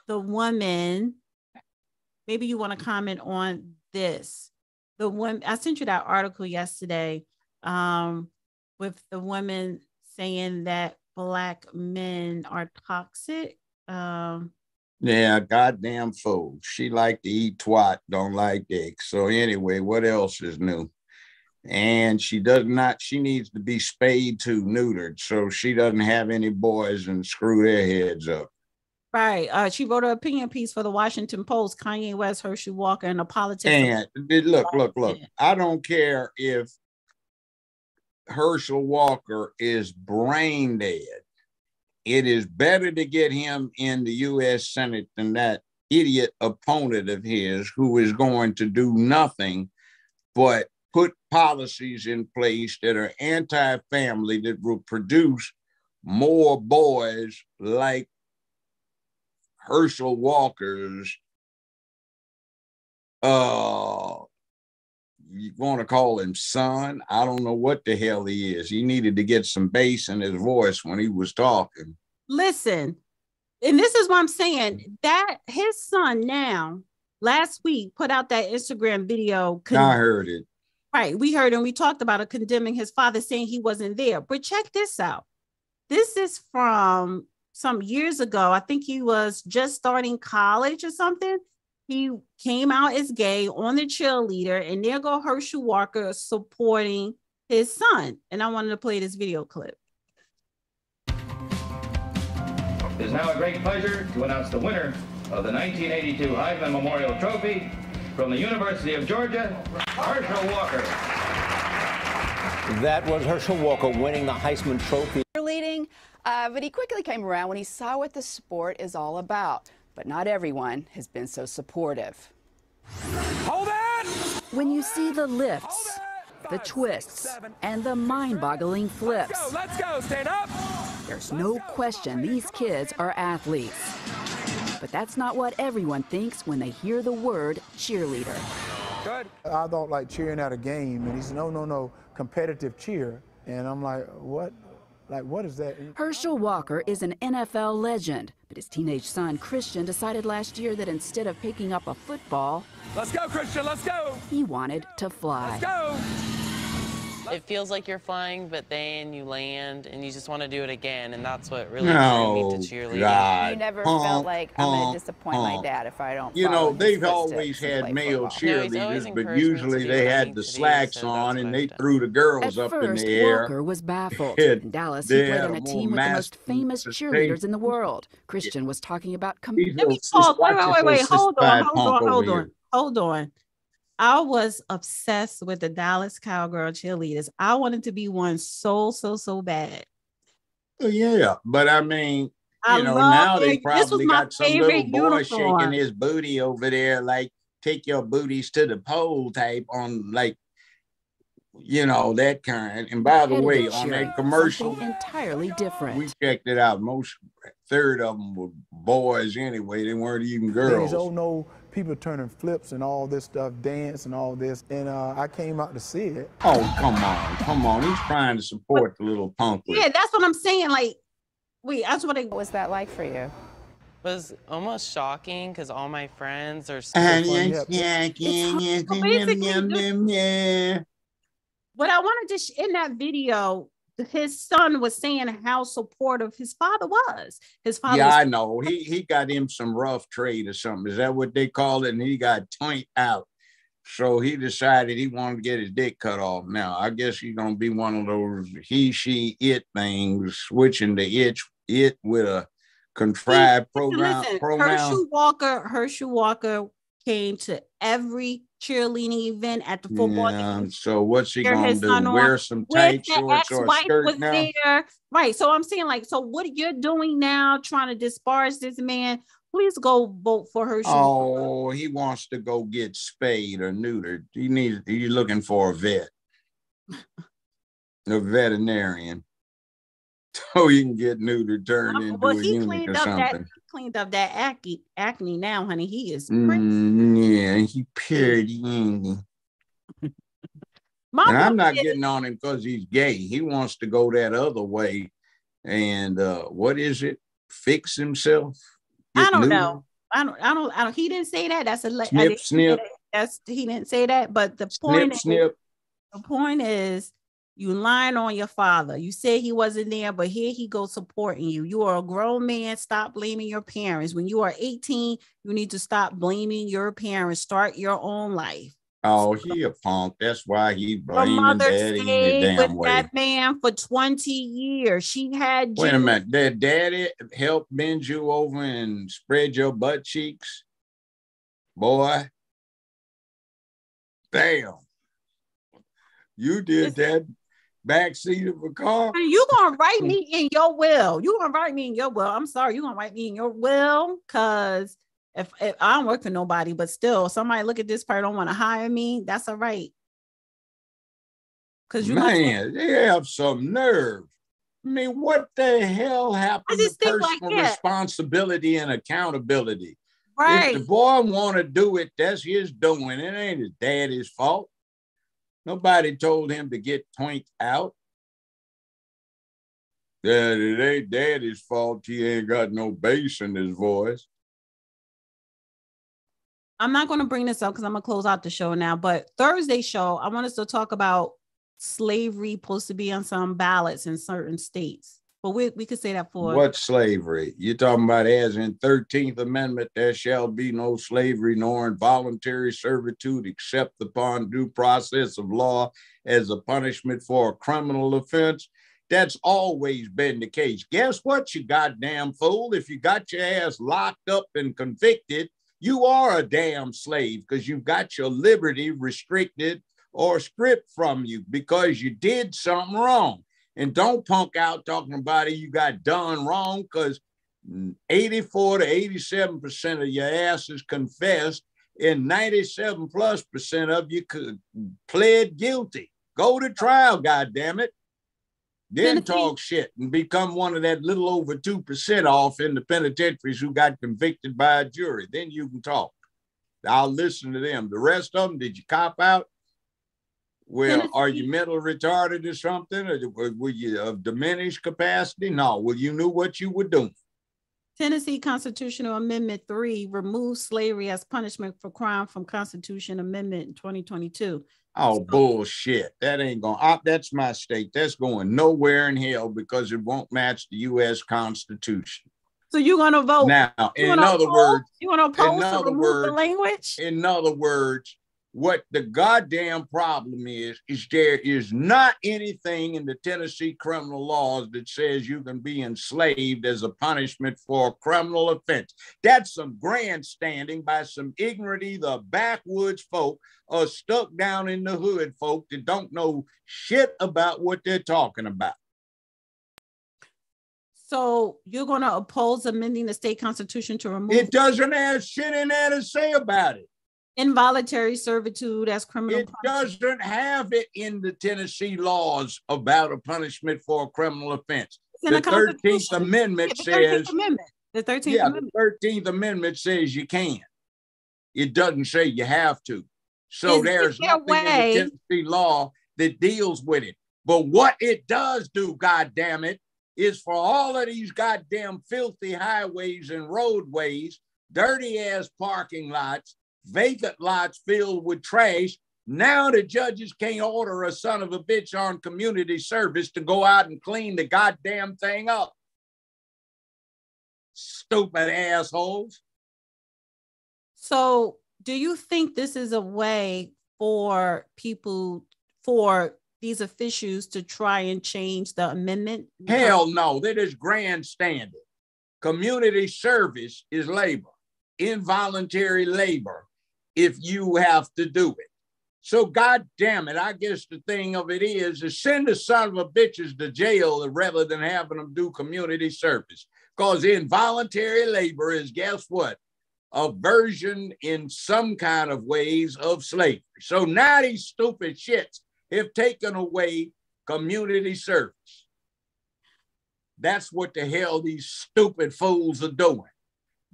the woman. Maybe you want to comment on this. The one I sent you that article yesterday, um, with the woman saying that black men are toxic. Um, Yeah, goddamn fool. She like to eat twat, don't like dick. So anyway, what else is new? And she does not, she needs to be spayed to neutered so she doesn't have any boys and screw their heads up. Right. Uh, she wrote an opinion piece for the Washington Post. Kanye West, Herschel Walker, and the politics. And look, look, look. I don't care if Herschel Walker is brain dead. It is better to get him in the US Senate than that idiot opponent of his who is going to do nothing but put policies in place that are anti-family that will produce more boys like Herschel Walker's uh you want to call him son i don't know what the hell he is he needed to get some bass in his voice when he was talking listen, and this is what I'm saying that his son now last week put out that Instagram video. con- i heard it Right. We heard and we talked about it condemning his father, saying he wasn't there. But check this out. This is from some years ago. I think he was just starting college or something. He came out as gay on the cheerleader, and there go Herschel Walker supporting his son. And I wanted to play this video clip. It is now a great pleasure to announce the winner of the 1982 Heisman Memorial Trophy from the University of Georgia, Herschel Walker. That was Herschel Walker winning the Heisman Trophy. Leading, uh, but he quickly came around when he saw what the sport is all about. But not everyone has been so supportive. Hold it! When you see the lifts, the twists, and the mind boggling flips, Go, let's go, stand up! there's no question these kids are athletes. But that's not what everyone thinks when they hear the word cheerleader. Good. I don't like cheering at a game, and he said, no, no, no, competitive cheer. And I'm like, what? Like, what is that? Herschel Walker is an NFL legend, but his teenage son Christian decided last year that instead of picking up a football, Let's go, Christian, let's go! he wanted to fly. Let's go! It feels like you're flying, but then you land and you just want to do it again, and that's what really drew me to oh, cheerleading. God. You never Honk, felt like I'm going to disappoint my honk. dad if I don't. You know, they've always had male football. cheerleaders, but usually they had the slacks on and they threw the girls At up in the air. Walker was baffled. And In Dallas, he they played on a a team with the most famous cheerleaders in the world. Christian was talking about. Com- These Let me pause. Wait, wait, wait, wait. Hold on, hold on, hold on, hold on. I was obsessed with the Dallas Cowgirl cheerleaders. I wanted to be one so, so, so bad. Oh, yeah, but I mean, you I know, now they it. This probably got some little boy uniform. shaking his booty over there, like take your booties to the pole type on like you know that kind. And by the Headed way, on that commercial, entirely different. we checked it out. Most third of them were boys anyway. They weren't even These girls. old no people turning flips and all this stuff, dance and all this, and uh, I came out to see it. Oh, come on, come on. He's trying to support the little punk. Yeah, that's what I'm saying. Like, wait, that's what I. What was that like for you? was almost shocking because all my friends are. And super- yeah, yeah, yeah, so yeah, yeah, yeah. What I wanted to sh- in that video, his son was saying how supportive his father was. His father. Yeah, was- I know. He he got him some rough trade or something. Is that what they call it? And he got toint out. So he decided he wanted to get his dick cut off. Now I guess he's gonna be one of those he, she, it things, switching to itch it with a contrived program Listen, pronoun. Herschel Walker, Herschel Walker came to every cheerleading event at the football Yeah. game. So what's he cheer gonna do? on Wear some tight shorts or a skirt was now? there. Right. So I'm saying, like, so what you're doing now, trying to disparage this man, please go vote for her. Oh, he wants to go get spayed or neutered. He needs. He's looking for a vet, a veterinarian, [LAUGHS] so he can get neutered, turned uh, into well, a cleaned or up that something. he cleaned up that acne, acne now, honey. He is pretty. Mm, yeah, he pretty. [LAUGHS] and I'm not getting on him because he's gay. He wants to go that other way, and uh, what is it? Fix himself. I don't neutered? know. I don't. I don't. I don't. He didn't say that. That's a. Snip, snip. that. That's he didn't say that. But the Snip, point is, snip. the point is, you lying on your father. You said he wasn't there, but here he goes supporting you. You are a grown man. Stop blaming your parents. When you are 18, you need to stop blaming your parents. Start your own life. Oh, he a punk. That's why he Your blaming mother daddy in stayed damn with way. that man for 20 years. She had Wait a minute. Did daddy help bend you over and spread your butt cheeks? Boy. Damn. You did that backseat of a car? You gonna [LAUGHS] write me in your will. You gonna write me in your will. I'm sorry, you gonna write me in your will because if, if I don't work for nobody, but still somebody look at this part don't want to hire me, that's all right. Cause you Man, they have some nerve. I mean, what the hell happened to like personal that. responsibility and accountability? Right. If the boy want to do it, that's his doing. It ain't his daddy's fault. Nobody told him to get point out. That it ain't daddy's fault. He ain't got no bass in his voice. I'm not gonna bring this up because I'm gonna close out the show now. But Thursday show, I want us to talk about slavery supposed to be on some ballots in certain states. But we, we could say that for What slavery? You're talking about as in 13th Amendment, there shall be no slavery nor involuntary servitude except upon due process of law as a punishment for a criminal offense. That's always been the case. Guess what, you goddamn fool? If you got your ass locked up and convicted, you are a damn slave because you've got your liberty restricted or stripped from you because you did something wrong. And don't punk out talking about it, you got done wrong because 84 to 87% of your asses confessed, and 97 plus percent of you could pled guilty. Go to trial, God damn it. Then talk shit and become one of that little over 2% off in the penitentiaries who got convicted by a jury. Then you can talk. I'll listen to them. The rest of them, did you cop out? Well, are you mental retarded or something? Or were you of diminished capacity? No. Well, you knew what you were doing. Tennessee Constitutional Amendment 3 removes slavery as punishment for crime from Constitution Amendment in 2022. Oh bullshit! That ain't going. to that's my state. That's going nowhere in hell because it won't match the U.S. Constitution. So you're gonna vote Now, You in other oppose- words, you want to oppose in other words, the language? In other words, what the goddamn problem is, is there is not anything in the Tennessee criminal laws that says you can be enslaved as a punishment for a criminal offense. That's some grandstanding by some ignorant, either backwoods folk or stuck down in the hood folk that don't know shit about what they're talking about. So you're gonna oppose amending the state constitution to remove It doesn't have shit in there to say about it. Involuntary servitude as criminal It doesn't have it in the Tennessee laws about a punishment for a criminal offense. The Thirteenth Amendment Yeah, the 13th says, Amendment. The 13th yeah, the Thirteenth Amendment says you can. It doesn't say you have to. So Is there's there a nothing in the Tennessee law that deals with it. But what it does do, God damn it, is for all of these goddamn filthy highways and roadways, dirty ass parking lots, vacant lots filled with trash. Now the judges can't order a son of a bitch on community service to go out and clean the goddamn thing up. Stupid assholes. So do you think this is a way for people for these officials to try and change the amendment? Hell no, that is grandstanding. Community service is labor, involuntary labor, if you have to do it. So, God damn it, I guess the thing of it is, is send the son of a bitches to jail rather than having them do community service. Because involuntary labor is, guess what? A version in some kind of ways of slavery. So now these stupid shits have taken away community service. That's what the hell these stupid fools are doing.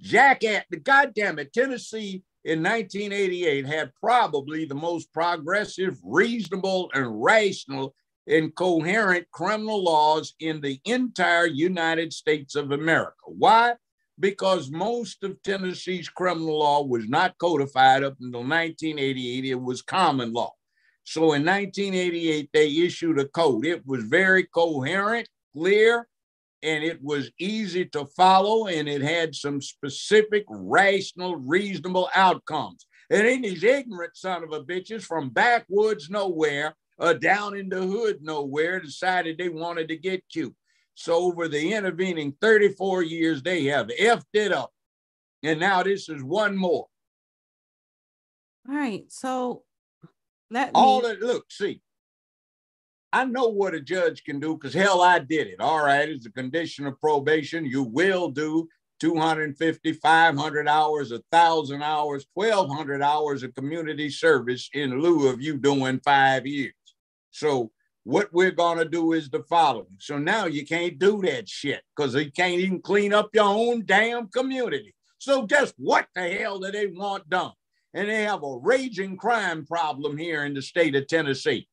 Jack at the goddamn it, Tennessee in 1988 had probably the most progressive, reasonable, and rational and coherent criminal laws in the entire United States of America. Why? Because most of Tennessee's criminal law was not codified up until 1988. It was common law. So in 1988, they issued a code. It was very coherent, clear, and it was easy to follow, and it had some specific, rational, reasonable outcomes. And then these ignorant son of a bitches from backwoods nowhere, uh, down in the hood nowhere, decided they wanted to get cute. So over the intervening 34 years, they have effed it up. And now this is one more. All right. So let All that look, see, I know what a judge can do because hell, I did it. All right, it's a condition of probation. You will do 250, 500 hours, 1,000 hours, 1,200 hours of community service in lieu of you doing five years. So, what we're going to do is the following. So now you can't do that shit because you can't even clean up your own damn community. So, just what the hell do they want done? And they have a raging crime problem here in the state of Tennessee.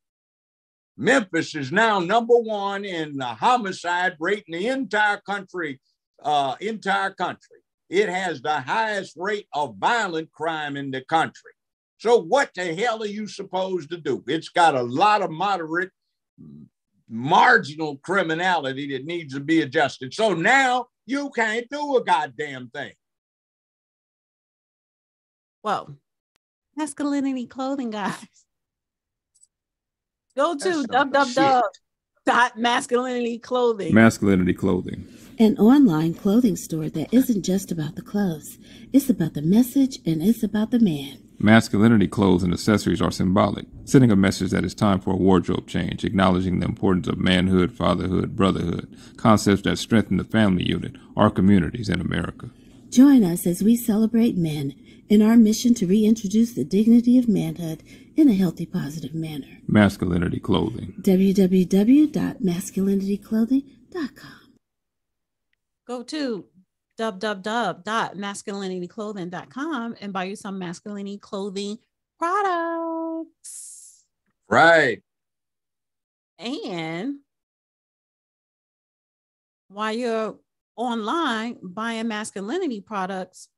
Memphis is now number one in the homicide rate in the entire country. Uh, entire country. It has the highest rate of violent crime in the country. So what the hell are you supposed to do? It's got a lot of moderate, marginal criminality that needs to be adjusted. So now you can't do a goddamn thing. well, masculinity clothing guys. Go to That's some www dot masculinity clothing. Masculinity clothing. An online clothing store that isn't just about the clothes. It's about the message and it's about the man. Masculinity clothes and accessories are symbolic, sending a message that it's time for a wardrobe change, acknowledging the importance of manhood, fatherhood, brotherhood, concepts that strengthen the family unit, our communities in America. Join us as we celebrate men in our mission to reintroduce the dignity of manhood in a healthy, positive manner. Masculinity clothing. www.masculinityclothing.com. Go to www.masculinityclothing.com and buy you some masculinity clothing products. Right. And while you're online buying masculinity products,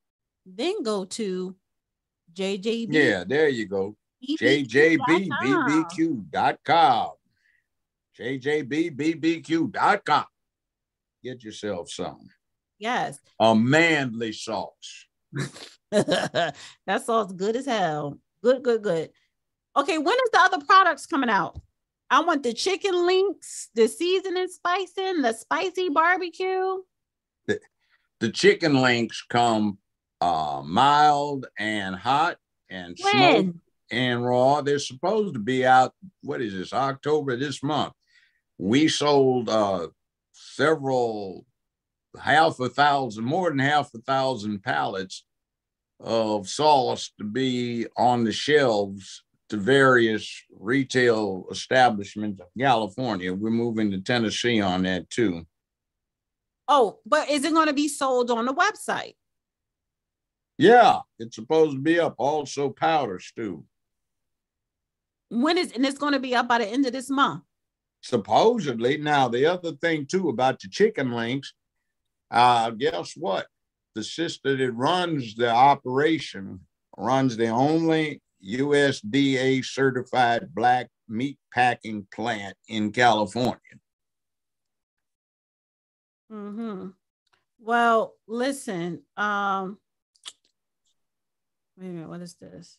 then go to JJB. Yeah, there you go. JJBBBQ.com. JJBBBQ.com. Get yourself some. Yes. A manly sauce. [LAUGHS] that sauce good as hell. Good, good, good. Okay, when is the other products coming out? I want the chicken links, the seasoning spicing, the spicy barbecue. The, the chicken links come uh mild and hot and smoked and raw. They're supposed to be out, what is this, October this month. We sold uh several half a thousand, more than half a thousand pallets of sauce to be on the shelves to various retail establishments in California. We're moving to Tennessee on that too. Oh, but is it going to be sold on the website? Yeah, it's supposed to be up. Also, powder stew. When is and it's going to be up by the end of this month? Supposedly. Now, the other thing too about the chicken links, uh, guess what? The sister that runs the operation runs the only USDA certified black meat packing plant in California. Mm-hmm. Well, listen. Um, wait a minute. What is this?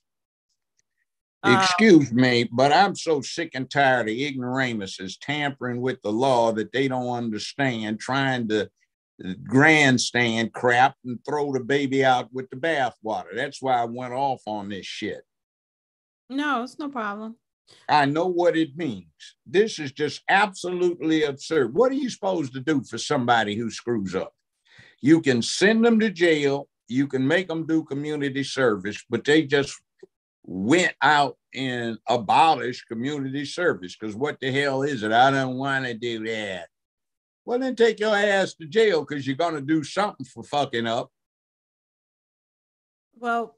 Excuse me, but I'm so sick and tired of ignoramuses tampering with the law that they don't understand, trying to grandstand crap and throw the baby out with the bathwater. That's why I went off on this shit. No, it's no problem. I know what it means. This is just absolutely absurd. What are you supposed to do for somebody who screws up? You can send them to jail, you can make them do community service, but they just went out and abolished community service because what the hell is it? I don't want to do that. Well, then take your ass to jail because you're going to do something for fucking up. Well,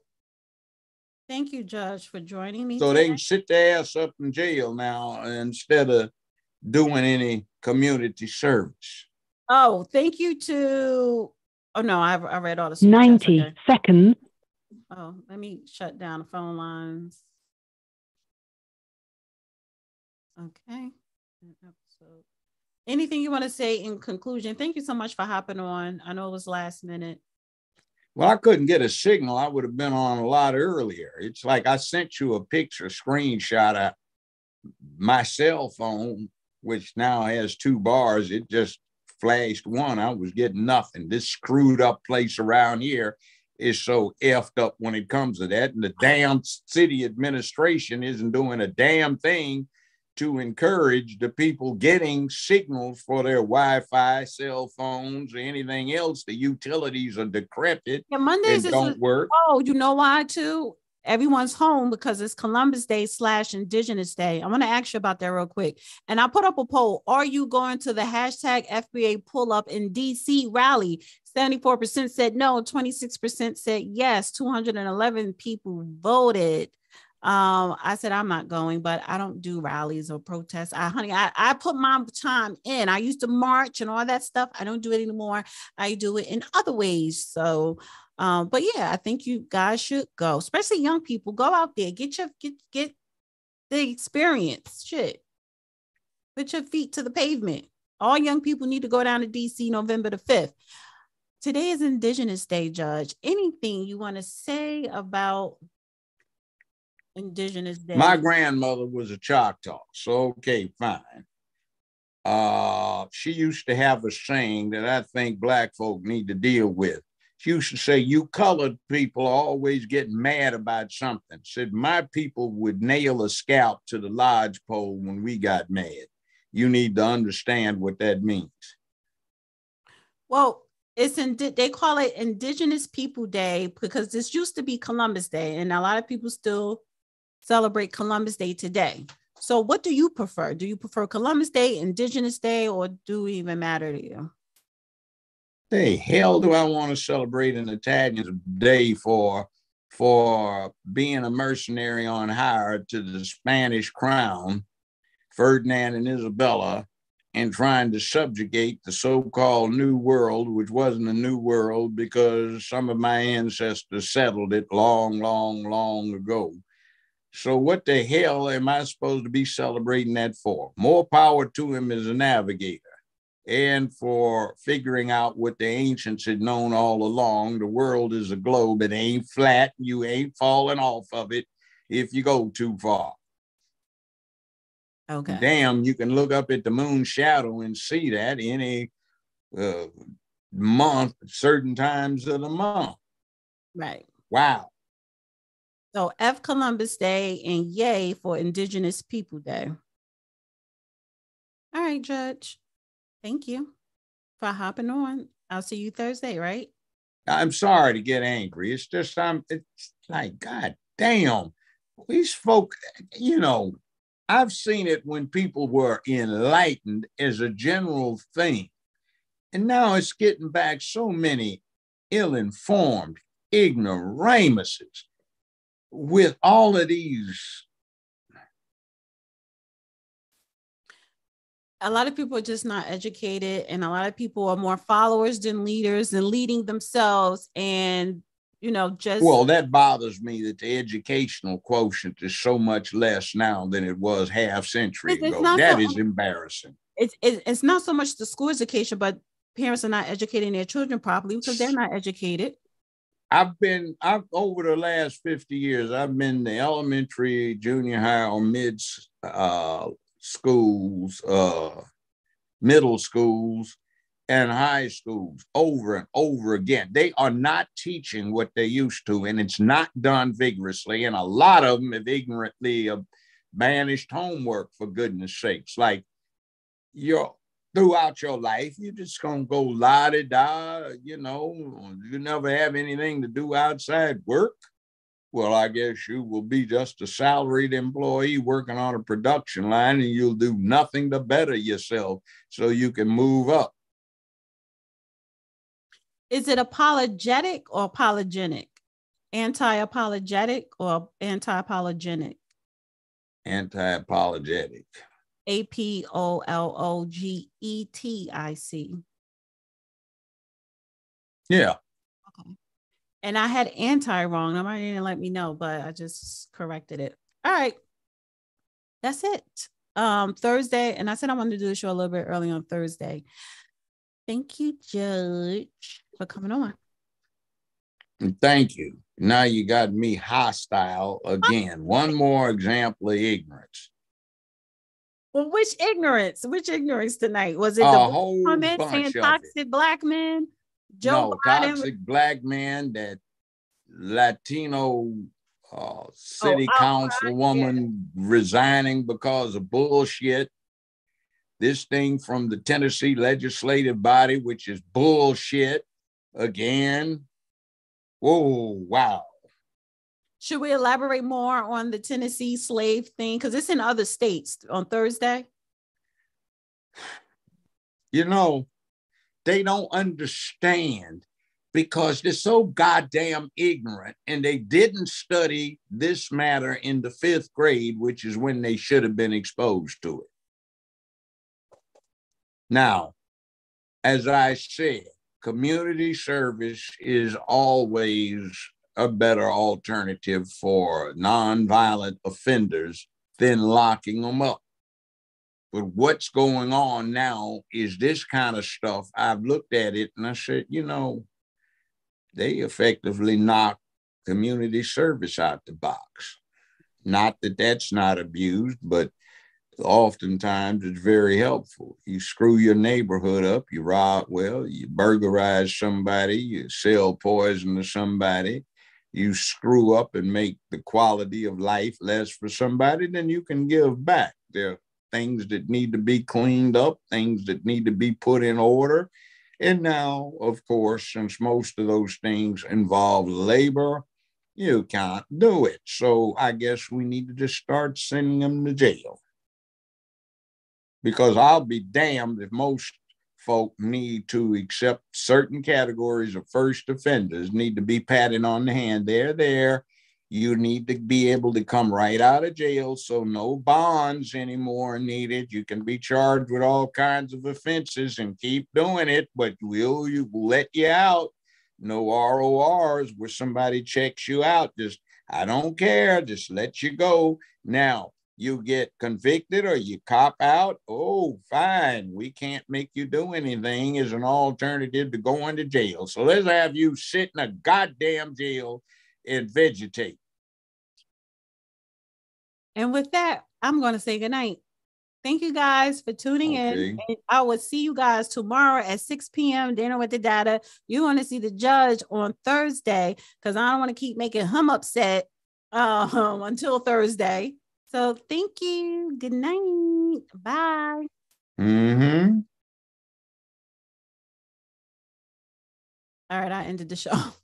thank you, Judge, for joining me. So today. they can sit their ass up in jail now instead of doing any community service. Oh, thank you to. Oh no, I, I read all the. super 90 okay. seconds. Oh, let me shut down the phone lines. Okay. Episode. Anything you want to say in conclusion? Thank you so much for hopping on. I know it was last minute. Well, I couldn't get a signal. I would have been on a lot earlier. It's like I sent you a picture, screenshot of my cell phone, which now has two bars. It just flashed one. I was getting nothing. This screwed up place around here is so effed up when it comes to that. And the damn city administration isn't doing a damn thing to encourage the people getting signals for their Wi-Fi, cell phones, or anything else. The utilities are decrepit Yeah, Mondays don't work. Oh, you know why too? Everyone's home because it's Columbus Day slash Indigenous Day. I want to ask you about that real quick. And I put up a poll. Are you going to the hashtag FBA pull up in DC rally? 74% said no, 26% said yes, 211 people voted. Um, I said I'm not going, but I don't do rallies or protests. I honey, I, I put my time in. I used to march and all that stuff. I don't do it anymore. I do it in other ways. So um, but yeah, I think you guys should go, especially young people. Go out there, get your get get the experience. Shit. Put your feet to the pavement. All young people need to go down to DC November the 5th. Today is Indigenous Day, Judge. Anything you want to say about Indigenous Day? My grandmother was a Choctaw, so okay, fine. Uh, she used to have a saying that I think black folk need to deal with. She used to say, "You colored people are always getting mad about something." Said my people would nail a scalp to the lodge pole when we got mad. You need to understand what that means. Well, it's in they call it Indigenous People Day because this used to be Columbus Day, and a lot of people still celebrate Columbus Day today. So, what do you prefer? Do you prefer Columbus Day, Indigenous Day, or do even matter to you? The hell do I want to celebrate an Italian's day for for being a mercenary on hire to the Spanish crown, Ferdinand and Isabella, and trying to subjugate the so-called new world, which wasn't a new world because some of my ancestors settled it long, long, long ago. So what the hell am I supposed to be celebrating that for? More power to him as a navigator and for figuring out what the ancients had known all along. The world is a globe. It ain't flat. You ain't falling off of it if you go too far. Okay. Damn, you can look up at the moon shadow and see that any uh, month, certain times of the month. Right. Wow. So F Columbus Day and yay for Indigenous People Day. All right, Judge. Thank you for hopping on. I'll see you Thursday, right? I'm sorry to get angry. It's just I'm it's like God damn. These folk, you know, I've seen it when people were enlightened as a general thing. And now it's getting back so many ill-informed ignoramuses with all of these a lot of people are just not educated and a lot of people are more followers than leaders and leading themselves and you know just well that bothers me that the educational quotient is so much less now than it was half century It's- ago. not That so- is embarrassing. It's, it's it's not so much the school education but parents are not educating their children properly because they're not educated. I've been I've over the last 50 years, I've been the elementary, junior high, or mid uh, schools, uh, middle schools, and high schools over and over again. They are not teaching what they used to, and it's not done vigorously. And a lot of them have ignorantly uh, banished homework for goodness sakes. Like you're throughout your life, you're just gonna go la di da, you know, you never have anything to do outside work. Well, I guess you will be just a salaried employee working on a production line and you'll do nothing to better yourself so you can move up. is it apologetic or apologenic anti-apologetic or anti-apologenic Anti-apologetic. a-p-o-l-o-g-e-t-i-c Yeah. And I had anti wrong. Nobody didn't let me know, but I just corrected it. All right. That's it. Um, Thursday, and I said I wanted to do the show a little bit early on Thursday. Thank you, Judge, for coming on. Thank you. Now you got me hostile again. One more example of ignorance. Well, which ignorance? Which ignorance tonight? Was it the whole comment saying it. toxic black men? Joe no, Biden. toxic black man, that Latino uh, city Oh, councilwoman resigning because of bullshit. This thing from the Tennessee legislative body, which is bullshit again. Whoa, wow. Should we elaborate more on the Tennessee slave thing? Because it's in other states on Thursday. you know, they don't understand because they're so goddamn ignorant and they didn't study this matter in the fifth grade, which is when they should have been exposed to it. Now, as I said, community service is always a better alternative for nonviolent offenders than locking them up. But what's going on now is this kind of stuff. I've looked at it and I said, you know, they effectively knock community service out the box. Not that that's not abused, but oftentimes it's very helpful. You screw your neighborhood up, you rob, well, you burglarize somebody, you sell poison to somebody, you screw up and make the quality of life less for somebody, then you can give back. There things that need to be cleaned up, things that need to be put in order. And now, of course, since most of those things involve labor, you can't do it. So I guess we need to just start sending them to jail. Because I'll be damned if most folk need to accept certain categories of first offenders, need to be patted on the hand. There, there. You need to be able to come right out of jail, so no bonds anymore needed. You can be charged with all kinds of offenses and keep doing it, but we'll you let you out. No RORs where somebody checks you out. Just I don't care, just let you go. Now you get convicted or you cop out. Oh, fine. We can't make you do anything as an alternative to going to jail. So let's have you sit in a goddamn jail and vegetate. And with that, I'm going to say goodnight. Thank you guys for tuning Okay. in. And I will see you guys tomorrow at 6 p.m. Dana with the data. You want to see the judge on Thursday because I don't want to keep making him upset [LAUGHS] um, until Thursday. So thank you. Good night. Bye. Mm-hmm. All right, I ended the show. [LAUGHS]